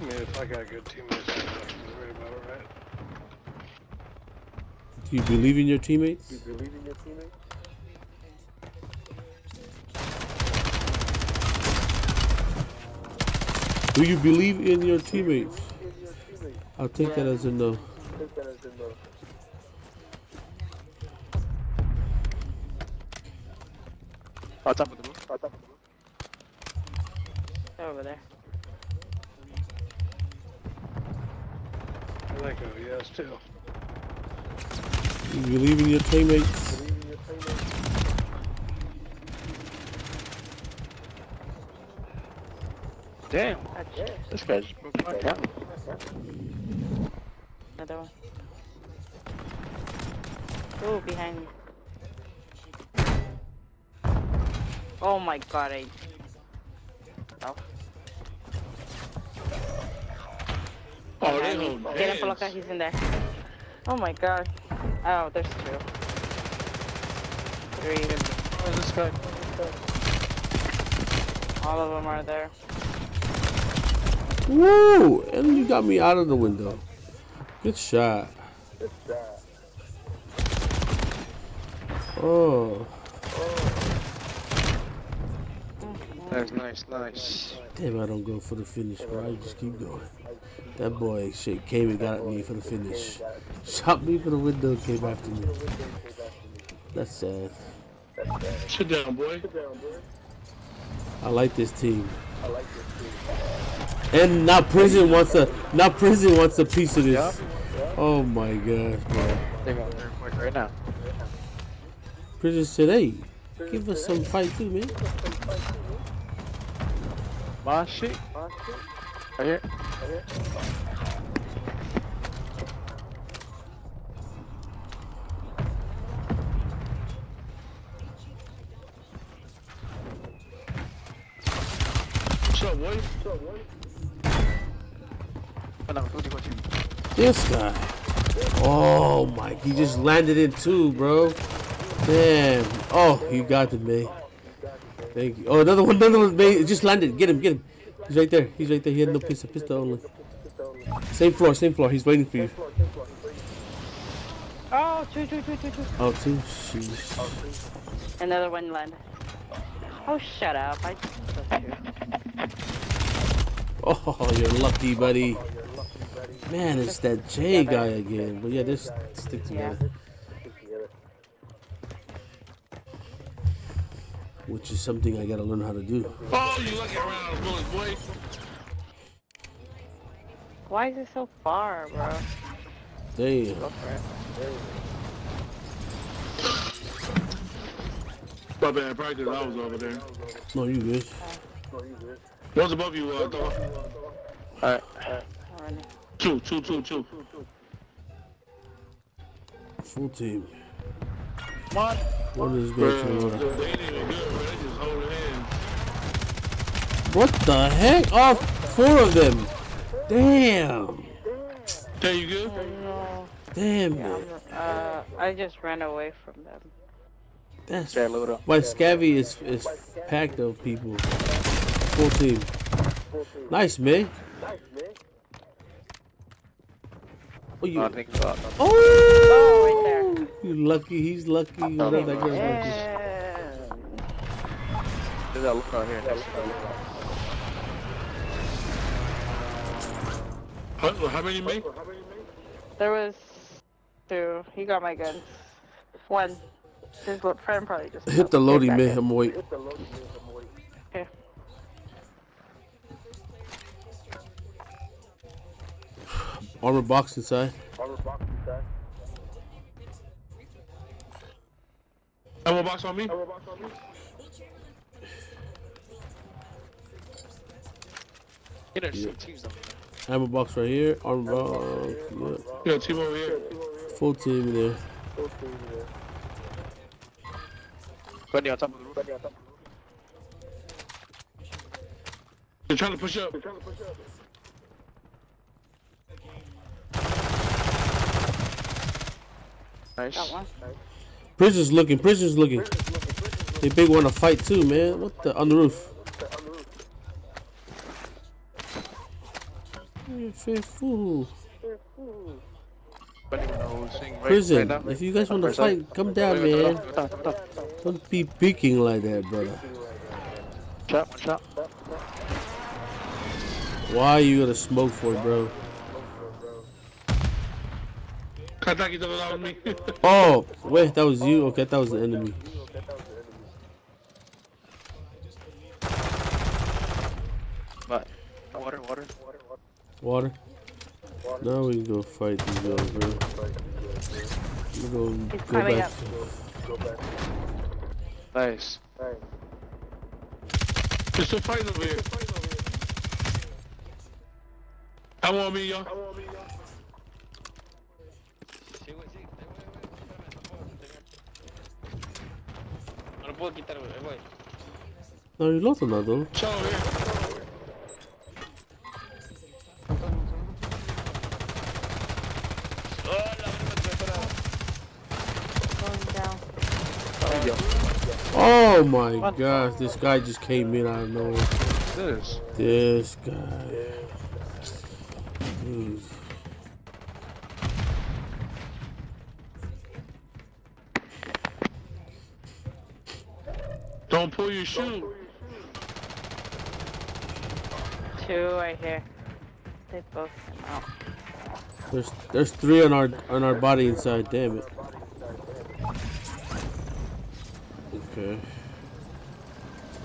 I mean, if I got good teammates, I'm not worried about it, right? Do you believe in your teammates? You believe in your teammates? Do you believe in your teammates? I'll take that as a no. Take that as a no. On top of the roof. On top of the roof. Over there. I like oh yes too. You believe in your teammates? Believe in your teammates? Damn. This guy just broke my count. Another one. Ooh, behind me. Oh my god, I... Oh. Oh, they Behind me. Get him, hands. He's in there. Oh my god. Oh, there's two. Three. Where's this guy? All of them are there. Woo! And you got me out of the window. Good shot. Good shot. Oh. Nice, nice, nice. Damn, I don't go for the finish, bro. I just keep going. That boy shit came and got at me for the finish. Shot me for the window, came after me. That's sad. Sit down, boy. Sit down, boy. I like this team. I like this team. And now prison wants a now prison wants a piece of this. Oh my gosh, bro. They got there quick right now. Prison said, hey, give us some fight too, man. My shit. Right here. What's up? This guy. Oh my, he just landed in two, bro. Damn. Oh, you got it, man. Thank you. Oh, another one, another one, just landed. Get him, get him. He's right there. He's right there. He had no pistol, pistol only. Same floor, same floor. He's waiting for you. Oh, two, two, two, two, two. Oh, two. Jeez. Oh, Another one landed. Oh, shut up. I Oh, you're lucky, buddy. Oh, Man, it's that J guy again. But yeah, they s- stick together. Which is something I gotta learn how to do. Oh, you lucky around bullets, boy. Why is it so far, bro? Damn. My bad, practice. I was over there. No, you good. One's above you, uh, Thor. Alright. Two, two, two, two. Full team. What? What is Bro, going on? ain't even good, bro. They just holding hands. What the heck? Oh, four of them. Damn. There you good? Damn. Yeah. I'm, uh, I just ran away from them. That's Okay, load up. why Scavvy is is packed of people. Full team. Nice, man. Oh, you. I think about Oh, Oh, right there. you lucky. He's lucky. Whatever that girl's lucky. Yeah. There's that look out here. That's How, how many make? There was two. He got my guns. One. His little friend probably just Hit the loadout, back man. in. I'm wait. Armor box inside. Ammo box inside. Elbow box on me? Get her some teams over Ammo box right here. Armor box. Yeah. Yeah, team over here. Full team there. Buddy on top of the roof. They're trying to push up. Nice. Got one. Prison's looking. Prison's looking. They big want to fight too, man. What the on the roof? Yeah, faithful. Buddy knows sing right, Prison. If you guys want to fight, come down, Wait, wait, man. Don't be peeking like that, brother. Shot, one shot. Why are you gonna smoke for, it, bro? Kataki doesn't allow me. Oh, wait, that was you. Okay, that was the enemy. But water, water. Water. Water? Now we can go fight these guys, bro. We go He's go climbing back. up. Nice. They're still fighting over here. Come on me, y'all. Puedo quitar, güey. voy. No, you lost another. Chao, here. Oh my gosh, this guy just came in out of nowhere. This. This guy. Dude. Don't pull your shoe. Two right here. They both came out. There's there's three on our on our body inside. Damn it. Okay.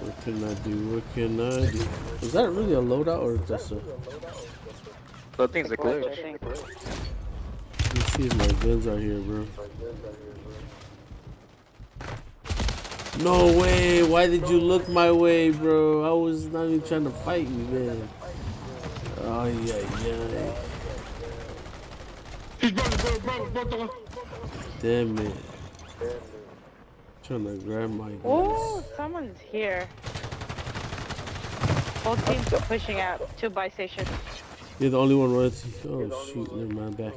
What can I do? What can I do? Is that really a loadout or just a? That thing's a Glitch, I think. Let me see if my guns are here, bro. No way! Why did you look my way, bro? I was not even trying to fight you, man. Oh yeah, yeah. Damn it. Trying to grab my guns. Oh, someone's here. Both teams are pushing out. Two by station. You're the only one running. Oh shoot! Never mind. Back.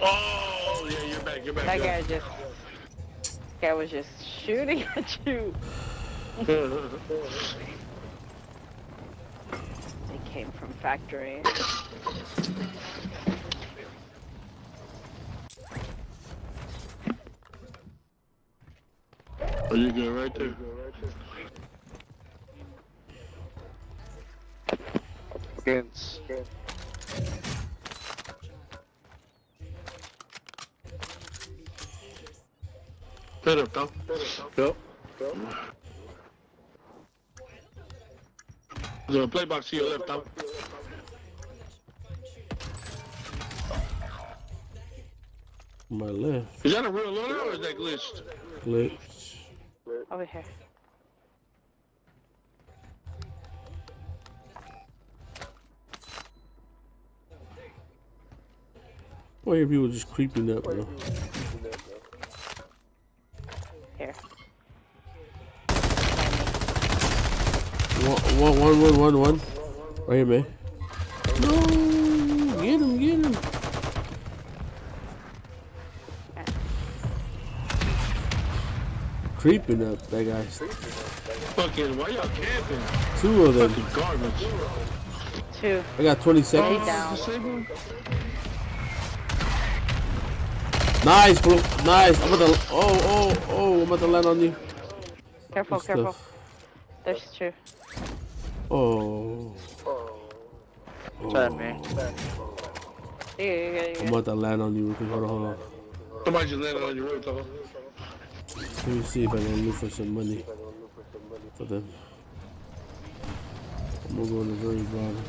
Oh, yeah, you're back, you're back. That yeah. guy just. Guy was just shooting at you. They came from factory. Oh, you good right there. Against. Head up, though. Yep. There's a plate box to your left, though. My left. Is that a real loadout or is that glitched? Glitch. Over here. Why are people just creeping up, bro? Here. One, one, one, one, one, one. Right here, man. No! Get him, get him. Creeping up, that guy. Fucking, why y'all camping? Two of them. Fucking garbage. Two. I got 20 Stay seconds. Down. Disable? Nice, bro. Nice. I'm about to. Oh, oh, oh. oh. oh. I'm about to land on you. Careful, Good careful. stuff. There's two. Oh. Try me. You, you, you, I'm about to land on you. Hold on, hold on. Somebody just landed on your roof, though. Let me see if I can look for some money for them. I'm gonna go in the very bottom.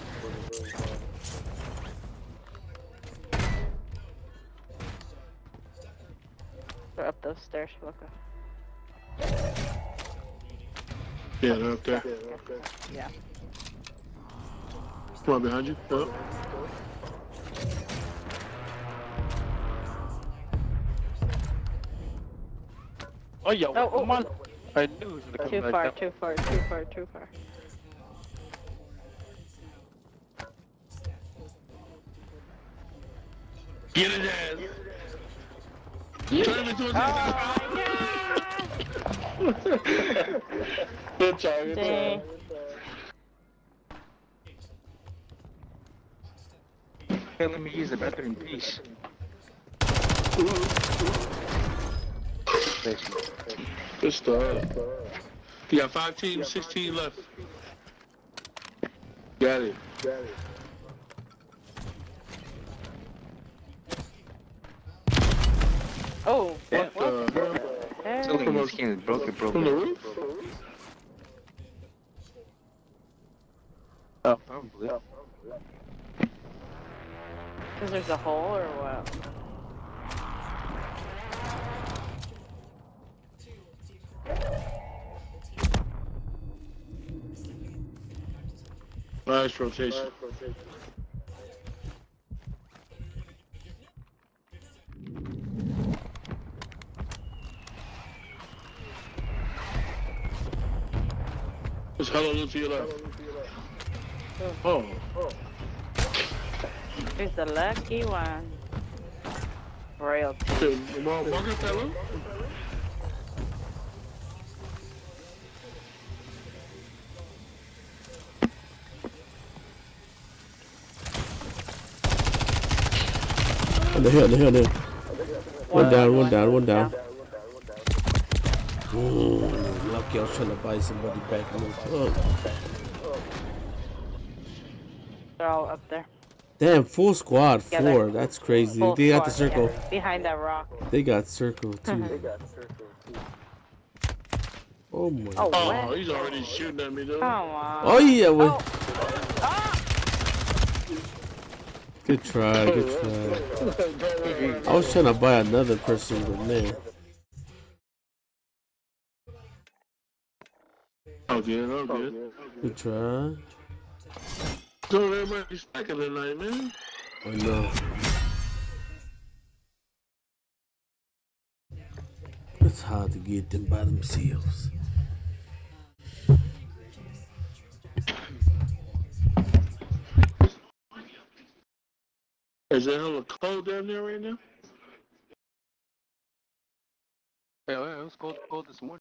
They're up those stairs. Look up. Yeah, they're up there. Yeah. Come on, behind you. Up. Oh, yo, Oh, oh, come on. Oh. I knew he was gonna come Too back far, up. too far, too far, too far. Get his ass. Good job, good job. Hey, let me use the bathroom, please. Good stuff. You got five teams, 16 left. Got it. Got it. Oh, Yeah, what? Uh, Hey. Something in this game is broken, broken. From the roof? Oh, probably. Cause there's a hole or what? Nice rotation. There's hella loot to your left. Oh. oh. He's the lucky one. Royalty. Dude, motherfucker, fella. On the hill, on the hill, there. One down, one down, one down. Mm, lucky I was trying to buy somebody back. Oh, They're all up there. damn, full squad, Together. four. That's crazy. Full They got the circle. yeah. Behind that rock. They got circle too. Oh my. Oh, Oh, he's already shooting at me, though. Come on. Oh yeah, well. Good try, good try. I was trying to buy another person, but man. Oh, good, oh, good. Good try. So everybody's stacking tonight, man. I know. It's hard to get them by themselves. Is there hella cold down there right now? Yeah, yeah, it was cold, cold this morning.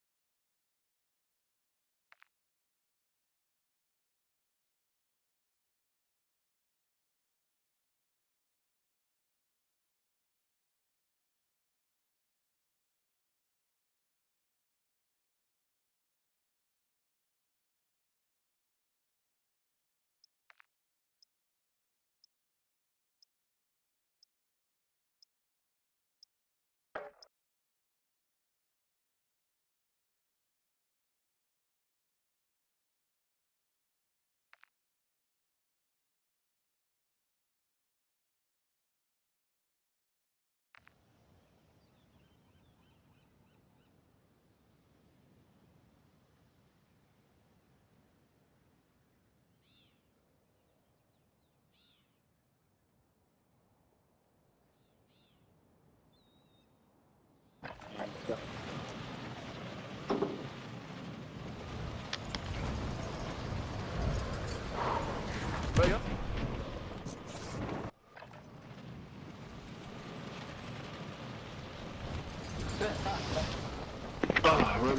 Ah,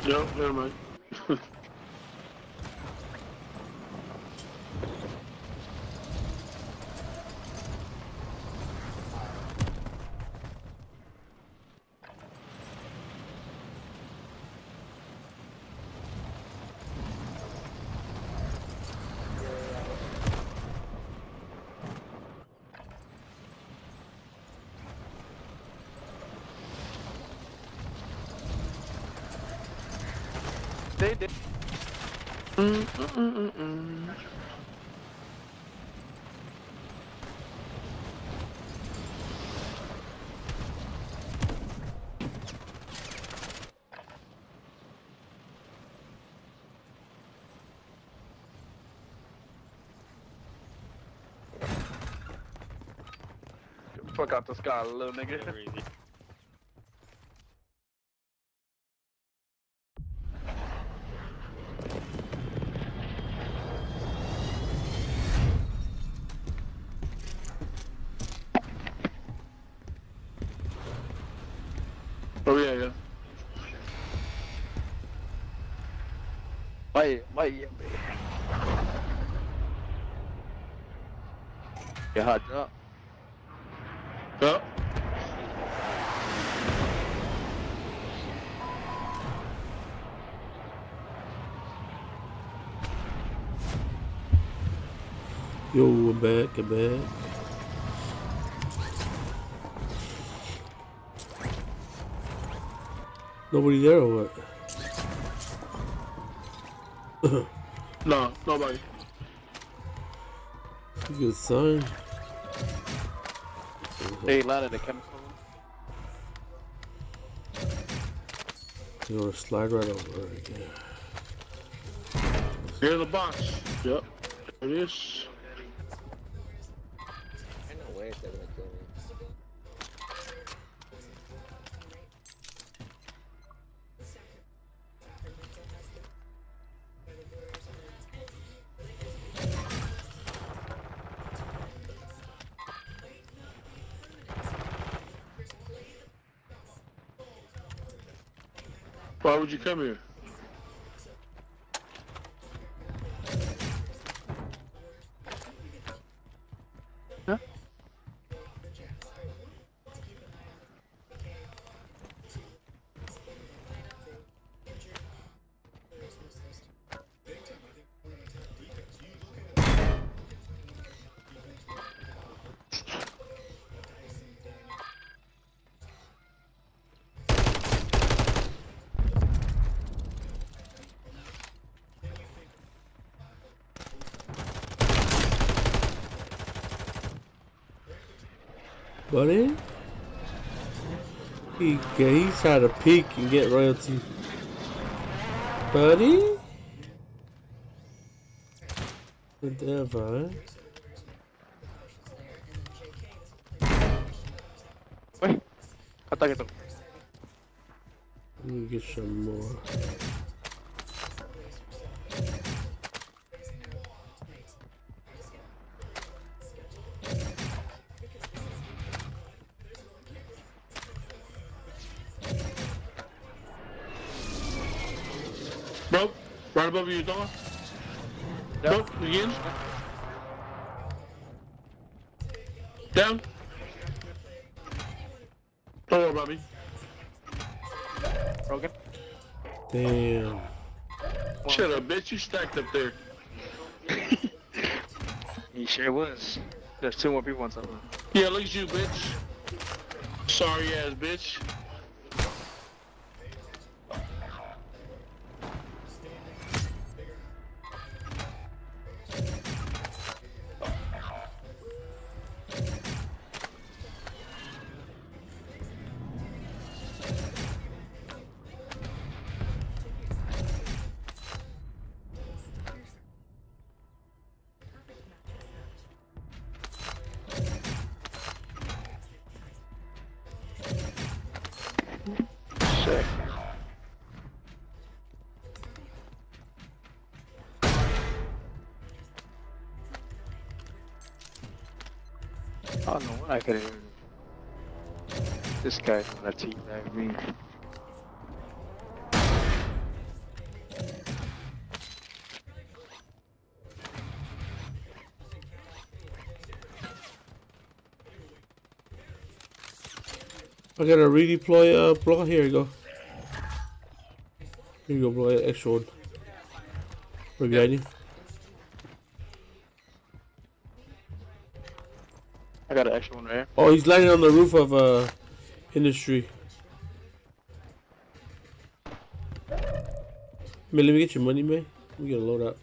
no, never mind. Fuck out the sky, little nigga. Hot drop. Yup. Oh. Yo, I'm back, I'm back. Nobody there or what? No, nobody. Good sign. Hey, ladder, the chemical. You wanna slide right over it, yeah. Here's the box. Yep. There it is. Would you come here? He, he's trying to peek and get royalty. Buddy? Whatever. Wait, I kata gitu. Let me get some more. You stacked up there. He sure was. There's two more people on top of him. Yeah, look at you, bitch. Sorry ass bitch. I gotta redeploy uh block. Here you go. Here you go, bro. Extra one. Right behind you. I got an extra one right here. Oh, he's landing on the roof of uh industry. Man, let me get your money, man. Let me get a load up.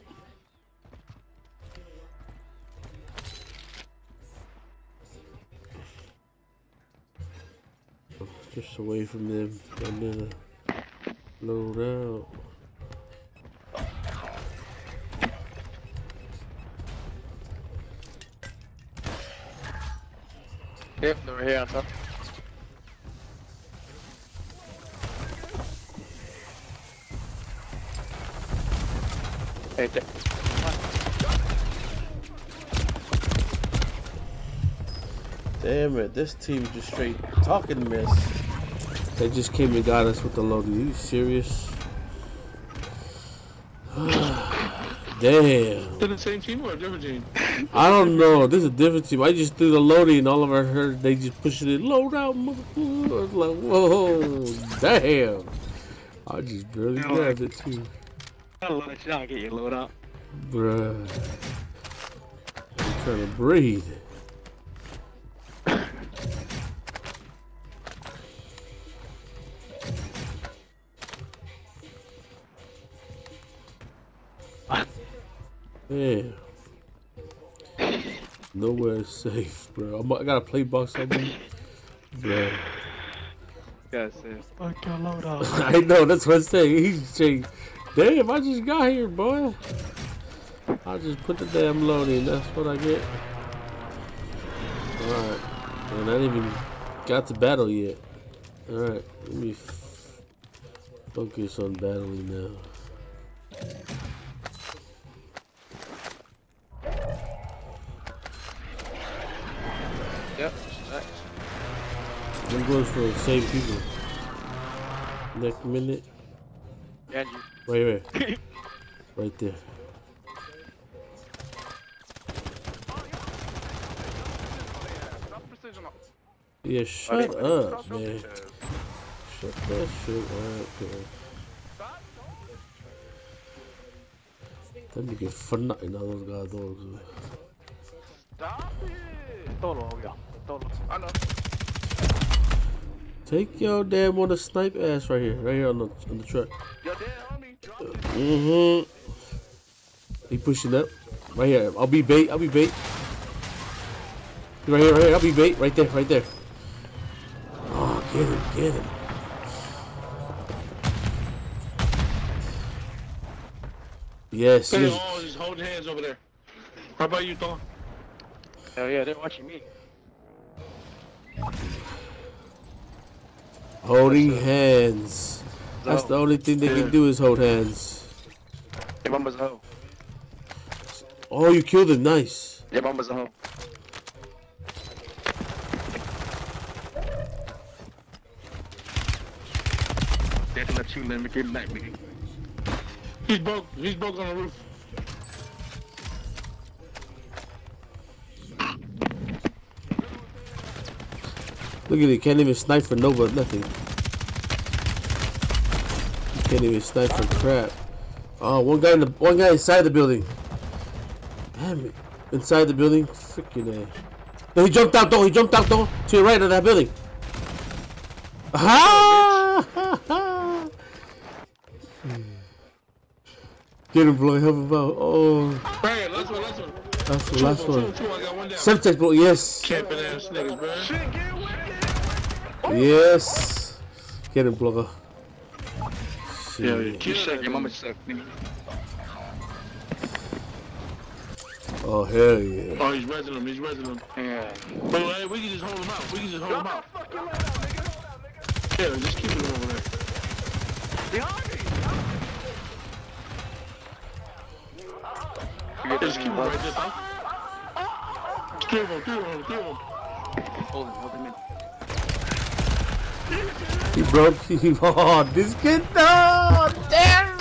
Away from them. And then uh, load out. Yep, they're here on top. Hey, th- Damn it, this team just straight talking mess. They just came and got us with the loading. you serious? Damn. They're the same team or a different team? I don't know. This is a different team. I just threw the loading and all of our heard they just pushing it load out. motherfucker. I was like, whoa, damn. I just barely grabbed it too. I'll let you down, get your load out. Bruh. I'm trying to breathe. Safe, bro. I'm, I got a plate box on me. Bro. Guys, says, fuck your load out. I know, that's what I'm saying. He's saying, damn, I just got here, boy. I just put the damn load in. That's what I get. Alright. And I didn't even got to battle yet. Alright, let me f- focus on battling now. I'm for the same people. Next minute. Yeah, you. Right here. right there. Yeah, shut up, man. Shut that shit up, man. That nigga for nothing, all those guys, those. Todo, obvio. Todo. I know. Take your damn one to snipe ass right here, right here on the on the truck. Mm-hmm. He pushing up. Right here. I'll be bait. I'll be bait. Right here, right here. I'll be bait. Right there, right there. Oh, get him, get him. Yes, They're yes. all just holding hands over there. How about you, Thor? Hell yeah, they're watching me. Holding hands. That's the only thing they Yeah. can do is hold hands. Your mama's a hoe. Oh, you killed him. Nice. Your mama's a hoe. They can you let me get back, nigga. He's broke. He's broke on the roof. Look at it. Can't even snipe for Nova. Nothing. Can't even snipe for crap. Oh, one guy in the one guy inside the building. Damn it. Inside the building. Freaking a. No, he jumped out though. He jumped out though. To your right of that building. Ah! Get him, boy. Help him out. Oh, Right, last one, last one. that's the last one. two, I one. Semtex, bro. Yes. Camping ass niggas, bro. Yes. Get him, blogger. Yeah, yeah. You suck. Your mama suck, nigga. Oh, hell yeah. Oh, he's resing him. He's resing him. Yeah. Bro, hey, we can just hold him out. We can just hold him out. Yeah, just keep him over there. Just keep him right there, huh? Just kill him, kill him, kill him. Hold him, hold him in. He broke. He, oh, this kid. No, damn.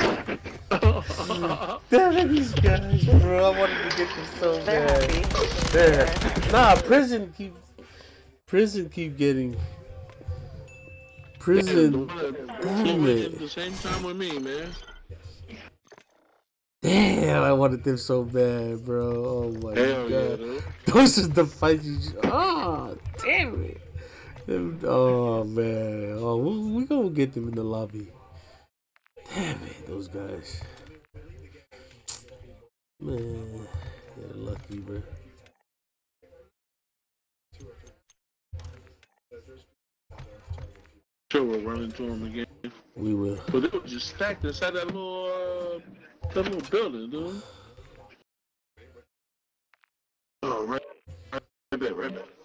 damn it, these guys, bro. I wanted to get them so bad. Yeah. Nah, prison keep. Prison keep getting. Prison. Damn Damn it. At the same time with me, man. Damn, I wanted them so bad, bro. Oh my Hell god. dude. Those are the fights you. ju- Oh, damn it. Oh man. Oh, we, we gonna get them in the lobby. Damn it, those guys. Man, they're lucky, bro. Sure, we'll run into them again. We will. But they were just stacked inside that little, uh, that little building, dude. Oh, right, right back, right back.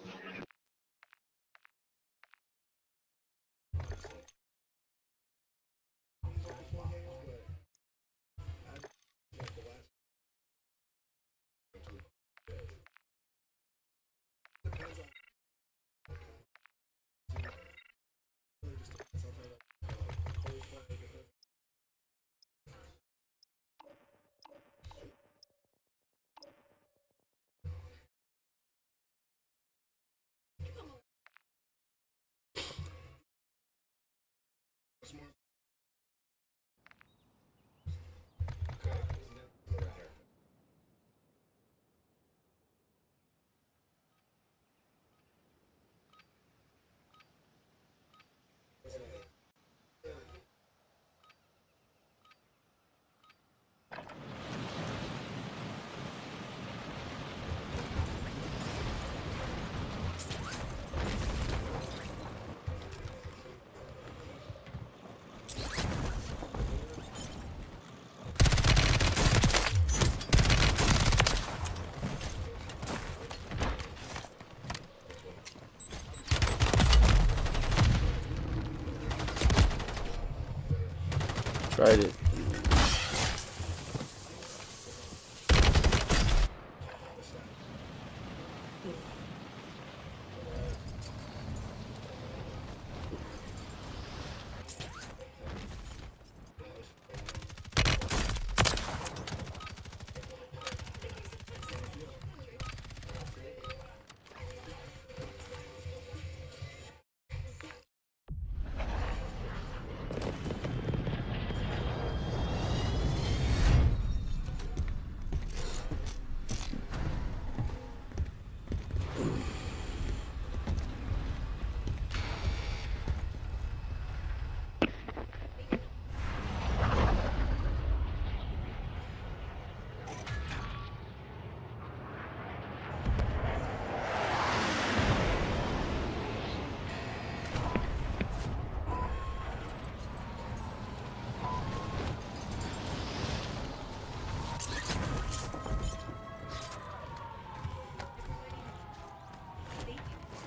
Tried it.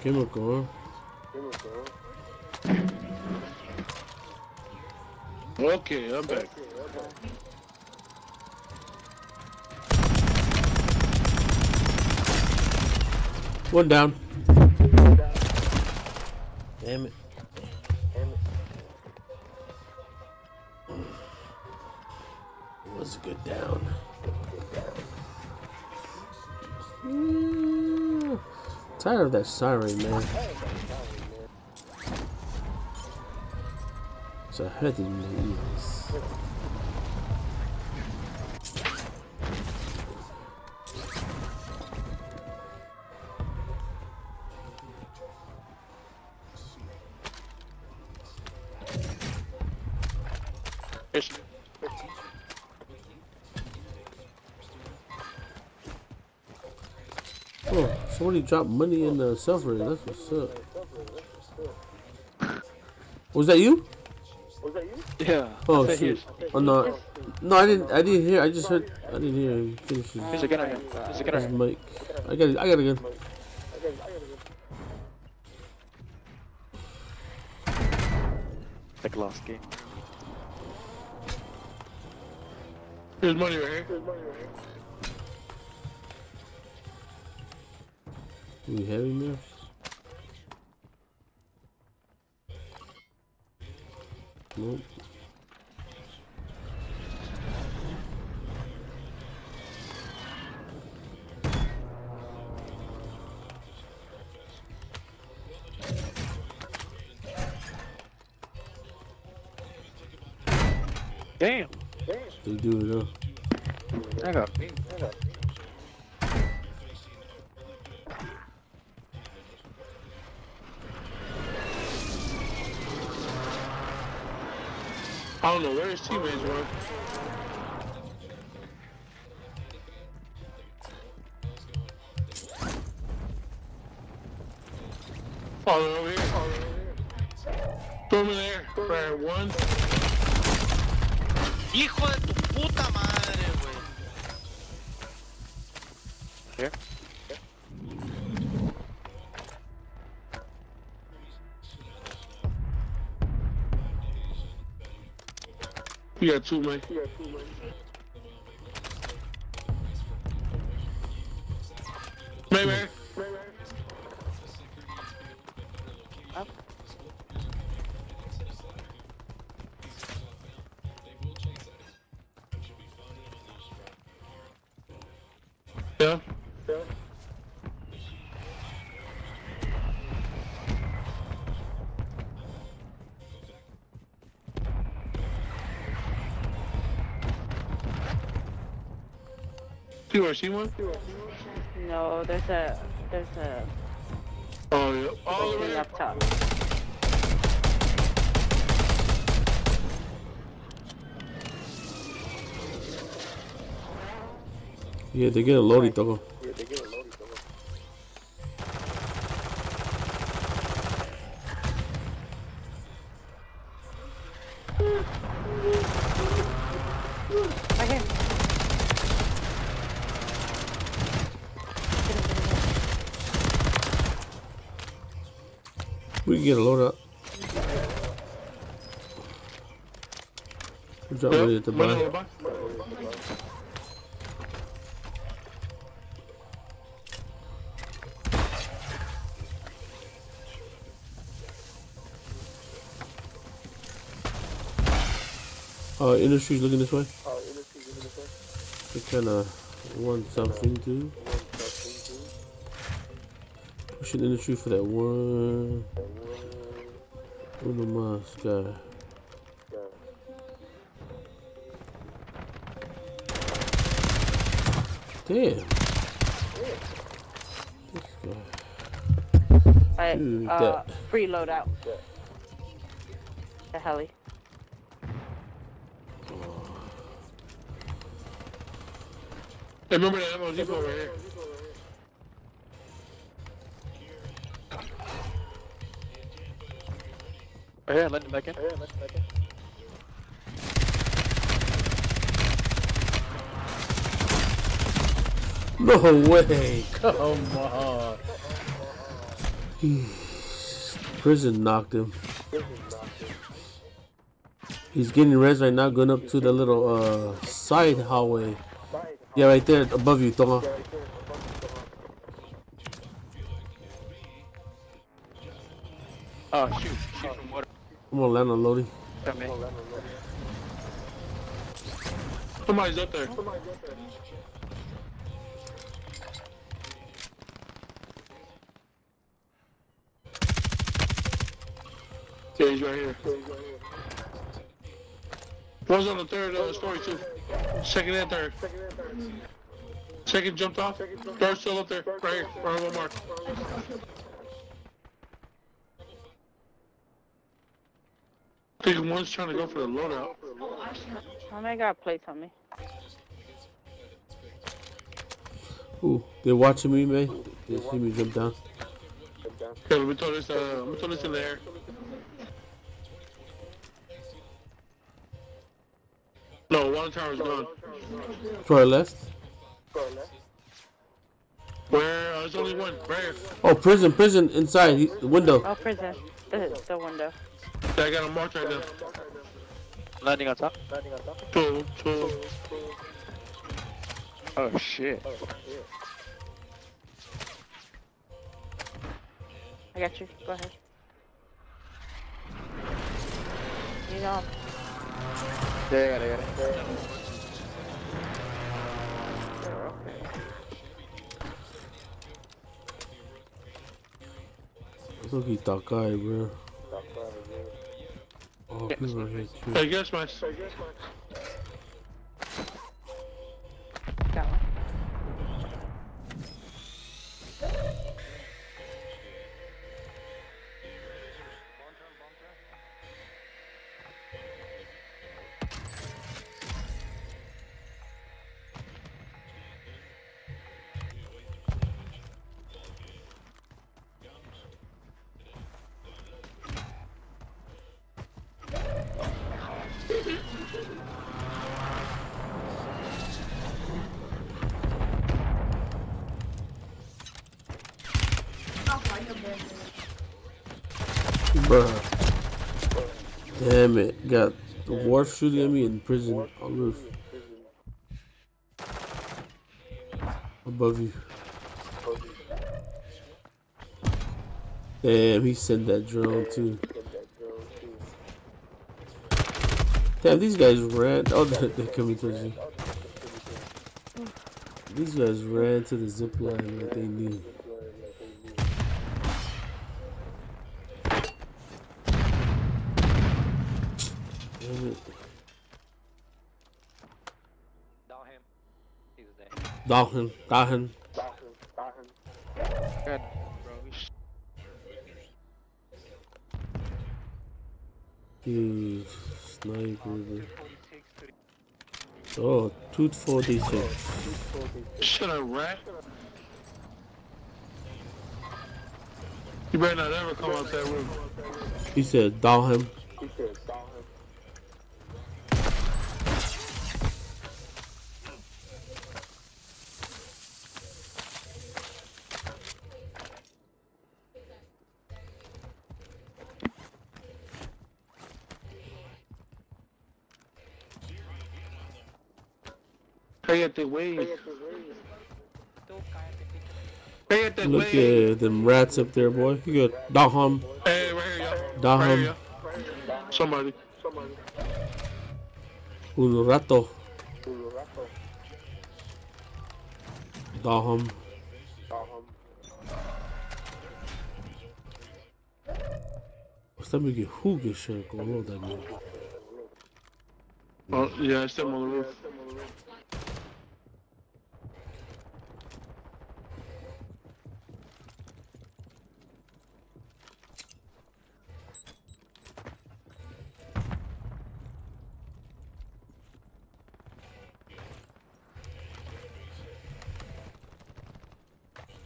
Chemical, ¿eh? Chemical. Okay, I'm back. huh? One down. Damn it. Tired of that siren, man. Head in the ears. Somebody dropped money in the server. That's what's up. Was that you? Yeah. Oh shit! yes. Oh no, no, I didn't. I didn't hear. I just heard. I didn't hear him finish his, Here's a gun again. Here's a gun his again. mic. I got it. I got it again. Like last game. Here's money right here. Do we have him there? Nope. Got two, man. You want to see one? No, there's a there's a Oh, yeah. Oh, All the thing way up top. Yeah, they get a loading toggle. Drop money at the Money on the buy. buy. Uh, industry's looking this way. They kind of want something too. Pushing industry for that one. Bruno Mars guy. Damn. Alright, Dude, uh, that- free loadout. The heli. Hey, remember that ammo depot right here. Right here, let him back in. No way! Come on. Prison knocked him. He's getting res right now, going up to the little uh side hallway. Yeah, right there above you, Tonga. Oh, shoot. Shoot from water. I'm gonna land on loading. Come in. Somebody's up there. One's on the third uh, story too. Second and third. Second jumped off. Third still up there. Right here. Right on mark. I think one's trying to go for the loadout. Oh, many got plates on me? Ooh, they're watching me, man. They see me jump down. Okay, let me throw this. Uh, let me throw this in the air. No, one tower's gone. To our left. Where? Uh, there's only one. Right here. Oh, prison, prison, inside, he, the window. Oh, prison. The, the window. Yeah, I got him marked right now. Landing on top. Landing on top. Two, two. Oh shit. I got you. Go ahead. You know. Yeah, I got it, I got it. Look, he thought guy, bro. Oh, people are here too. Hey, guess my. Wharf shooting at me in prison on roof. Above you. Damn, he sent that drone too. Damn, these guys ran. Oh, they're, they're coming towards you. These guys ran to the zip line like they knew. Damn it. Down him. He's there. Dawson, Dawson. Good, bro. We sh- Dude, sniper. bro. Oh, 246. Shut up, rat. You better not ever come out that room. He said, down him. Cállate, güey. Cállate, Look güey. at them rats up there, boy. You got Daham. Hey, right here, yeah. Daham. Right here. Somebody. Somebody. Un rato. Daham. Está mycket huggerkök och låda nu. Oh, yeah, it's them on the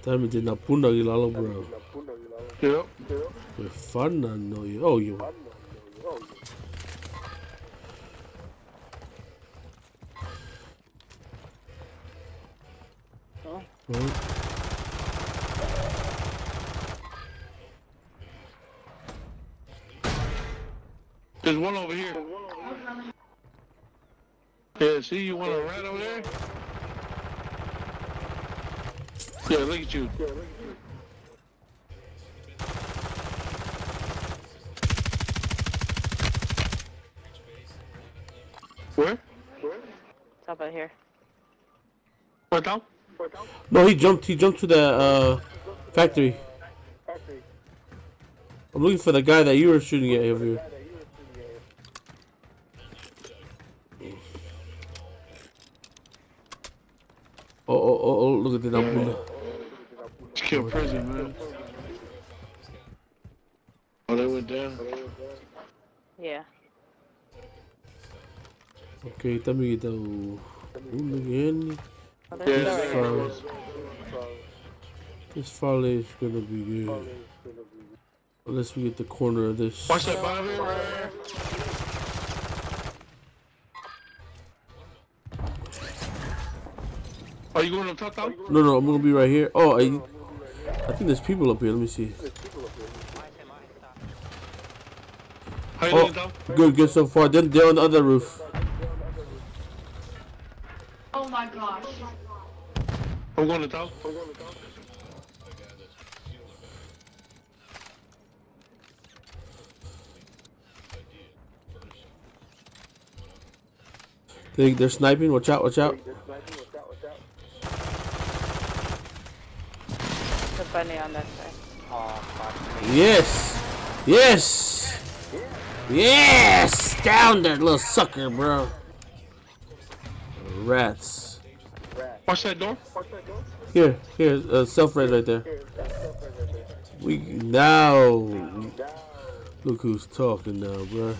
roof. Dami din napuna gilala bro. Yep. You're fun I know you. Oh you. Right. There's one over here. Yeah, see, you want to rat over there? Yeah, look at you. Where? It's up out here. Where down? No, he jumped. He jumped to the uh, factory. I'm looking for the guy that you were shooting at over here. Oh, oh, oh, oh, look at the napuna. Kita. Oh, Yeah, there's This far, this far is gonna be good. Unless we get the corner of this. Watch that bottom here, right here. Are you going up top down? No, no, I'm gonna be right here. Oh, I, I think there's people up here. Let me see. How you Oh, good, good so far. Then they're on the other roof. Oh gosh. I'm going to top. They, they're sniping. Watch out, watch out. the bunny on that side. Yes, yes, yes. Down that little sucker, bro. Rats. Watch that door. Here, here, uh, self red right there. We now look who's talking now, bro.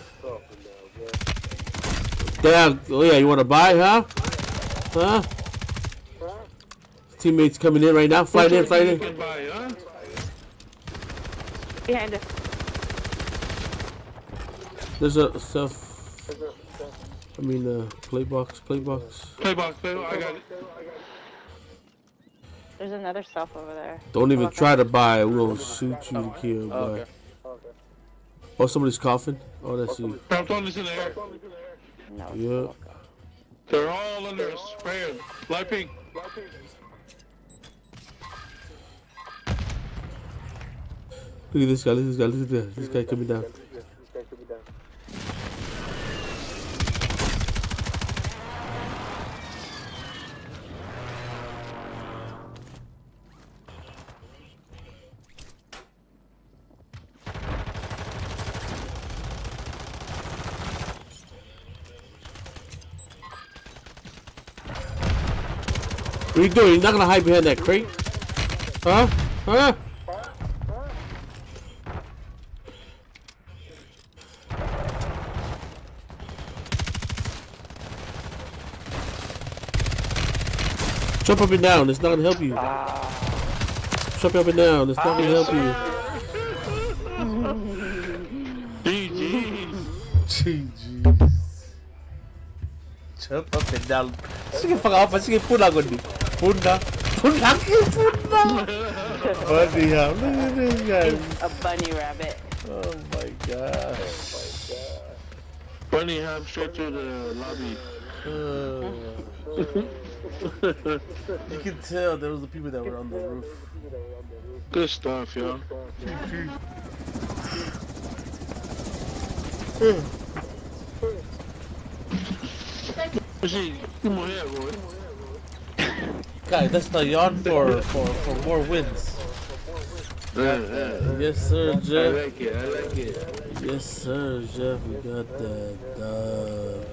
Damn. Oh yeah, you want to buy, huh? Huh? Teammates coming in right now. Flying in, flying in. Behind us. There's a self. I mean, uh, plate box, plate box. Plate box, play box. I got it. There's another self over there. Don't even Look, try to buy. it. We'll shoot you to kill, boy. Okay. Oh, somebody's coughing. Oh, that's you. I'm throwing this in the air. No. Yeah. They're all under us. Right here. Light pink. Look at this guy. Look at this guy. Look at this. This guy coming down. You doing? You're not gonna hide behind that crate? Huh? Huh? Jump up and down. It's not gonna help you. Jump up and down. It's not gonna help you. GG. Jump up and down. Sige, pang-apa. Sige, puna ko di. Puna. Puna. Puna. Funny how. Look at this guy. A bunny rabbit. Oh my gosh. Bunny ham straight to the lobby. Uh, you can tell there was the people that were on the roof. Good stuff, yo. See, come on here, boy. Guy, that's the yawn for, for, for more wins. Yes, sir, Jeff. I like it, I like it. Yes, sir, Jeff. We got that dub.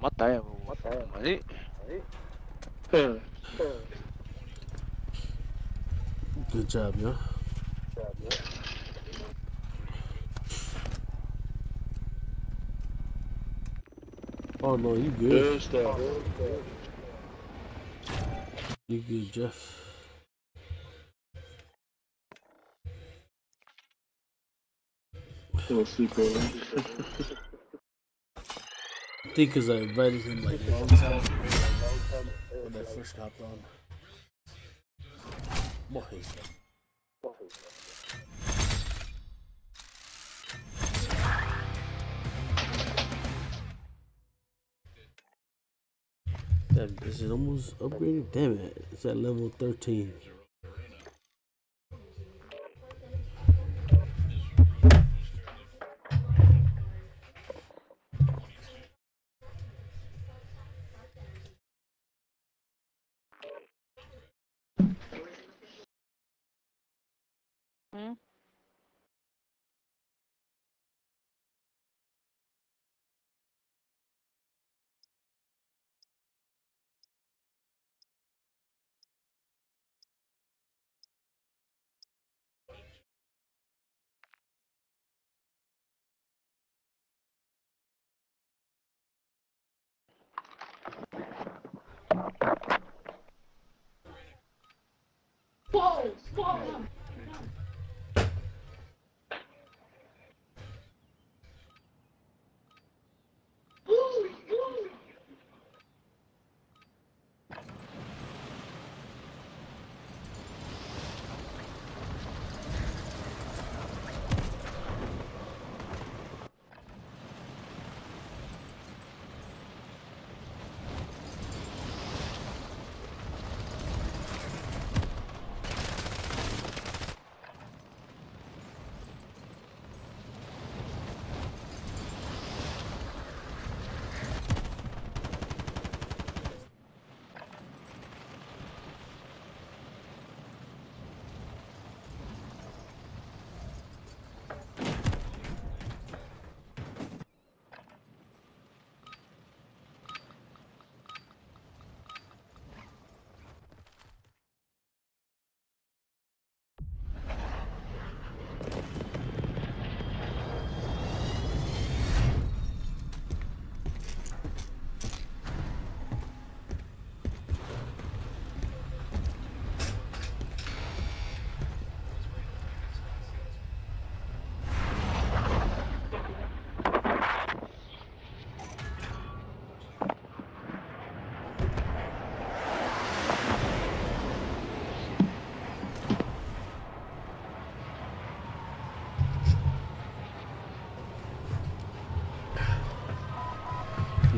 Mataya mo, mataya mo. Mali. Good job, yo. Oh no, you good. Good stuff. You good, Jeff. I think because I invited him like long time when I first hopped on. Damn, is almost upgraded? Damn it, it's at level 13.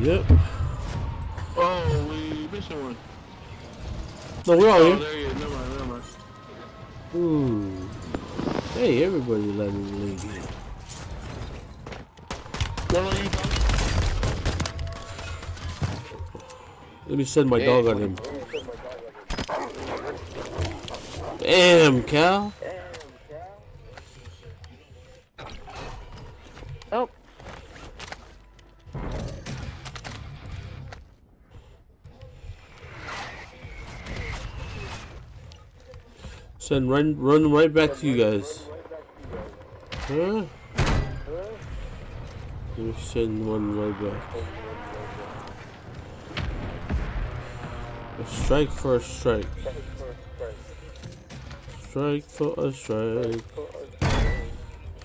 Yep. Oh, we missing one. No, we're all Oh, here. there you go. Never mind, never mind. Ooh. Hey, everybody let me leave here. What are you Let me send my dog on him. Damn, Cal. Send run run right back to you guys. Huh? Send one right back. A strike for a strike. Strike for a strike.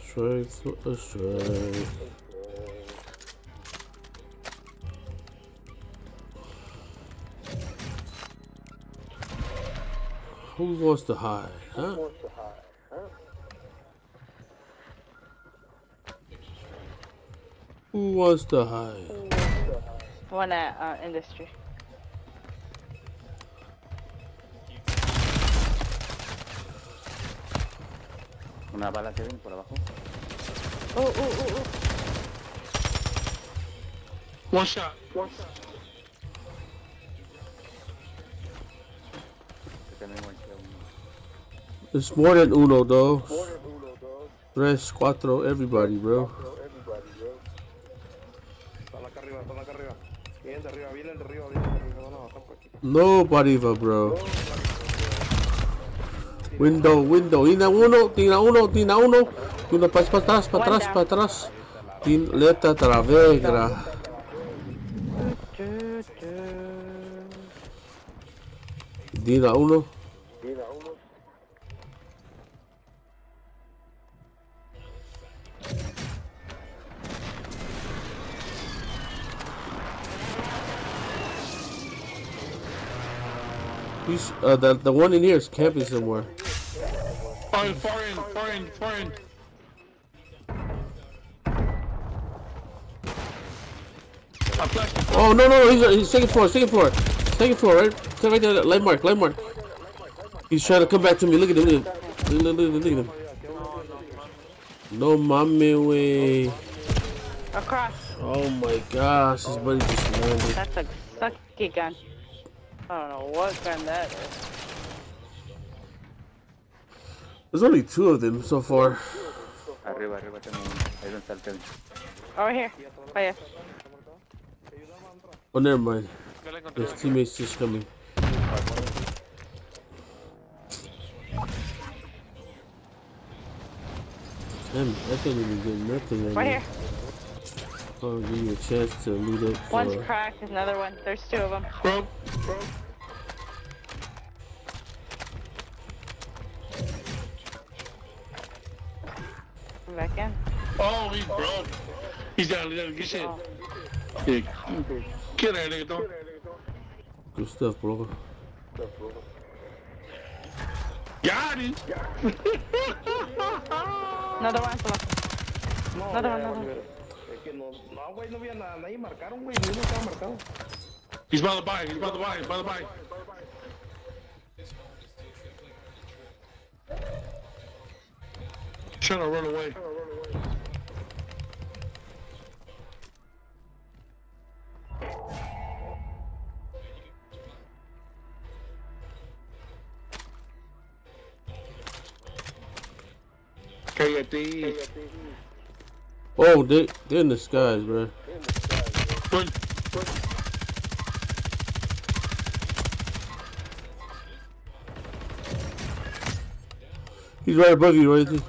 Strike for a strike. wants to hide, huh? To hide, huh? Who wants to hide? One at uh, industry. Una bala que por abajo. Oh, oh, oh, oh. One shot. One shot. It's more than uno, though. Tres, cuatro, everybody, bro. Nobody, bro. Window, window. Tina uno, tina uno, tina uno. Tina para atrás, para atrás, para atrás. Tin, leta travegra. Dina uno. He's, uh, the, the one in here is camping somewhere. Oh, far in, far in, far in. I flashed. Oh, no, no, no, he's, he's second floor, second floor. Second floor, right? Right there, landmark, landmark. He's trying to come back to me. Look at him, look at him. Look, look, look, look at him. No mommy way. Across. Oh my gosh, his buddy just landed. That's a sucky gun. I don't know what gun that is. There's only two of them so far. Arriba, arriba tengo uno. Ahí donde está el Kevin. Over here. Oh, yeah. Oh, never mind. His teammates just coming. Damn, I can't even get nothing right Right now. Here. I'll give you a chance to loot up One's cracked, another one. There's two of them. Bro, bro. Come back in. Oh, he broke. He's down, he's down. Get shit. Yeah. Get out of there, dog. Good stuff, bro. Got him. Another one, come No, Another one, another one. Olvídate. Es que no, no, güey, no había nada, nadie marcaron, güey, ni uno estaba marcado. He's by the bike, he's by the bike, he's by the bike. Trying to run away. Cállate. Oh, they, they're in the skies, bro. Run. He's right above you, right?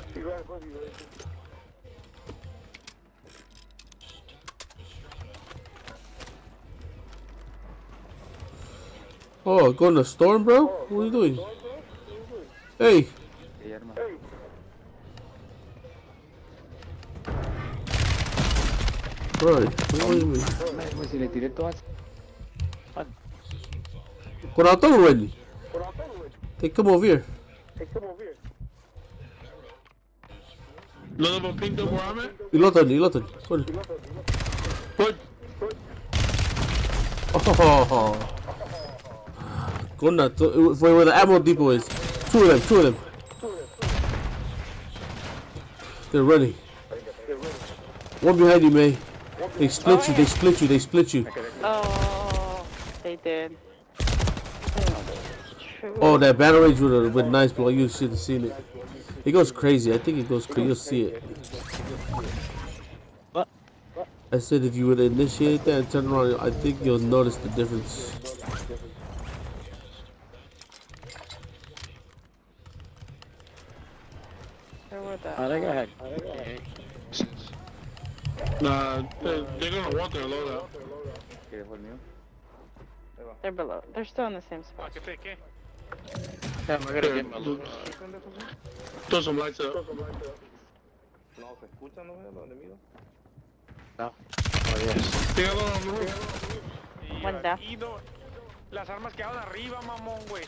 Oh, going to storm, bro? What are you doing? Hey, bro, what do you mean? Si le tiré todas. Por already. They come over here. None of them pinged up where I'm at? Ilotan, Ilotan. Come on. Oh. Gonna, to, for where the ammo depot is. Two of them, two of them. They're running. One behind you, May. Oh, they split you, they split you, they split you. Oh, they did. Oh, that battle rage with a with nice blow. You should have seen it. It goes crazy. I think it goes crazy. You'll see it. What? I said if you would initiate that and turn around, I think you'll notice the difference. Where were the- Oh, they go ahead. Nah, they're, they're gonna want their loadout. ¿Quieres el mío? They're below. They're still in the same spot. Yeah, we're gonna get my Throw loot. throw some lights up. No, se escuchan, ¿no? Los enemigos. No. Oh, yes. They got one on the roof. One down. Ido, las armas quedaron arriba, mamón, güey.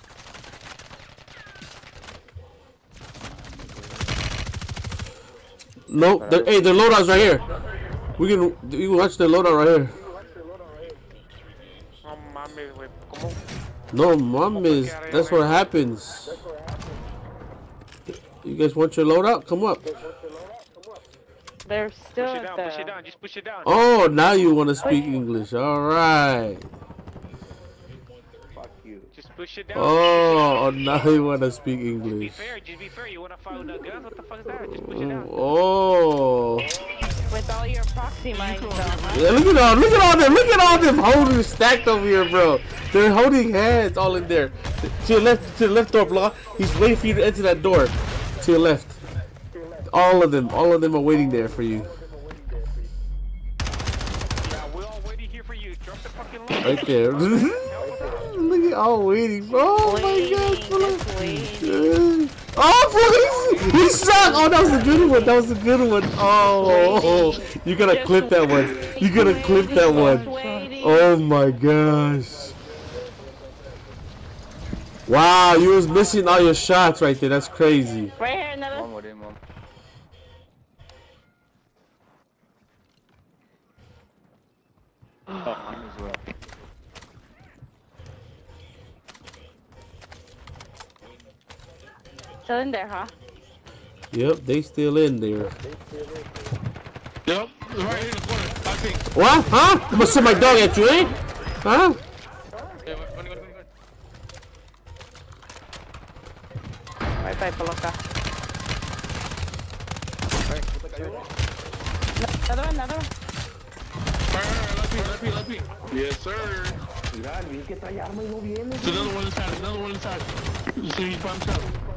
No, they're- hey, the loadout's right here. We can we can watch the loadout right here. No, mames, that's what happens. You guys want your loadout? Come up. They're still Push it at down, push it down, just push it down. Oh, now you want to speak English. All right. Just push it down. Oh, now you want to speak Be English. fair, just be fair. You wanna fight with the guns? What the fuck is that? Just push it down. Oh. With all your proxy mines. Yeah, look at all, look at all them, look at all them holding stacked over here, bro. They're holding hands all in there. To your left, to the left door, block. He's waiting for you to enter that door. To your left. All of them, all of them are waiting there for you. Yeah, we're all waiting here for you. Drop the fucking line. Right there. look at all waiting. Oh my god. Bro. Oh, please! He sucked! Oh, that was a good one. That was a good one. Oh, you gotta clip that one. You gotta clip that one. Oh my gosh. Wow, you was missing all your shots right there. That's crazy. Right here, another. One with him, one. Oh, mine as well. Still in there, huh? Yep, they still in there. Yep, right here in the corner. I think. What? Huh? I'm gonna send my dog at you, eh? Huh? Right by Peloca. Another one, another one. Let me, let me. Yes, sir. There's another one inside, another one inside. You see, he's by himself.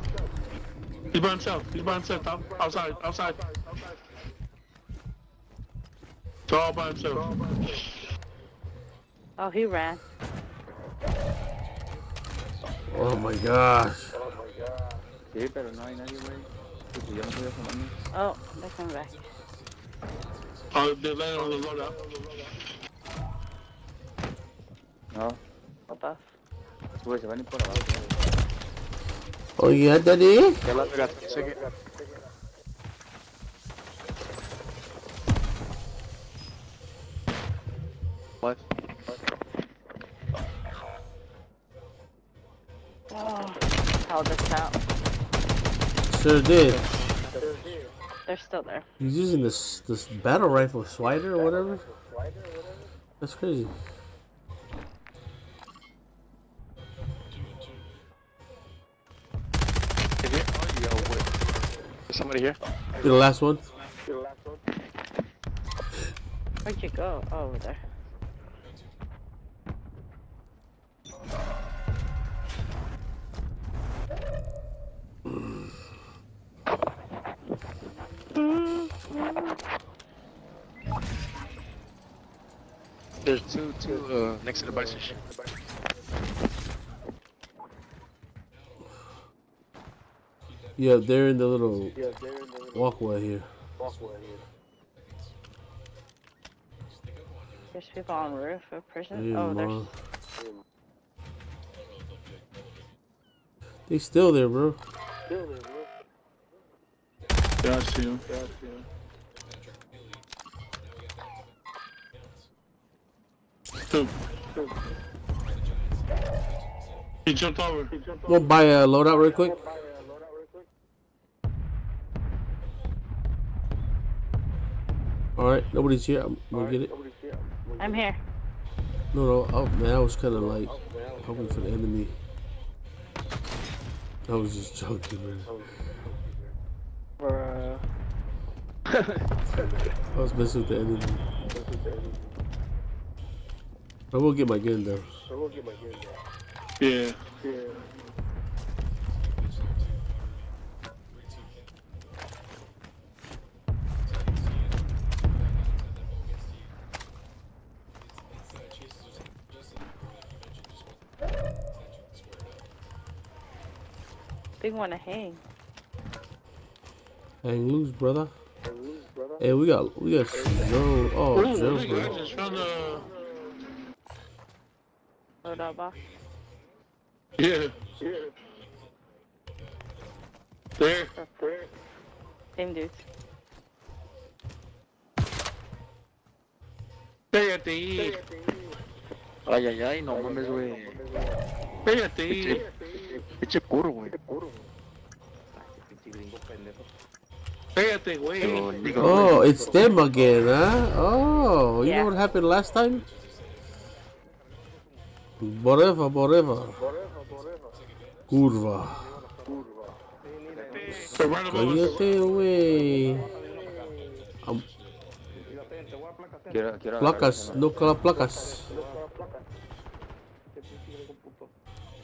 He's by himself. He's by himself. Out- Outside, outside. It's all by himself. Oh, he ran. Oh my gosh. Sí, pero no hay nadie, güey. Porque yo no estoy asomando. Oh, oh, they're coming back. Oh, they're landing on the loadout. No. Above. Güey, se van a ir por abajo. Oh yeah, daddy? Ya la pegate. What? Oh, held this out. Sure did. They're still there. He's using this this battle rifle swider or whatever. That's crazy. Somebody here? You're the last one. Where'd you go? Oh, over there. There's two, two, uh, next to the bike Yeah, they're in the little walkway here. Walkway here. There's people on roof of prison. Yeah, oh, there's. man. They still there, bro. Yeah, I see him. Two. He jumped over. We'll buy a loadout real quick. All right, nobody's here. I'm gonna get it. I'm here. No, no. Oh man, I was kind of like hoping for the enemy. I was just joking, man. Bruh. I was messing with the enemy. I will get my gun though. Yeah. Big one to hang. Hang loose, brother. Hey, we got we got no. Oh, Ooh, Joe, what you just trying to... Load up box. Yeah. There. Same dudes. Pégate ahí. Ay, ay, ay, no mames, güey. Pégate ahí. Pinche, pinche curro, güey. Pégate, güey. Oh, it's them again, huh? Oh, you Yeah. know what happened last time? Whatever, whatever. Curva. Cállate, güey. Am- Quiero, quiero Placas, no cala placas.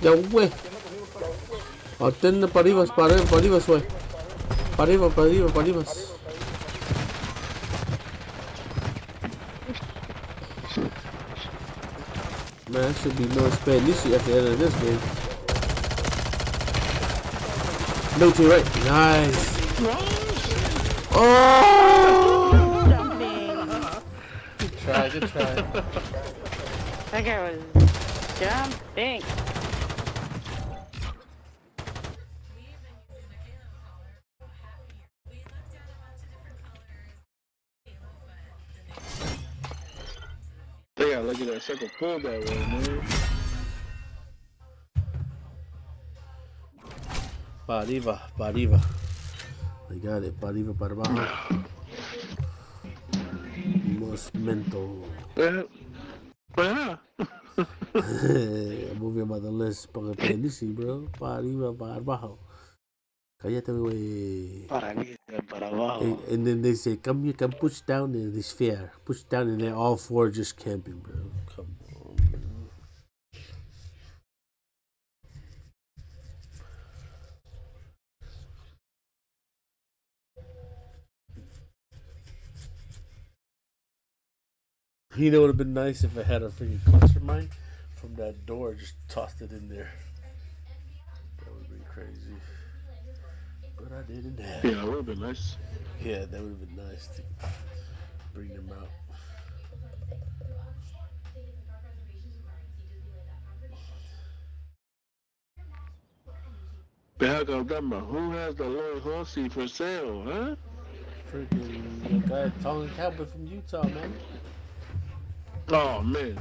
Ya, güey. Atende para arriba, para arriba, para arriba, güey. Para arriba, para arriba, para arriba. Man, that should be no Spanish at the end of this game. No to right. Nice. Oh! Good try, good try. That guy was jumping. That circle pull that way, man. Para arriba, para arriba. I got it, para arriba, para abajo. Mosmento. Yeah. Yeah. I'm moving by the list para Penisi, bro. Para arriba, para abajo. Cállate, güey. Para arriba, para abajo. And, and then they say, come here, come push down, in this fair. Push down, and they're all four just camping, bro. You know, it would have been nice if I had a freaking cluster mine from that door, just tossed it in there. That would be crazy. But I didn't have Yeah, it would have been nice. Yeah, that would have been nice to bring them out. Back of them, who has the Lord Horsey for sale, huh? Freaking guy Tongan Cowboy from Utah, man. Oh, man.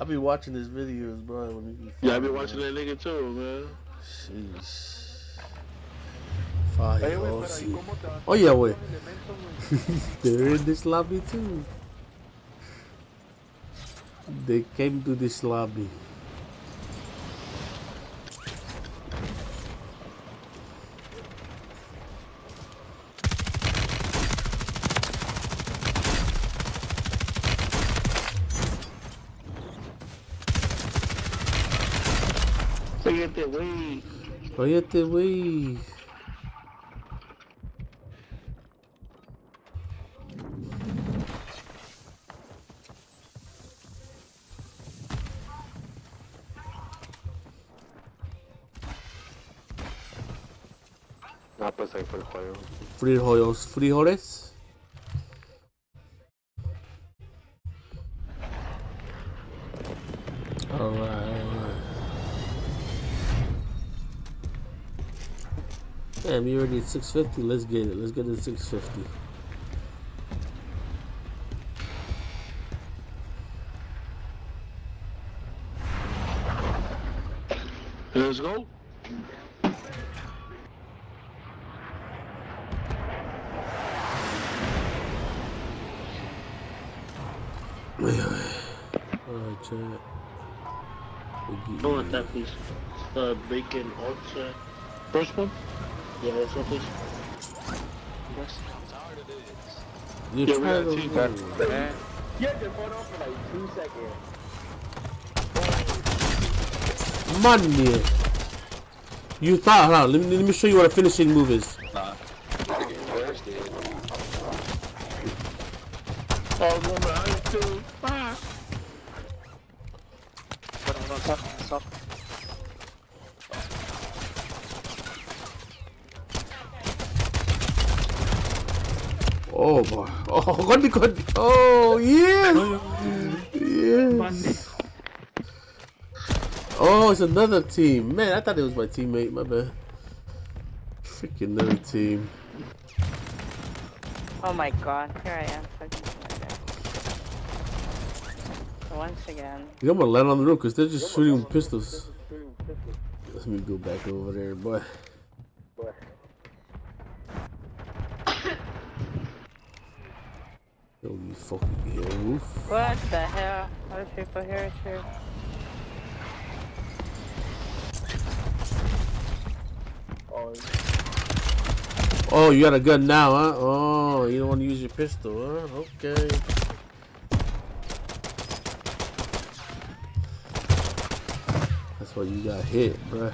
I be watching his videos, bro. When he be Yeah, I be fighting, watching man. that nigga too, man. Jeez. Fire, oh, sí. Oh, yeah, wait. They're in this lobby too. They came to this lobby. Cállate, güey. No, pues ahí fue el juego. Frijoles, frijoles. Damn, you already at 650. Let's get it. Let's get it 650. Let's go. Alright, chat. I want that piece. Uh, bacon ultra. First one? Yeah, that's one, please. You Yeah, we try got those two. ones. Yeah, they put on for like two seconds. Money. You thought, hold on, let me, let me show you what a finishing move is. Nah. First, dude. Oh, one behind too. Ah. One on top, on top. Oh boy. Oh, Gondi, Gondi. Oh, yes. Yes. Oh, it's another team. Man, I thought it was my teammate. My bad. Freaking another team. Oh my god, here I am. Once again. Yeah, I'm gonna land on the roof because they're just shooting with pistols. Let me go back over there, boy. Yo, you fucking get. What the hell? Other people here too. Oh, you got a gun now, huh? Oh, you don't want to use your pistol, huh? Okay. That's why you got hit, bruh.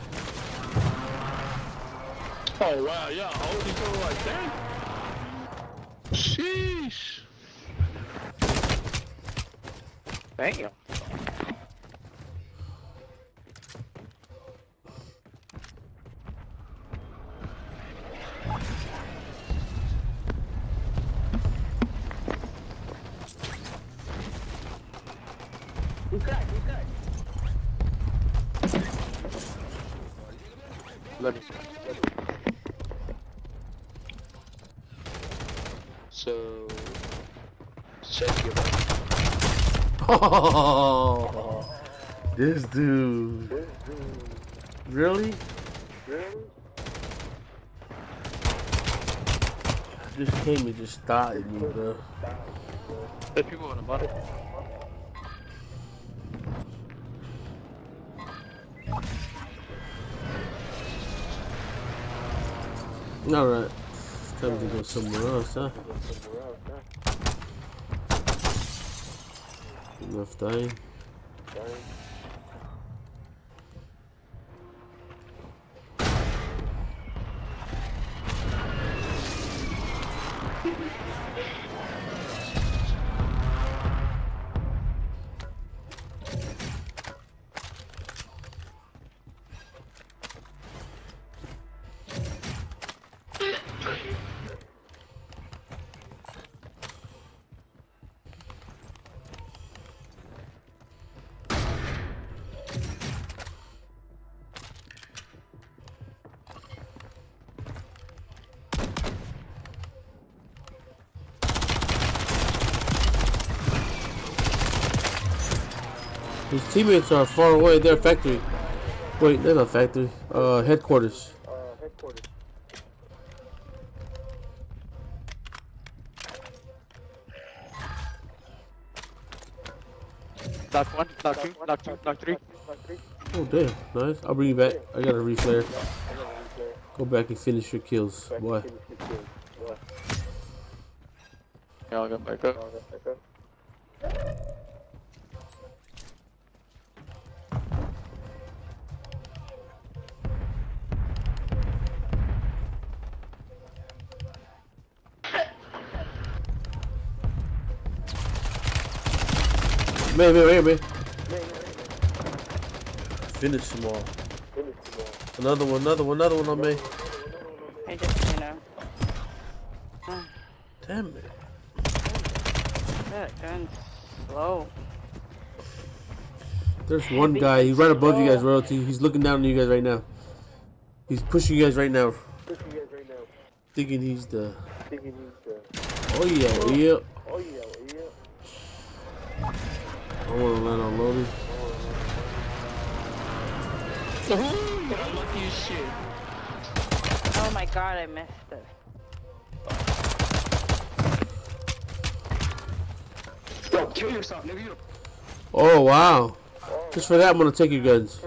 Oh wow, yeah, hold each other like that. Sheesh. Damn. Let. So, check your Oh, this dude. Really? Just came and just started me, bro. There's people on the bottom. Alright. It's time to go somewhere else, huh? Enough time. His teammates are far away. They're factory. Wait, they're not factory. Uh, headquarters. Knock one, knock two, knock two, knock three. Oh damn, nice. I'll bring you back. I got a reflare. Go back and finish your kills, boy. Yeah, I'll go back up. Man, man, man, man. Finish them all. Another one, another one, another one on me. I just, you know. Damn it. That gun's slow. There's one guy. He's right above you guys, royalty. He's looking down on you guys right now. He's pushing you guys right now. Thinking he's the. Oh yeah, yeah. I want to land on loading. Lucky as shit. Oh my god, I missed it. Yo, kill yourself, nigga. You Oh wow. Just for that, I'm gonna take your guns.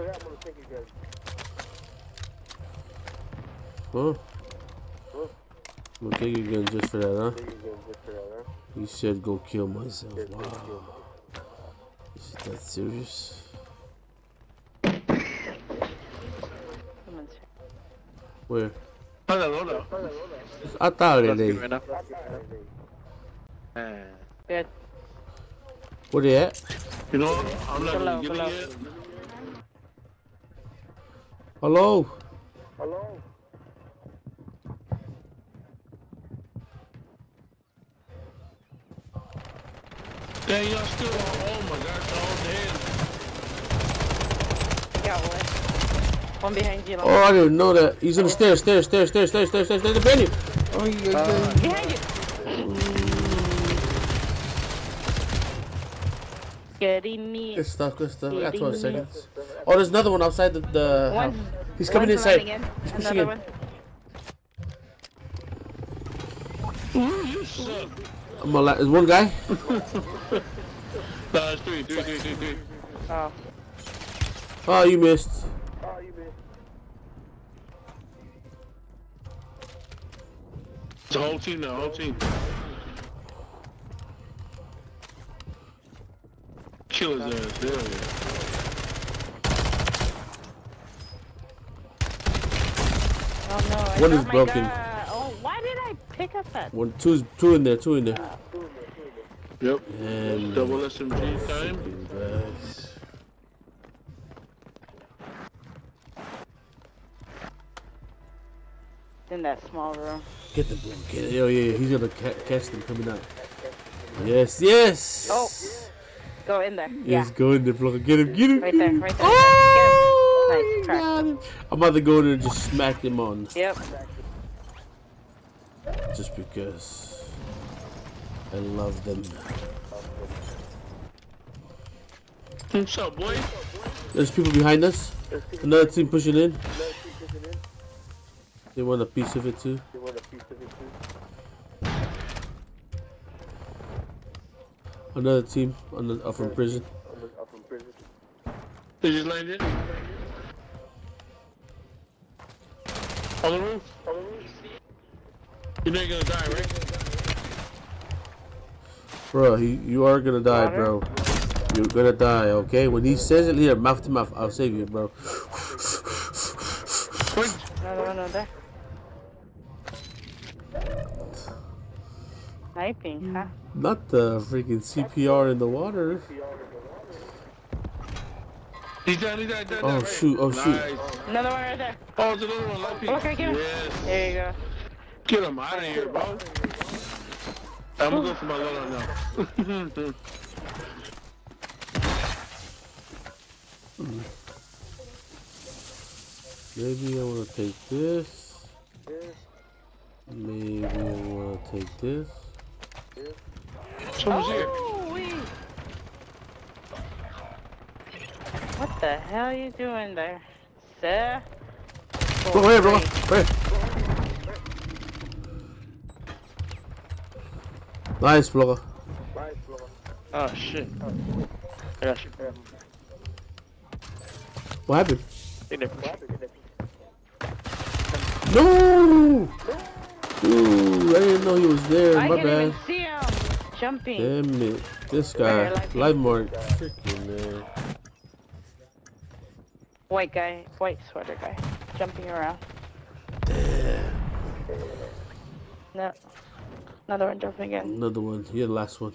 Huh? I'm gonna take your guns just for that, huh? You said go kill myself. Wow. Is that serious? Where? Hello, hello. I thought it is. Yeah. Where you at? You know, I'm not hello. hello. Hello. Hello. Dang, y'all still on. Oh my gosh, all dead. Got one. One behind you. Oh, I didn't know that. He's on the stairs, stairs, stairs, stairs, stairs, stairs, stairs, stairs, behind you. Oh, yeah, yeah. Behind you. Getting me. Good stuff, good stuff. I got 12 seconds. Oh, there's another one outside the. the One. house. He's coming One's inside. running in. He's pushing Another in. one. Ooh, you suck. I'm gonna la- There's one guy. Nah, it's three, three, three, three, three. Oh. Oh, you missed. It's a whole team now, whole team. Kill his ass, hell yeah. Oh no. I One dropped is broken. gun. Oh, why did I pick up that? One, two's, two in there, two in there. Yep. And Double SMG time. guys. In that small room. Get the boom. Get it. Oh, yeah, yeah. He's gonna ca- catch them coming out. Yes, yes. Oh. Go in there. Yes, Yeah. go in there, Flocka. Get him, get him. Right get there, right there. Oh, Get. Nice. Crack. I'm about to go in there and just smack him on. Yep. Just because I love them. What's up, boy? There's people behind us. Another team pushing in. They want a piece of it too. Another team on the, up from prison. They just landed. On the roof. You're not gonna die, right? Bro, he, you are gonna die, bro. You're gonna die, okay? When he says it here, mouth to mouth, I'll save you, bro. Another one over there. Sniping, huh? Not the freaking CPR in the water. He's down, he's down, he's down. Oh right. shoot, oh shoot. Another one right there. Oh, there's another one, light pink. Look, right here. Yes. There you go. Get him out of here, bro. I'm gonna go for my loadout now. Maybe I wanna take this. Maybe I wanna take this. Someone's here. What the hell are you doing there, sir? Bro, here, bro. Right. Nice, Flocka. Oh ah, shit. I got you. What happened? They never No! Ooh, I didn't know he was there. I My can't bad. even see him jumping. Damn it. This guy, here, light live mark. Freaking man. White guy, white sweater guy, jumping around. Damn. No, another one jumping again. Another one. You're the last one.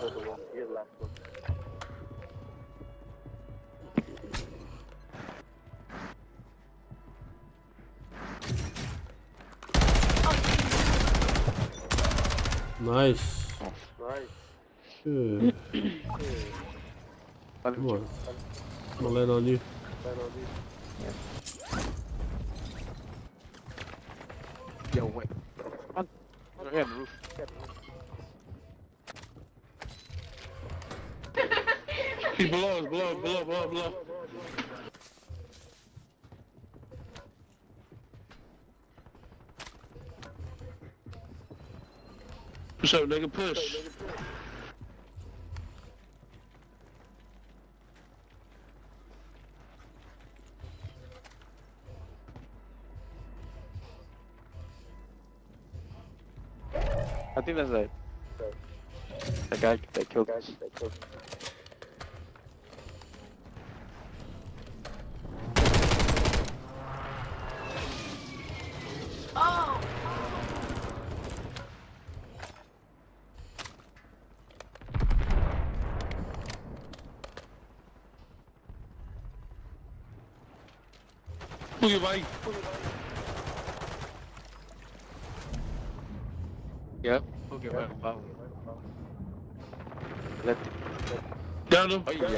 Nice. Good. Come on. I'm gonna land on you. Yo, wait. Go ahead, roof. He blows, blow, blow, blow, blow. What's up, nigga? Push. I think that's it. That guy that killed us. Ui bay. Yep. Okay, vâng, vâng. Lên. Down luôn. Bây giờ.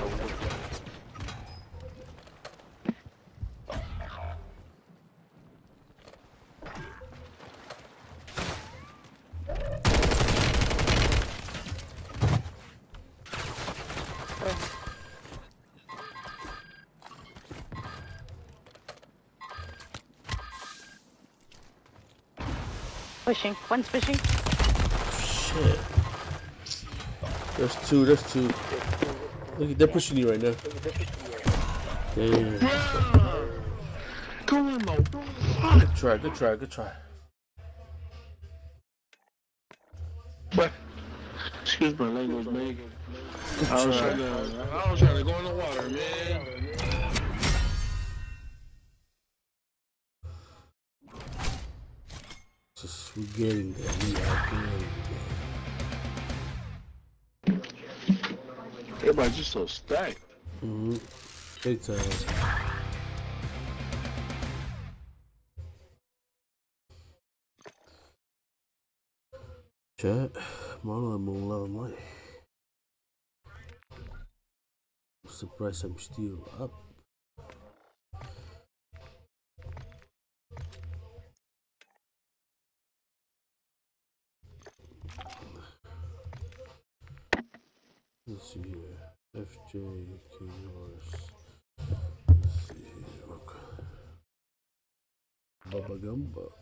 Pushing. One's pushing. Shit. There's two, there's two. Look, they're pushing you right now. Damn. Come on, no. Good try, good try, good try. But, excuse my language, man. I was, trying to, I was trying to go in the water, man. Getting there. We are getting Everybody's just so stacked. there. Mm-hmm. Big time. Chat, Marlon I'm on level life. Surprised I'm still up. Баба Гамба.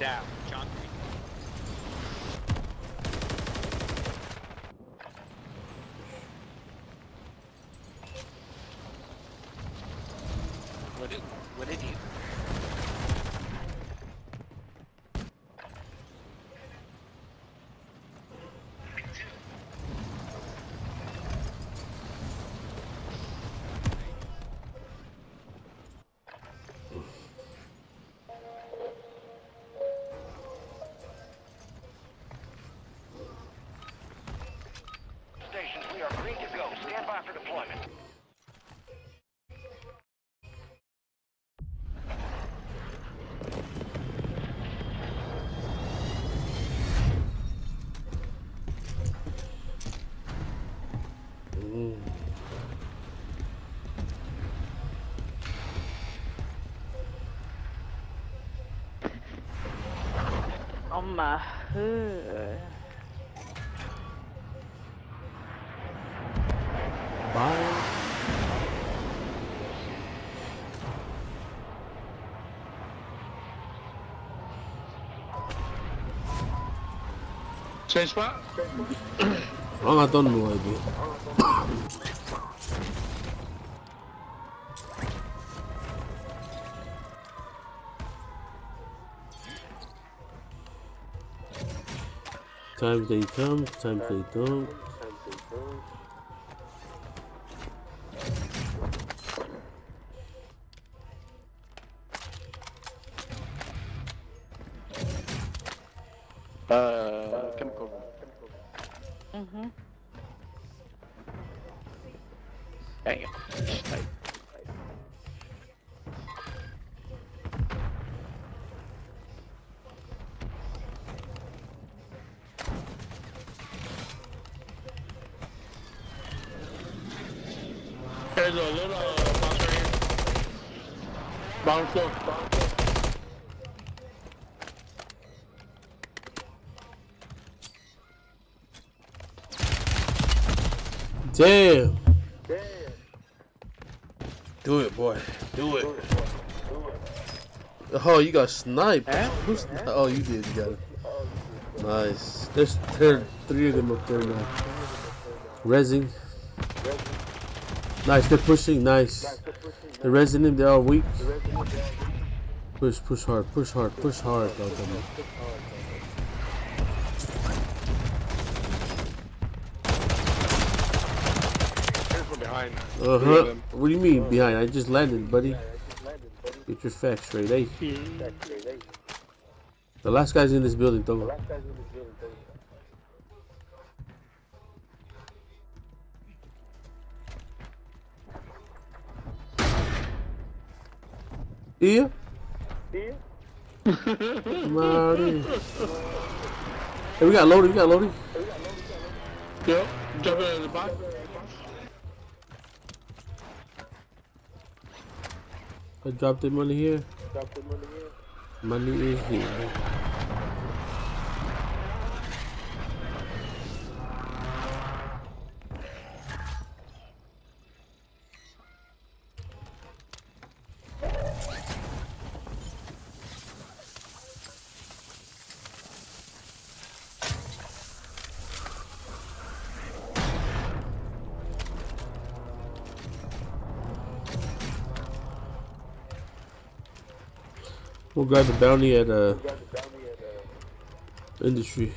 No we are green to go. Stand by for deployment. Oh my hood. Same spot? Times they come, times they don't. Oh, you got sniped. Who's, oh, you did. You got it. Nice. There's there, three of them up there now. Resing. Nice. They're pushing. Nice. They're resing him. They're all weak. Push, push hard. Push hard. Push hard. goddammit. There's one. Uh huh. What do you mean behind? I just landed, buddy. Get your facts straight, eh? The last guy's in this building, though. Yeah. Come out here. Hey, we got loaded. We got loaded. Yep. Jump in the box. I dropped the money here. Money is here. Grab the bounty at uh industry.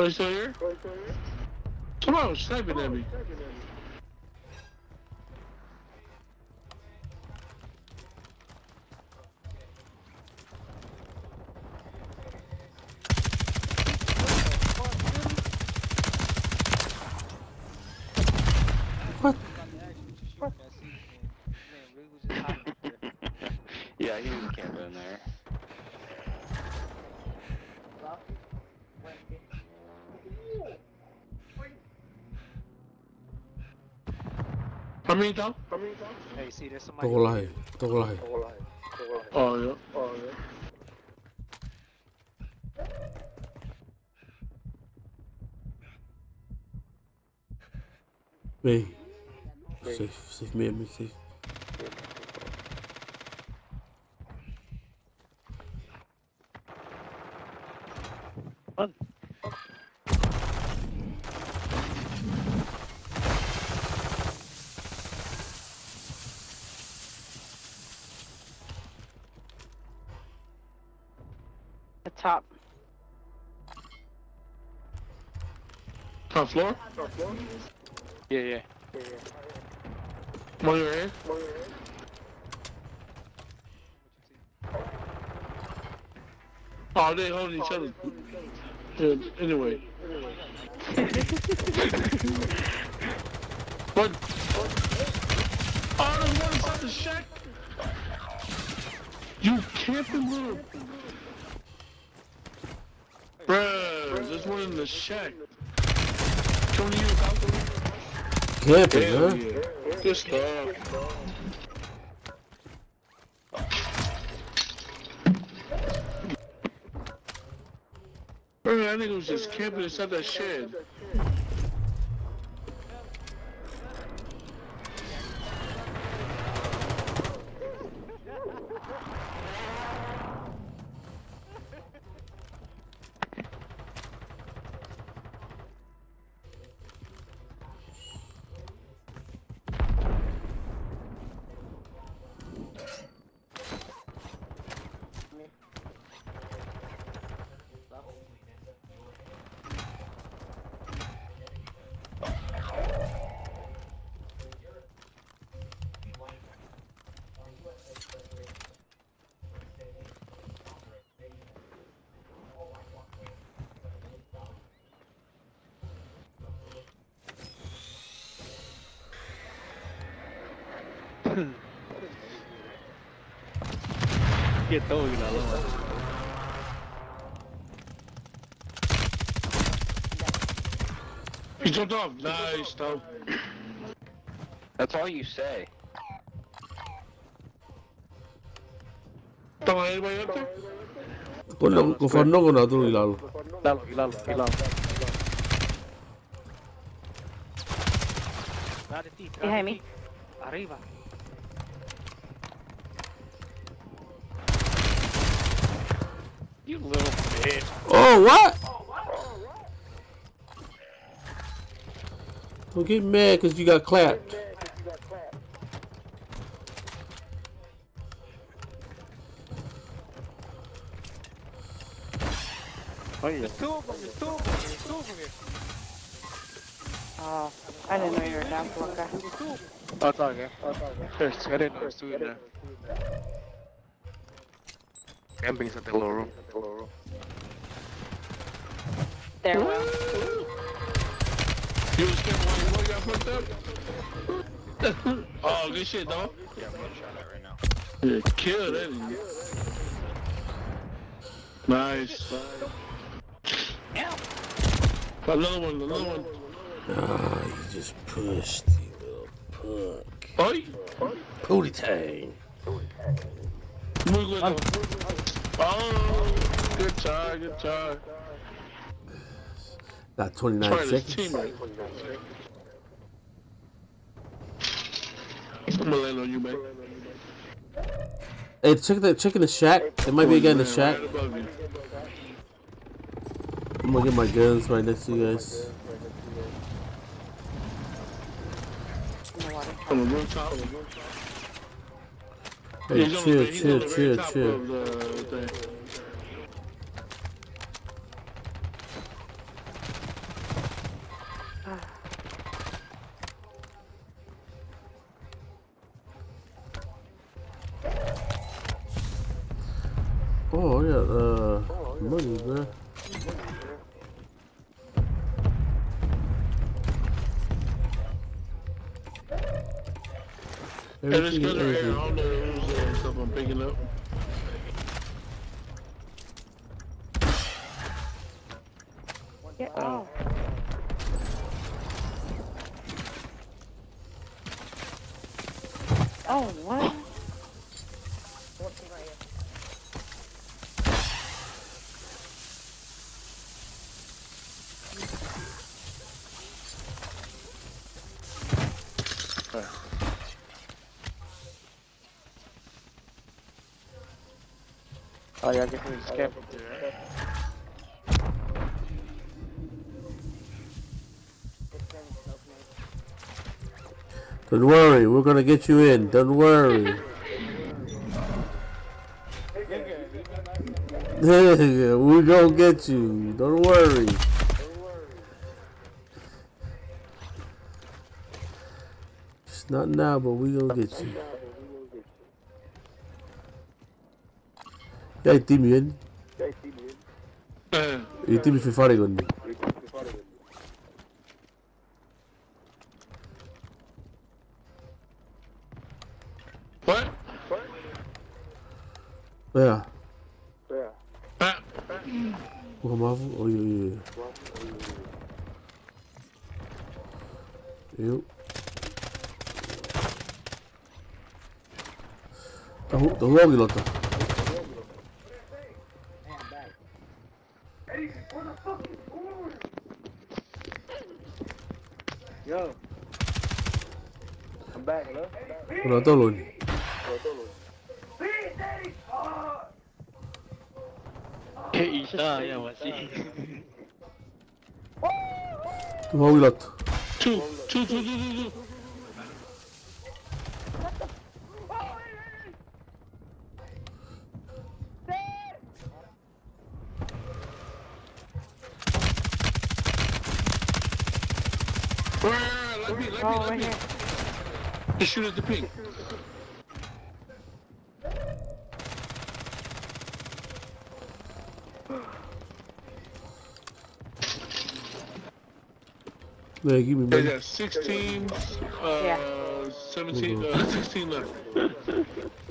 Are you still here? Someone was sniping at me. How many down? Hey, see, there's somebody. Todo lahe. Todo lahe. Oh, yeah. Oh, yeah. Me. Safe. Safe me and me safe. Top floor? Yeah, yeah. One your head? Oh, they holding each other. Yeah, anyway. what? Oh, there's one inside the shack. You camping little. Bruh, there's one in the shack. Coming to you, Camping, huh? yeah. Good stuff. Bro, that nigga was just camping inside that shed. Get todo y la. He jumped off. Nice, though. That's all you say. Don't anybody up there? Kung kung ko na ito ilalo. Ilalo, ilalo, ilalo. Dale, ti, Behind me. Arriba. Oh, what? Don't get mad because you got clapped. Oh, yeah. There's two of them, there's two of them, there's two of them here. Oh, I didn't know you were down for guy. Oh, it's all good. There's, I didn't know there's two in there. Camping's at the lower room. There will. You was scared why you got fucked up? oh, good shit, dog. Yeah, I'm getting shot at right now. Yeah, kill that nigga. Nice. Another one, another one. Ah, you just pushed, you little punk. Oi! Pootie tang. Muy bueno. Oh, good try, good try. Got 29 Try seconds. teammate. I'm gonna land on you, man. Hey, check the check in the shack. It might be a guy in the shack. Right. I'm gonna get my guns right next to you guys. On the rooftop. Hey, chill, chill, on the very chill, chill. Oh, yeah, I guess there's a scamp up there. Don't worry, we're gonna get you in. Don't worry. we're gonna get you. Don't worry. It's not now, but we gonna get you. Ya itim yun. Ya itim yun. itim fi fare. Right, let me, let Oh, right me. here. Just shoot at the pink. Yeah, give me They money. got six teams. Uh, 17, uh, 16 left.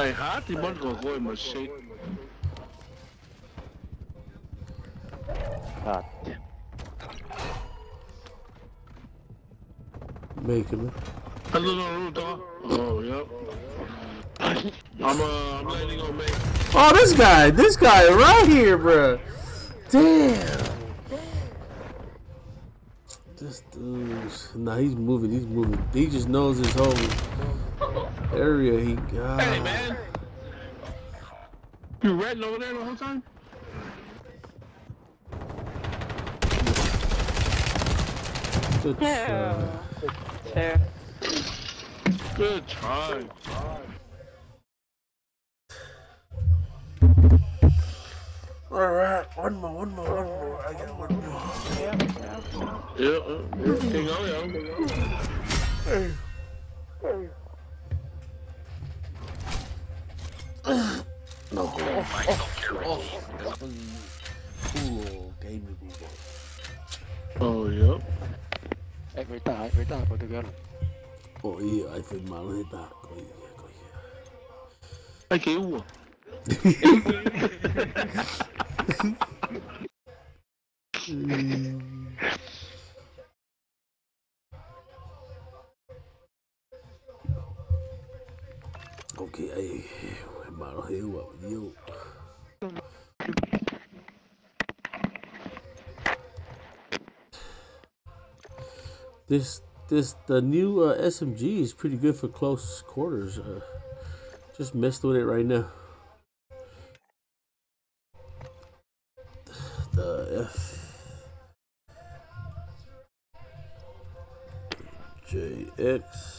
Tá errado e mano gogô, mas shake. God. Making it. Hello, no, no. Oh, yep. I'm, uh, I'm landing on May. Oh, this guy, this guy right here, bro. Damn. This dude's nah, he's moving. He's moving. He just knows his whole area. He got. Hey, man. You redding over there the whole time? Good Yeah. try. Fair. Good try. All right, one more, one more, one more. I got one more. Yeah, uh, hang on, yo. No. Oh, oh. Ooh, game me, boo. Oh, yep. Ê, người ta, người ta, Portugal. Oh iya, ay fue malo de taco. Ay, qué hubo. Okay, ay, malo de uva, yo. This this the new uh, SMG is pretty good for close quarters. Uh, just messed with it right now. The F JX. like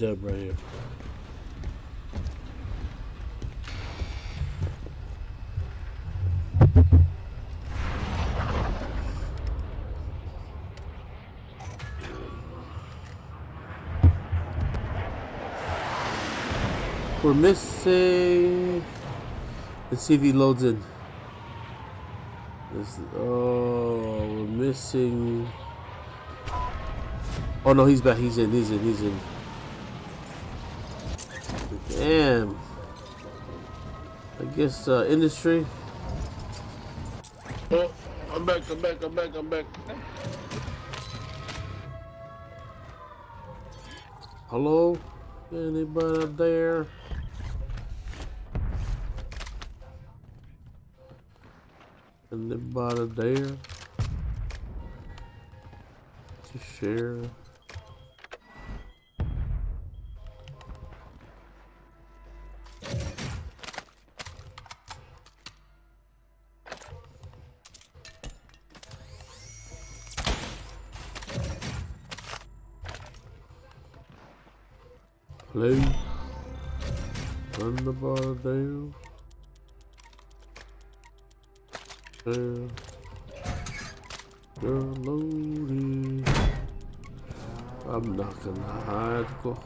dub right here. We're missing. Let's see if he loads in. This, oh, we're missing. Oh no, he's back. He's in. He's in. He's in. Damn. I guess uh, industry. Oh, I'm back, I'm back, I'm back, I'm back. Hello? Anybody there? Anybody there? To share?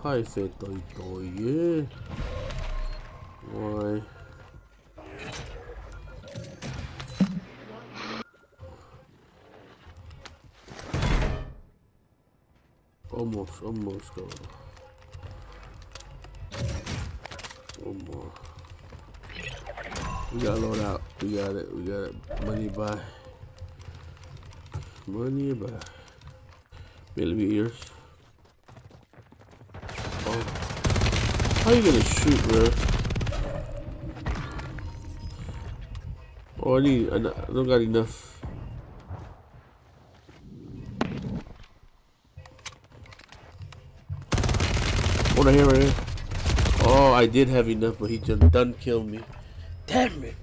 返せといと言えおい almost almost go. One more. We gotta load out. We got it we got it money by. money buy. Millimeters How you gonna shoot, bro? Oh, I need. I don't got enough. Oh, right here, right here. Oh, I did have enough, but he just done killed me. Damn it.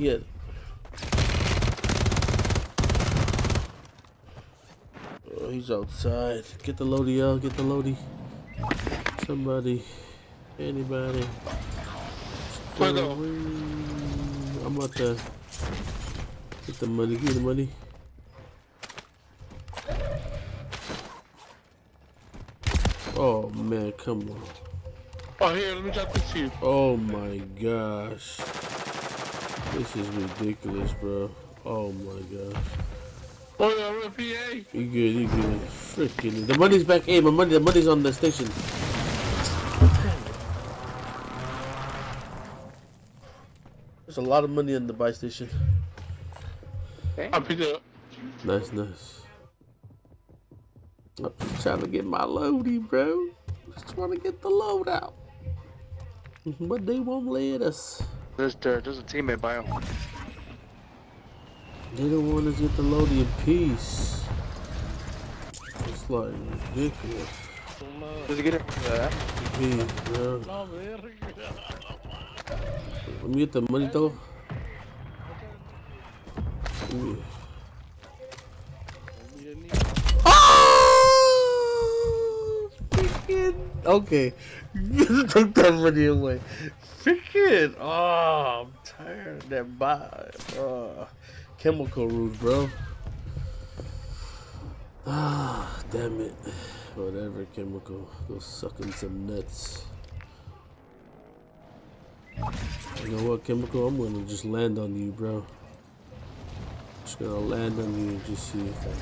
He had. Oh, he's outside. Get the loady out. Get the loady. Somebody. Anybody. I'm about to get the money. Get the money. Oh man, come on. Oh, here, let me drop this you. Oh my gosh. This is ridiculous, bro. Oh my gosh. Oh, yeah, I'm a PA. You good, you good. Freaking. The money's back. Hey, my money, the money's on the station. There's a lot of money on the buy station. I picked it up. Nice, nice. I'm just trying to get my loady, bro. Just want to get the load out. But they won't let us. There's, there, there's a teammate by him. They don't want us to get the loady in peace. It's like ridiculous. Does he get it? Yeah. Peace, bro. Let me get the money though. Ooh. Oh! Okay. Took that money away. Freaking. Oh, I'm tired of that buy. Oh. Chemical root, bro. Ah, damn it. Whatever chemical. Go sucking some nuts. You know what, chemical? I'm gonna just land on you, bro. Just gonna land on you and just see if I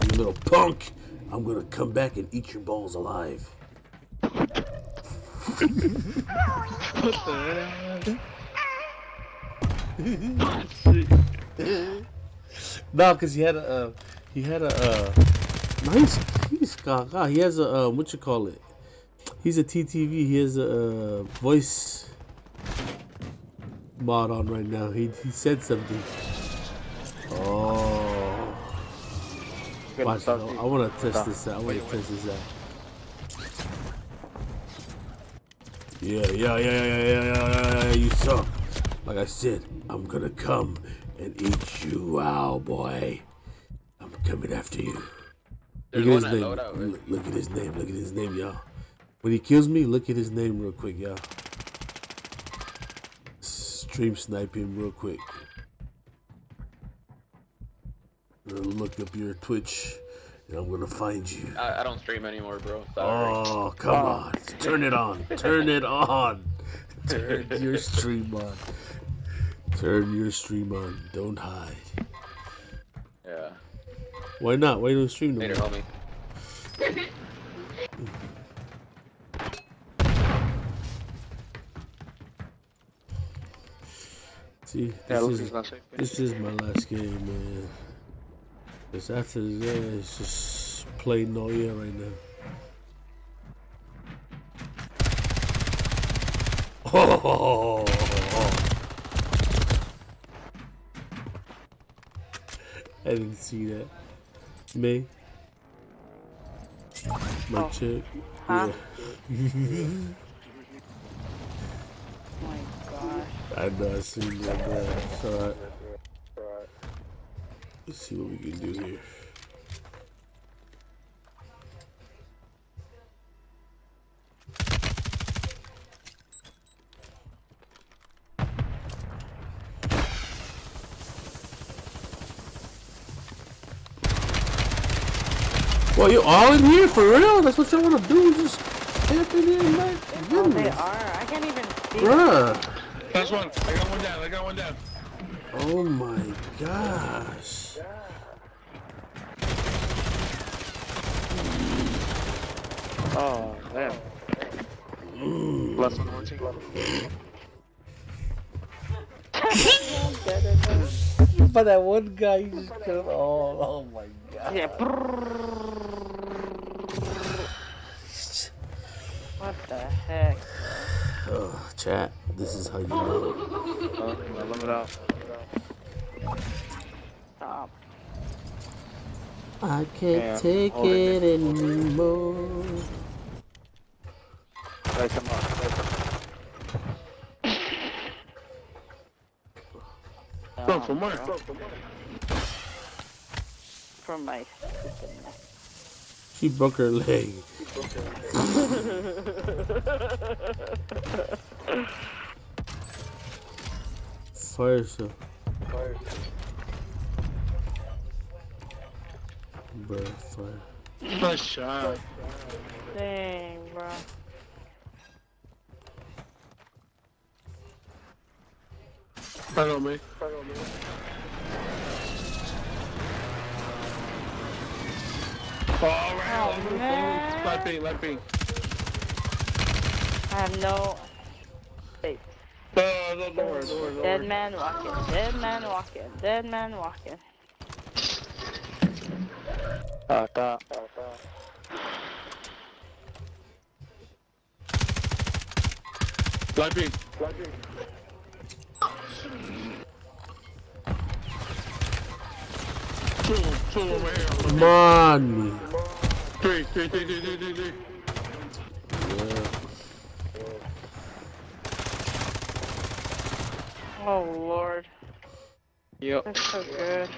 can. You little punk! I'm gonna come back and eat your balls alive. What the no, cause he had a, uh, he had a, uh, no, he's, God, he has a, uh, what you call it? He's a TTV. He has a uh, voice mod on right now. He he said something. Oh, watch, I, I want to test this out. I want to test this out. Yeah, yeah, yeah, yeah, yeah, yeah, yeah, yeah, you suck. Like I said, I'm gonna come and eat you. Wow, boy. I'm coming after you. There's look at his name. right? Look, at his name. Look at his name, y'all. When he kills me, look at his name real quick, y'all. Stream snipe him real quick. I'm gonna look up your Twitch, and I'm gonna find you. I, I don't stream anymore, bro. Sorry. Oh, come oh. on. Turn it on. Turn it on. Turn your stream on. Turn your stream on. Don't hide. Yeah. Why not? Why don't you stream no Later, more? homie. See, Yeah, this Lucy's is, this is my last game, man. Because after that, it's just plain no air right now. Oh, I didn't see that. Me? My Oh. chick? Huh? Yeah. My gosh. I know, I seen that. Alright. Let's see what we can do here. Well, you all in here for real? That's what y'all wanna do? Just camp in here, man. They are. I can't even. See Bruh. Last one. I got one down. I got one down. Oh my gosh. Oh man. Mm. one. One 14. But that one guy, you just. Oh, oh my god. Yeah. What the heck? Oh, chat, this is how you know it. I it out. Stop. I can't Damn. take it, it anymore. Right, come on. Right, come on. From where? From my She broke her leg. Fire so. Bruh, fire. Nice shot. Dang, bro. Right on me. Oh, right. Oh, man. Light pink, light pink. I have no. Wait. No, no, don't worry, don't worry, don't Dead man walking. Dead man walking. Dead man walking. Ah, tá. Light pink. Two, of 'em, two of 'em here. Come on. Three, three, three, three, three, three, three. Oh lord. Yep. That's so good.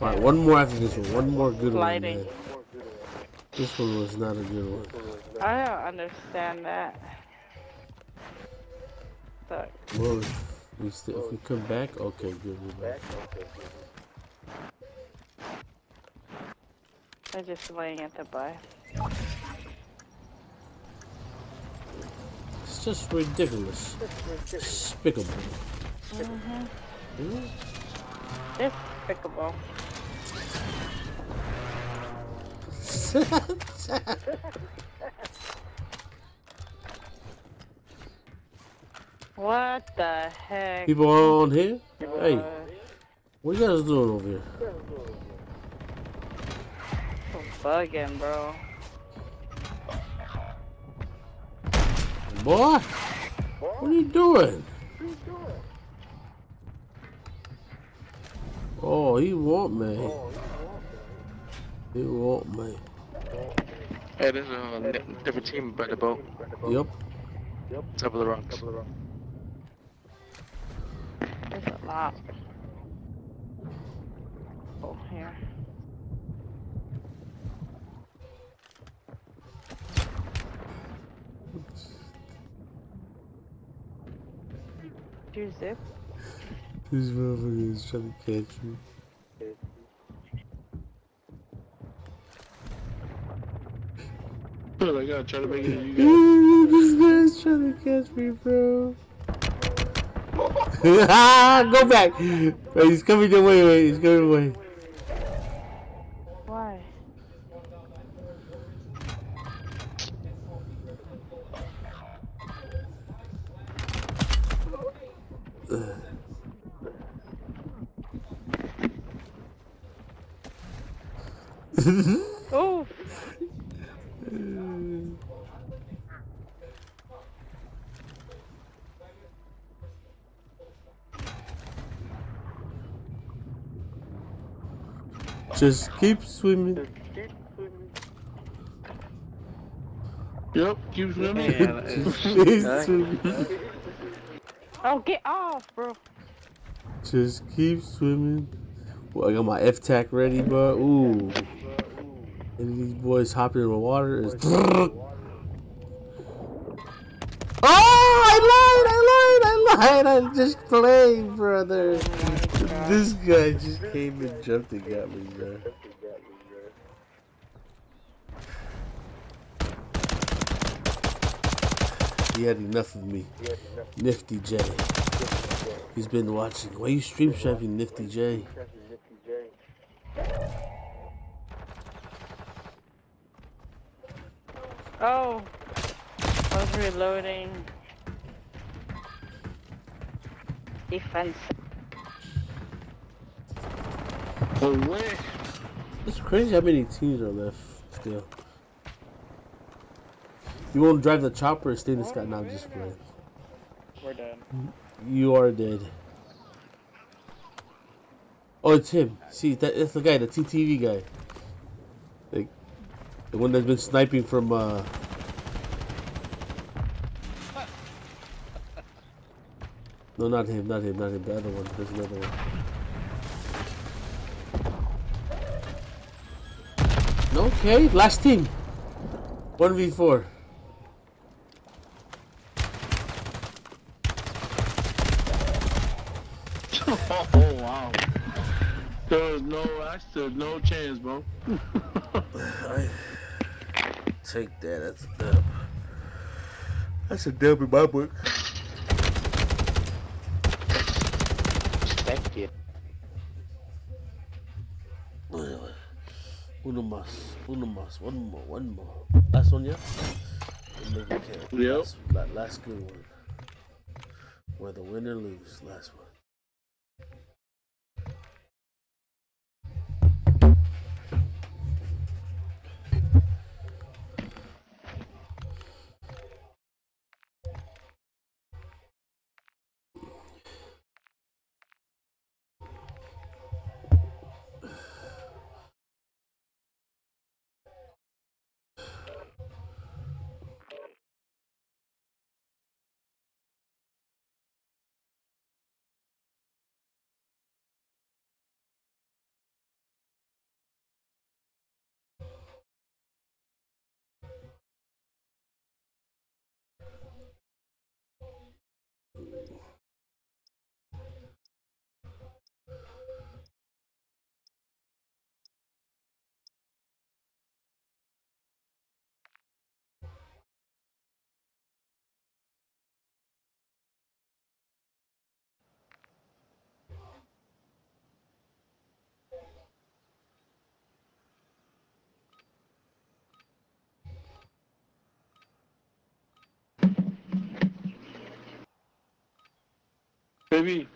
Alright, one more after this one. One more good Lighting. one. Man. This one was not a good one. I don't understand that. Suck. Well, if we, st- if we come back, okay, good. We're back. They're just laying at the by. It's just ridiculous. Despicable. Mm-hmm. Hmm? Despicable. What the heck? People on here? Hey, Uh, what you guys doing over here? bugging, bro. Boy, what are you doing? Oh, he want me. He want me. Hey, there's a different team by the boat. Yep. Top of the rocks. There's a lot. Oh, here. Do you zip? This motherfucker is trying to catch me. Good, I gotta try to make it. You Ooh, this guy's trying to catch me, bro. Go back. Wait, he's coming your way. Wait, he's coming away. Why? oh! Just keep swimming. Yep, keep swimming. Just keep swimming. Oh, get off, bro. Just keep swimming. Well, I got my F tac ready, but ooh. And these boys hopping in the water is. Oh, I lied, I lied, I lied. I just played, brother this guy just came and jumped and got me, bro. He had enough of me. Nifty J. He's been watching. Why you stream strapping Nifty J? Oh! I was reloading. Defense. It's crazy how many teams are left still. You won't drive the chopper or stay in the sky. Now just play. We're dead. You are dead. Oh, it's him. See, that, that's the guy, the TTV guy. Like, the one that's been sniping from, uh... No, not him, not him, not him. The other one. There's another one. Okay, last team. 1v4. Oh wow. There was no, I stood no chance, bro. I take that. That's a dub. That's a dub in my book. Thank you. Uno más, uno más, one more, one more. Last one, yeah? And then we can- Yep. Last, la- last good one. Whether win or lose, last one. Baby.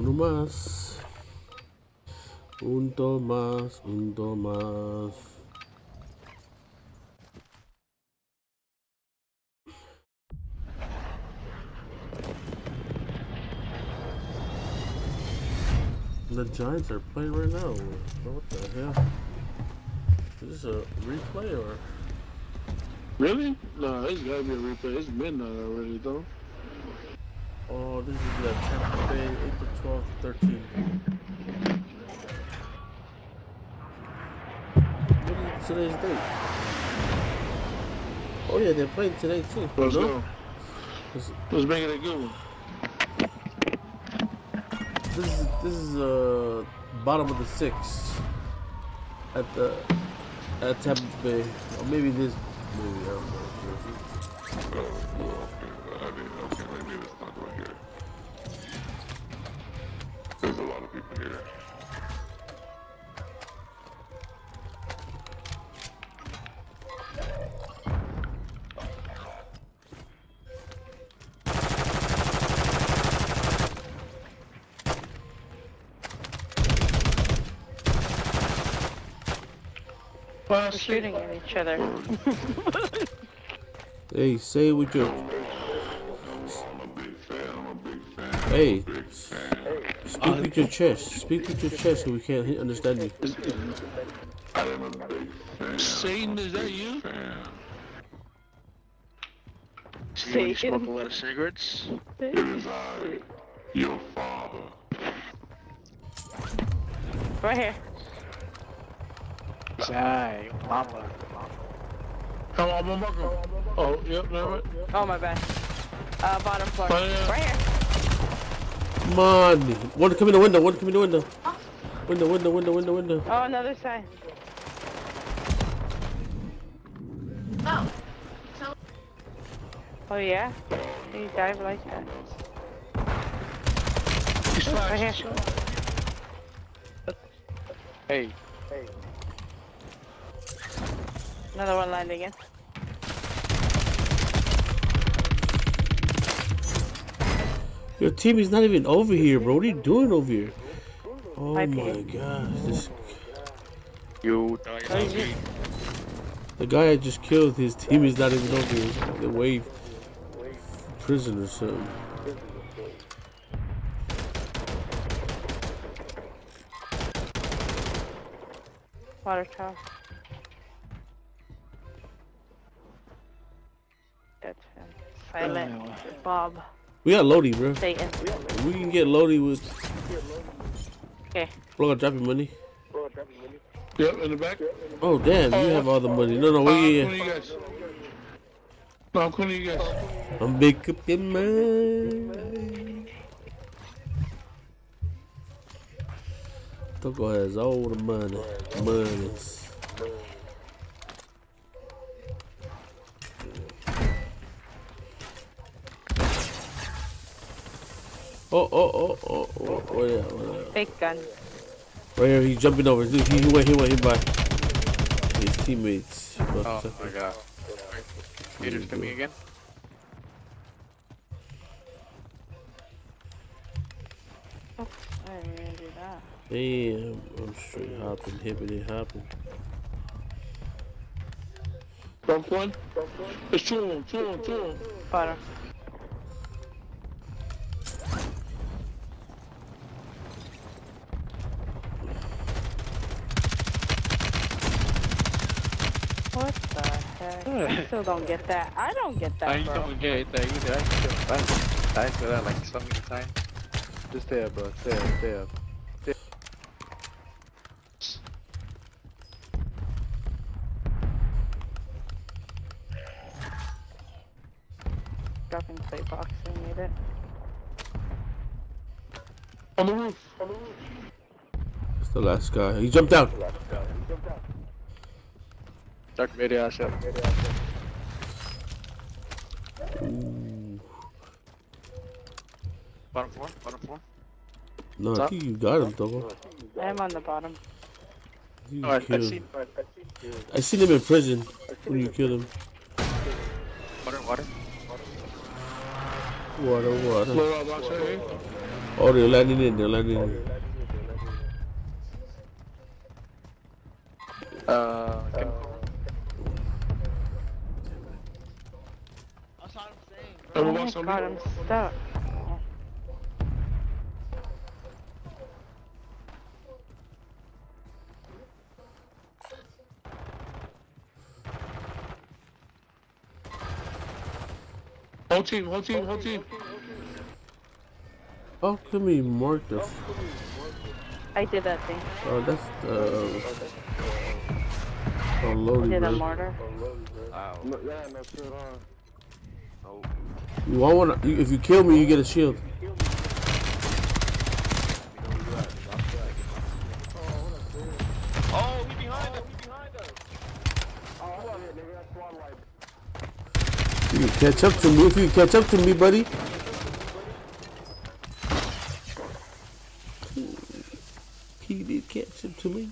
Uno más. Punto más, punto más. The Giants are playing right now. What the hell? Is this a replay or? Really? No, it's gotta be a replay. It's midnight already, though. Oh, this is the Tampa Bay, April 12th, 13. What is today's date? Oh yeah, they're playing today too. Let's no? go. This, Let's make it a good one. this is this is uh bottom of the sixth at the at Tampa Bay, or maybe this maybe I don't know. Shooting at each other. Hey, say it with your I'm a big fan. I'm a big Hey, speak with your chest. Speak with your chest so we can't understand you. Satan, is that you? See when you smoke a lot of cigarettes? It is I, your father. Right here. Sai, mama. Come on, I'm Marco. Oh, yep, never mind. Oh my bad. Uh, bottom floor. Oh, yeah. Right here. Come on. One come in the window. One come in the window. Window, window, window, window, window. Oh, another side. Oh. Oh yeah. You dive like that. He's Right here. Another one landing in. Your team is not even over here, bro. What are you doing over here? Oh Might my be. gosh. This, You the guy I just killed, his team is not even over here. They wave prison or something. Water tower. Him. Silent Bob. We got Lodi, bro. Satan. We can get Lodi with. Okay. Bro, drop your money. Yep, in the back. Oh damn, you have all the money. No, no, Uh, we I'm yeah. guys. No, I'm calling you guys. I'm big up your mind. Toco has all the money. Monies. Oh, oh, oh, oh, oh, oh, oh, yeah, oh, yeah. Fake gun. Oh, right here, he's jumping over. He, he went, he went, he by. His teammates. Oh my god. Peter's coming again? Oops, I didn't mean to do that. Damn, I'm straight hopping, hippity hopping. Bump one. There's two of them, two of them, two of them. Bottom. What the heck? I still don't get that. I don't get that, I bro. don't get that either. I still I died for that like so many times. Just stay up, bro. Stay up, stay up. Stay Dropping plate box, I need it. On the roof. On the roof. That's the last guy. He jumped out. Dark video, I said. Ooh. Bottom floor, bottom floor. No, I Top? think you got him, Togo. I'm on the bottom. You Oh, I, I killed see. him. I seen him in prison when you killed him. Water, water. Water, water. Blow out box right here. Oh, they're landing in. They're landing in. Uh, can, Oh box my on god, me. I'm stuck. Whole team, whole team, whole team. How come he marked the? f- I did that thing. Oh, that's uh. Oh, I did a bro. mortar. No, yeah, no shit on. You want one? If you kill me, you get a shield. Oh, he behind us. He behind us. You can catch up to me if you catch up to me, buddy. He did catch up to me.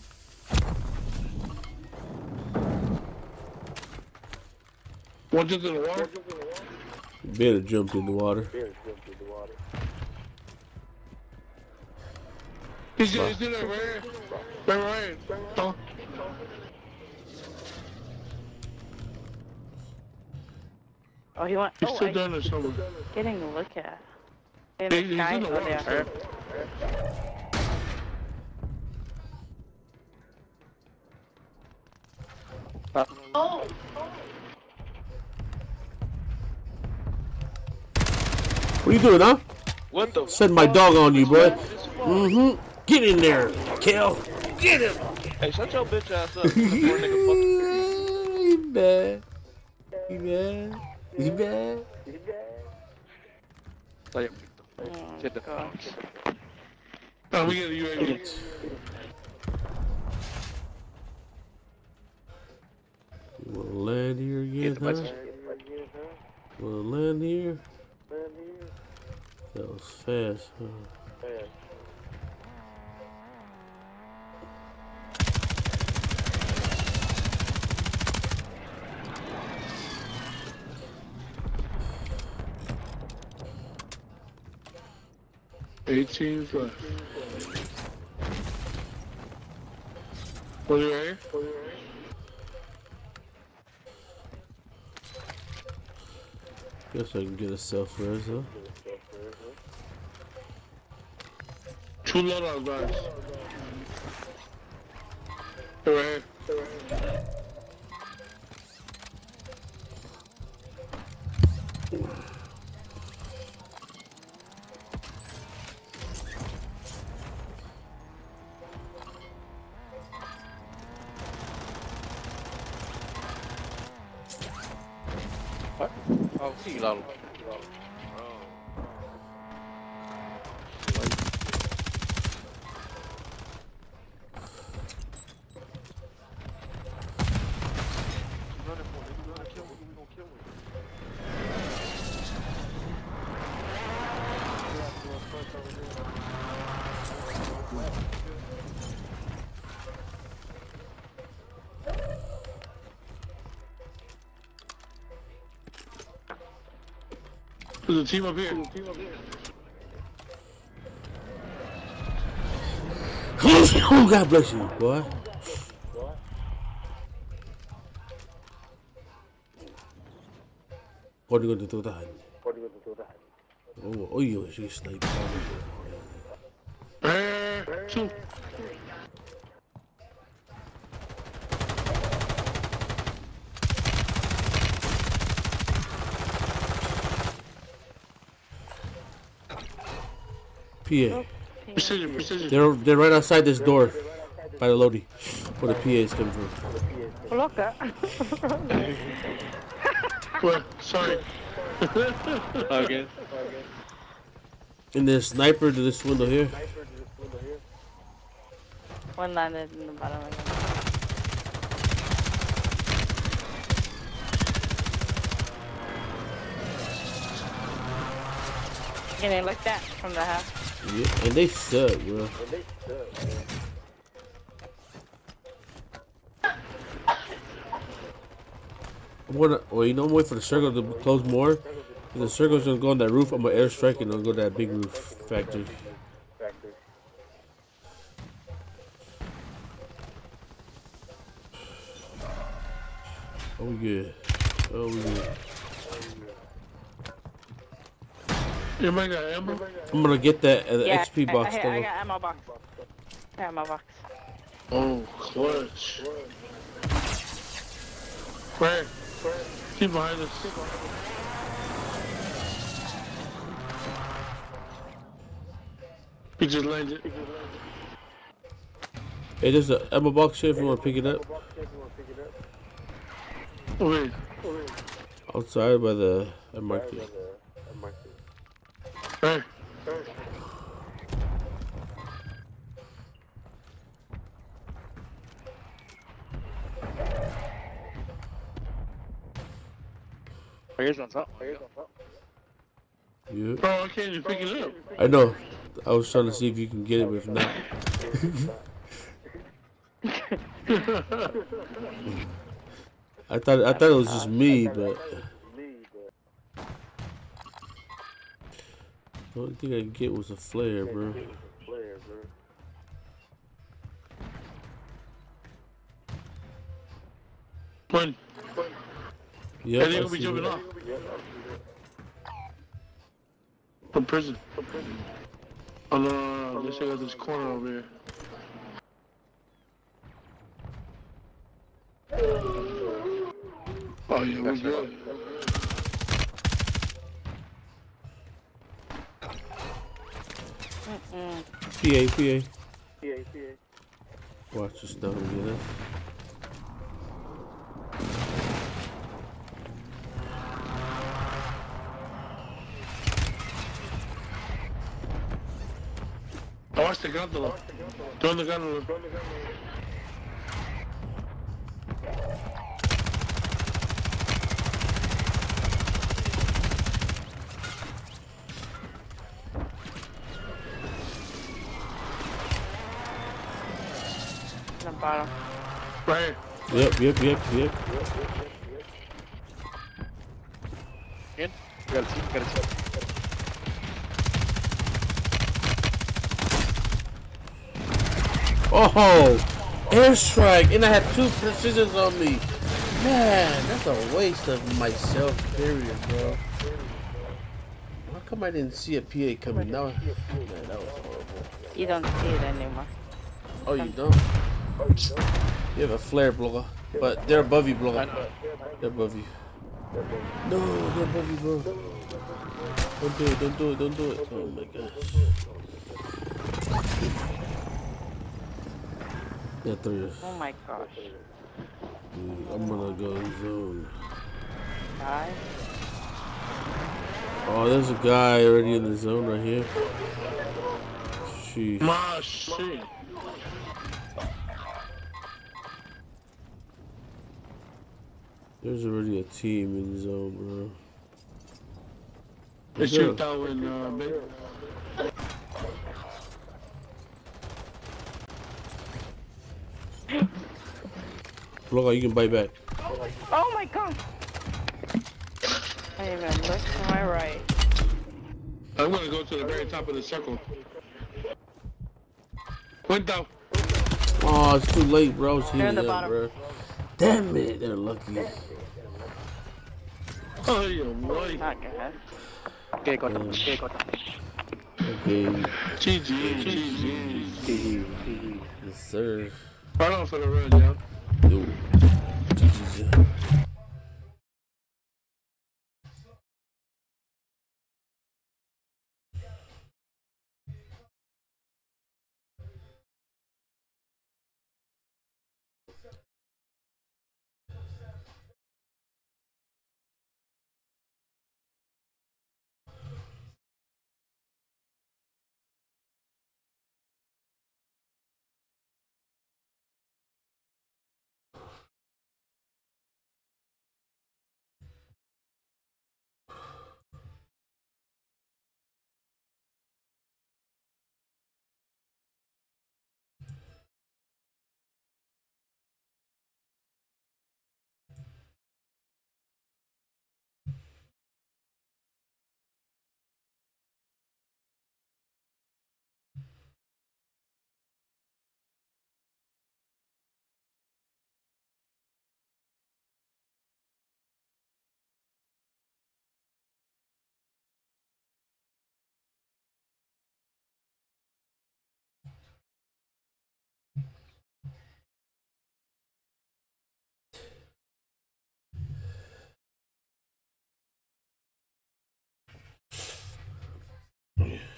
One jump in the water. You better jump in the water. He's, he's in there, right here. Right, right. Oh. Oh, he went. He's Oh, still I down there somewhere. getting a look at. In the He's- he's in the Oh, water, there. sir. Oh. What are you doing, huh? What the? Send my dog on you, boy. Mm-hmm. Get in there, kill. Get him. Hey, shut your bitch ass up. you poor nigga. He bad. He bad. He bad. Fuck. Get the fuck. Oh, we get a UAV. You wanna land here again, huh? Wanna land here? That was fast, huh? Eighteen left. Was it right here? Guess I can get a self res, huh? Two loadouts, guys. Right here. What? There's a team up here. oh, God bless you, boy. What are you going to do that? Oh, oh, you she's sniper. Eh, two. PA. Precision, precision. They're they're right outside this door, by the Lodi, where the PA is coming from. Loca. What? Sorry. Okay. And the sniper to this window here. One landed in the bottom again. Can they look that from the house? Yeah, and they suck, bro. I'm gonna, well, you know, I'm waiting for the circle to close more. If the circle's gonna go on that roof, I'm gonna airstrike and I'll go to that big roof factory. Oh, we good. Oh, we good. You might got ammo? I'm gonna get that uh, the yeah, XP I- box. I, I, though. got ammo box. I got ammo box. Oh, clutch. Where? Keep behind us. He just landed. Hey, there's an ammo box here if you wanna pick it up. Wait. Outside by the I marked it. Hey. Here's on top. Yeah. Bro, I can't even pick it up. I know. I was trying to see if you can get it, but if not. I thought I thought it was just me, but the only thing I could get was a flare, bro. When? Yep, and they're gonna be jumping that. off. From prison. From prison. Oh uh, no, no, no, they still got this corner over here. Oh yeah, we're good. PA, PA. PA, PA. Watch this down get us. I watched the gondola. Throw in the gondola. The bottom. Right. Yep, yep, yep, yep. In. Got a team, got a team. Oh, airstrike, and I had two precisions on me. Man, that's a waste of myself, period, bro. How come I didn't see a PA coming? Now, man, that was horrible. You don't see it anymore. Oh, you don't? You have a flare blower, but they're above you, blower. They're above you. No, they're above you, bro. Don't do it, don't do it, don't do it. Oh my gosh. Yeah, three. Oh my gosh. Mm, I'm gonna go zone. Guys. Oh, there's a guy already in the zone right here. Sheesh. My shit. There's already a team in the zone, bro. They Yeah. shoot that one, uh, big. Look, you can bite back. Oh my god. I didn't even look to my right. I'm gonna go to the very top of the circle. Window. Oh, it's too late, bro. It's They're in the up, bottom. bro. Damn it, they're lucky. Oh, yeah, boy. Not good. Okay, got them. Okay, got them. Okay. GG, GG. Yes, sir. Right on for the run, yo. Yo. Yeah.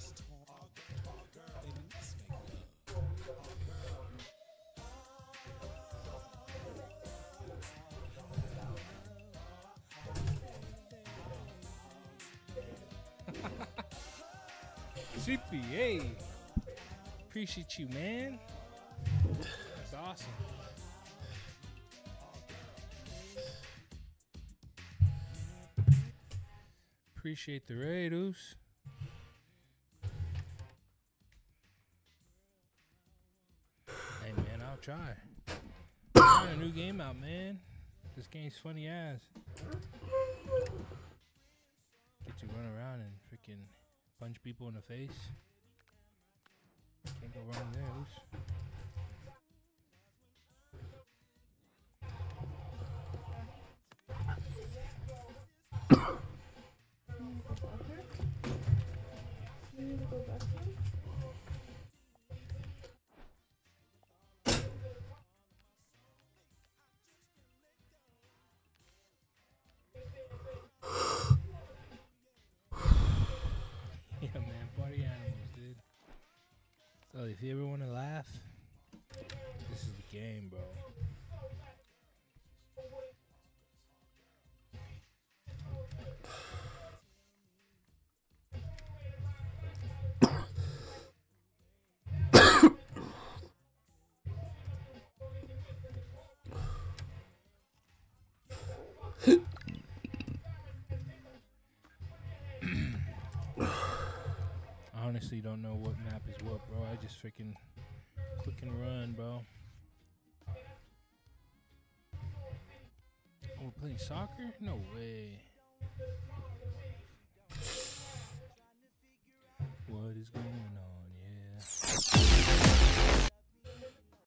just torn. Girl, girl, baby, let's make love. Girl. Appreciate you, man. That's awesome. Appreciate the raid, try. Trying a new game out, man. This game's funny ass. Get to run around and freaking punch people in the face. Can't go wrong there. If you ever want to laugh, this is the game, bro. You don't know what map is what, bro. I just freaking click and run, bro. Oh, we're playing soccer? No way. What is going on?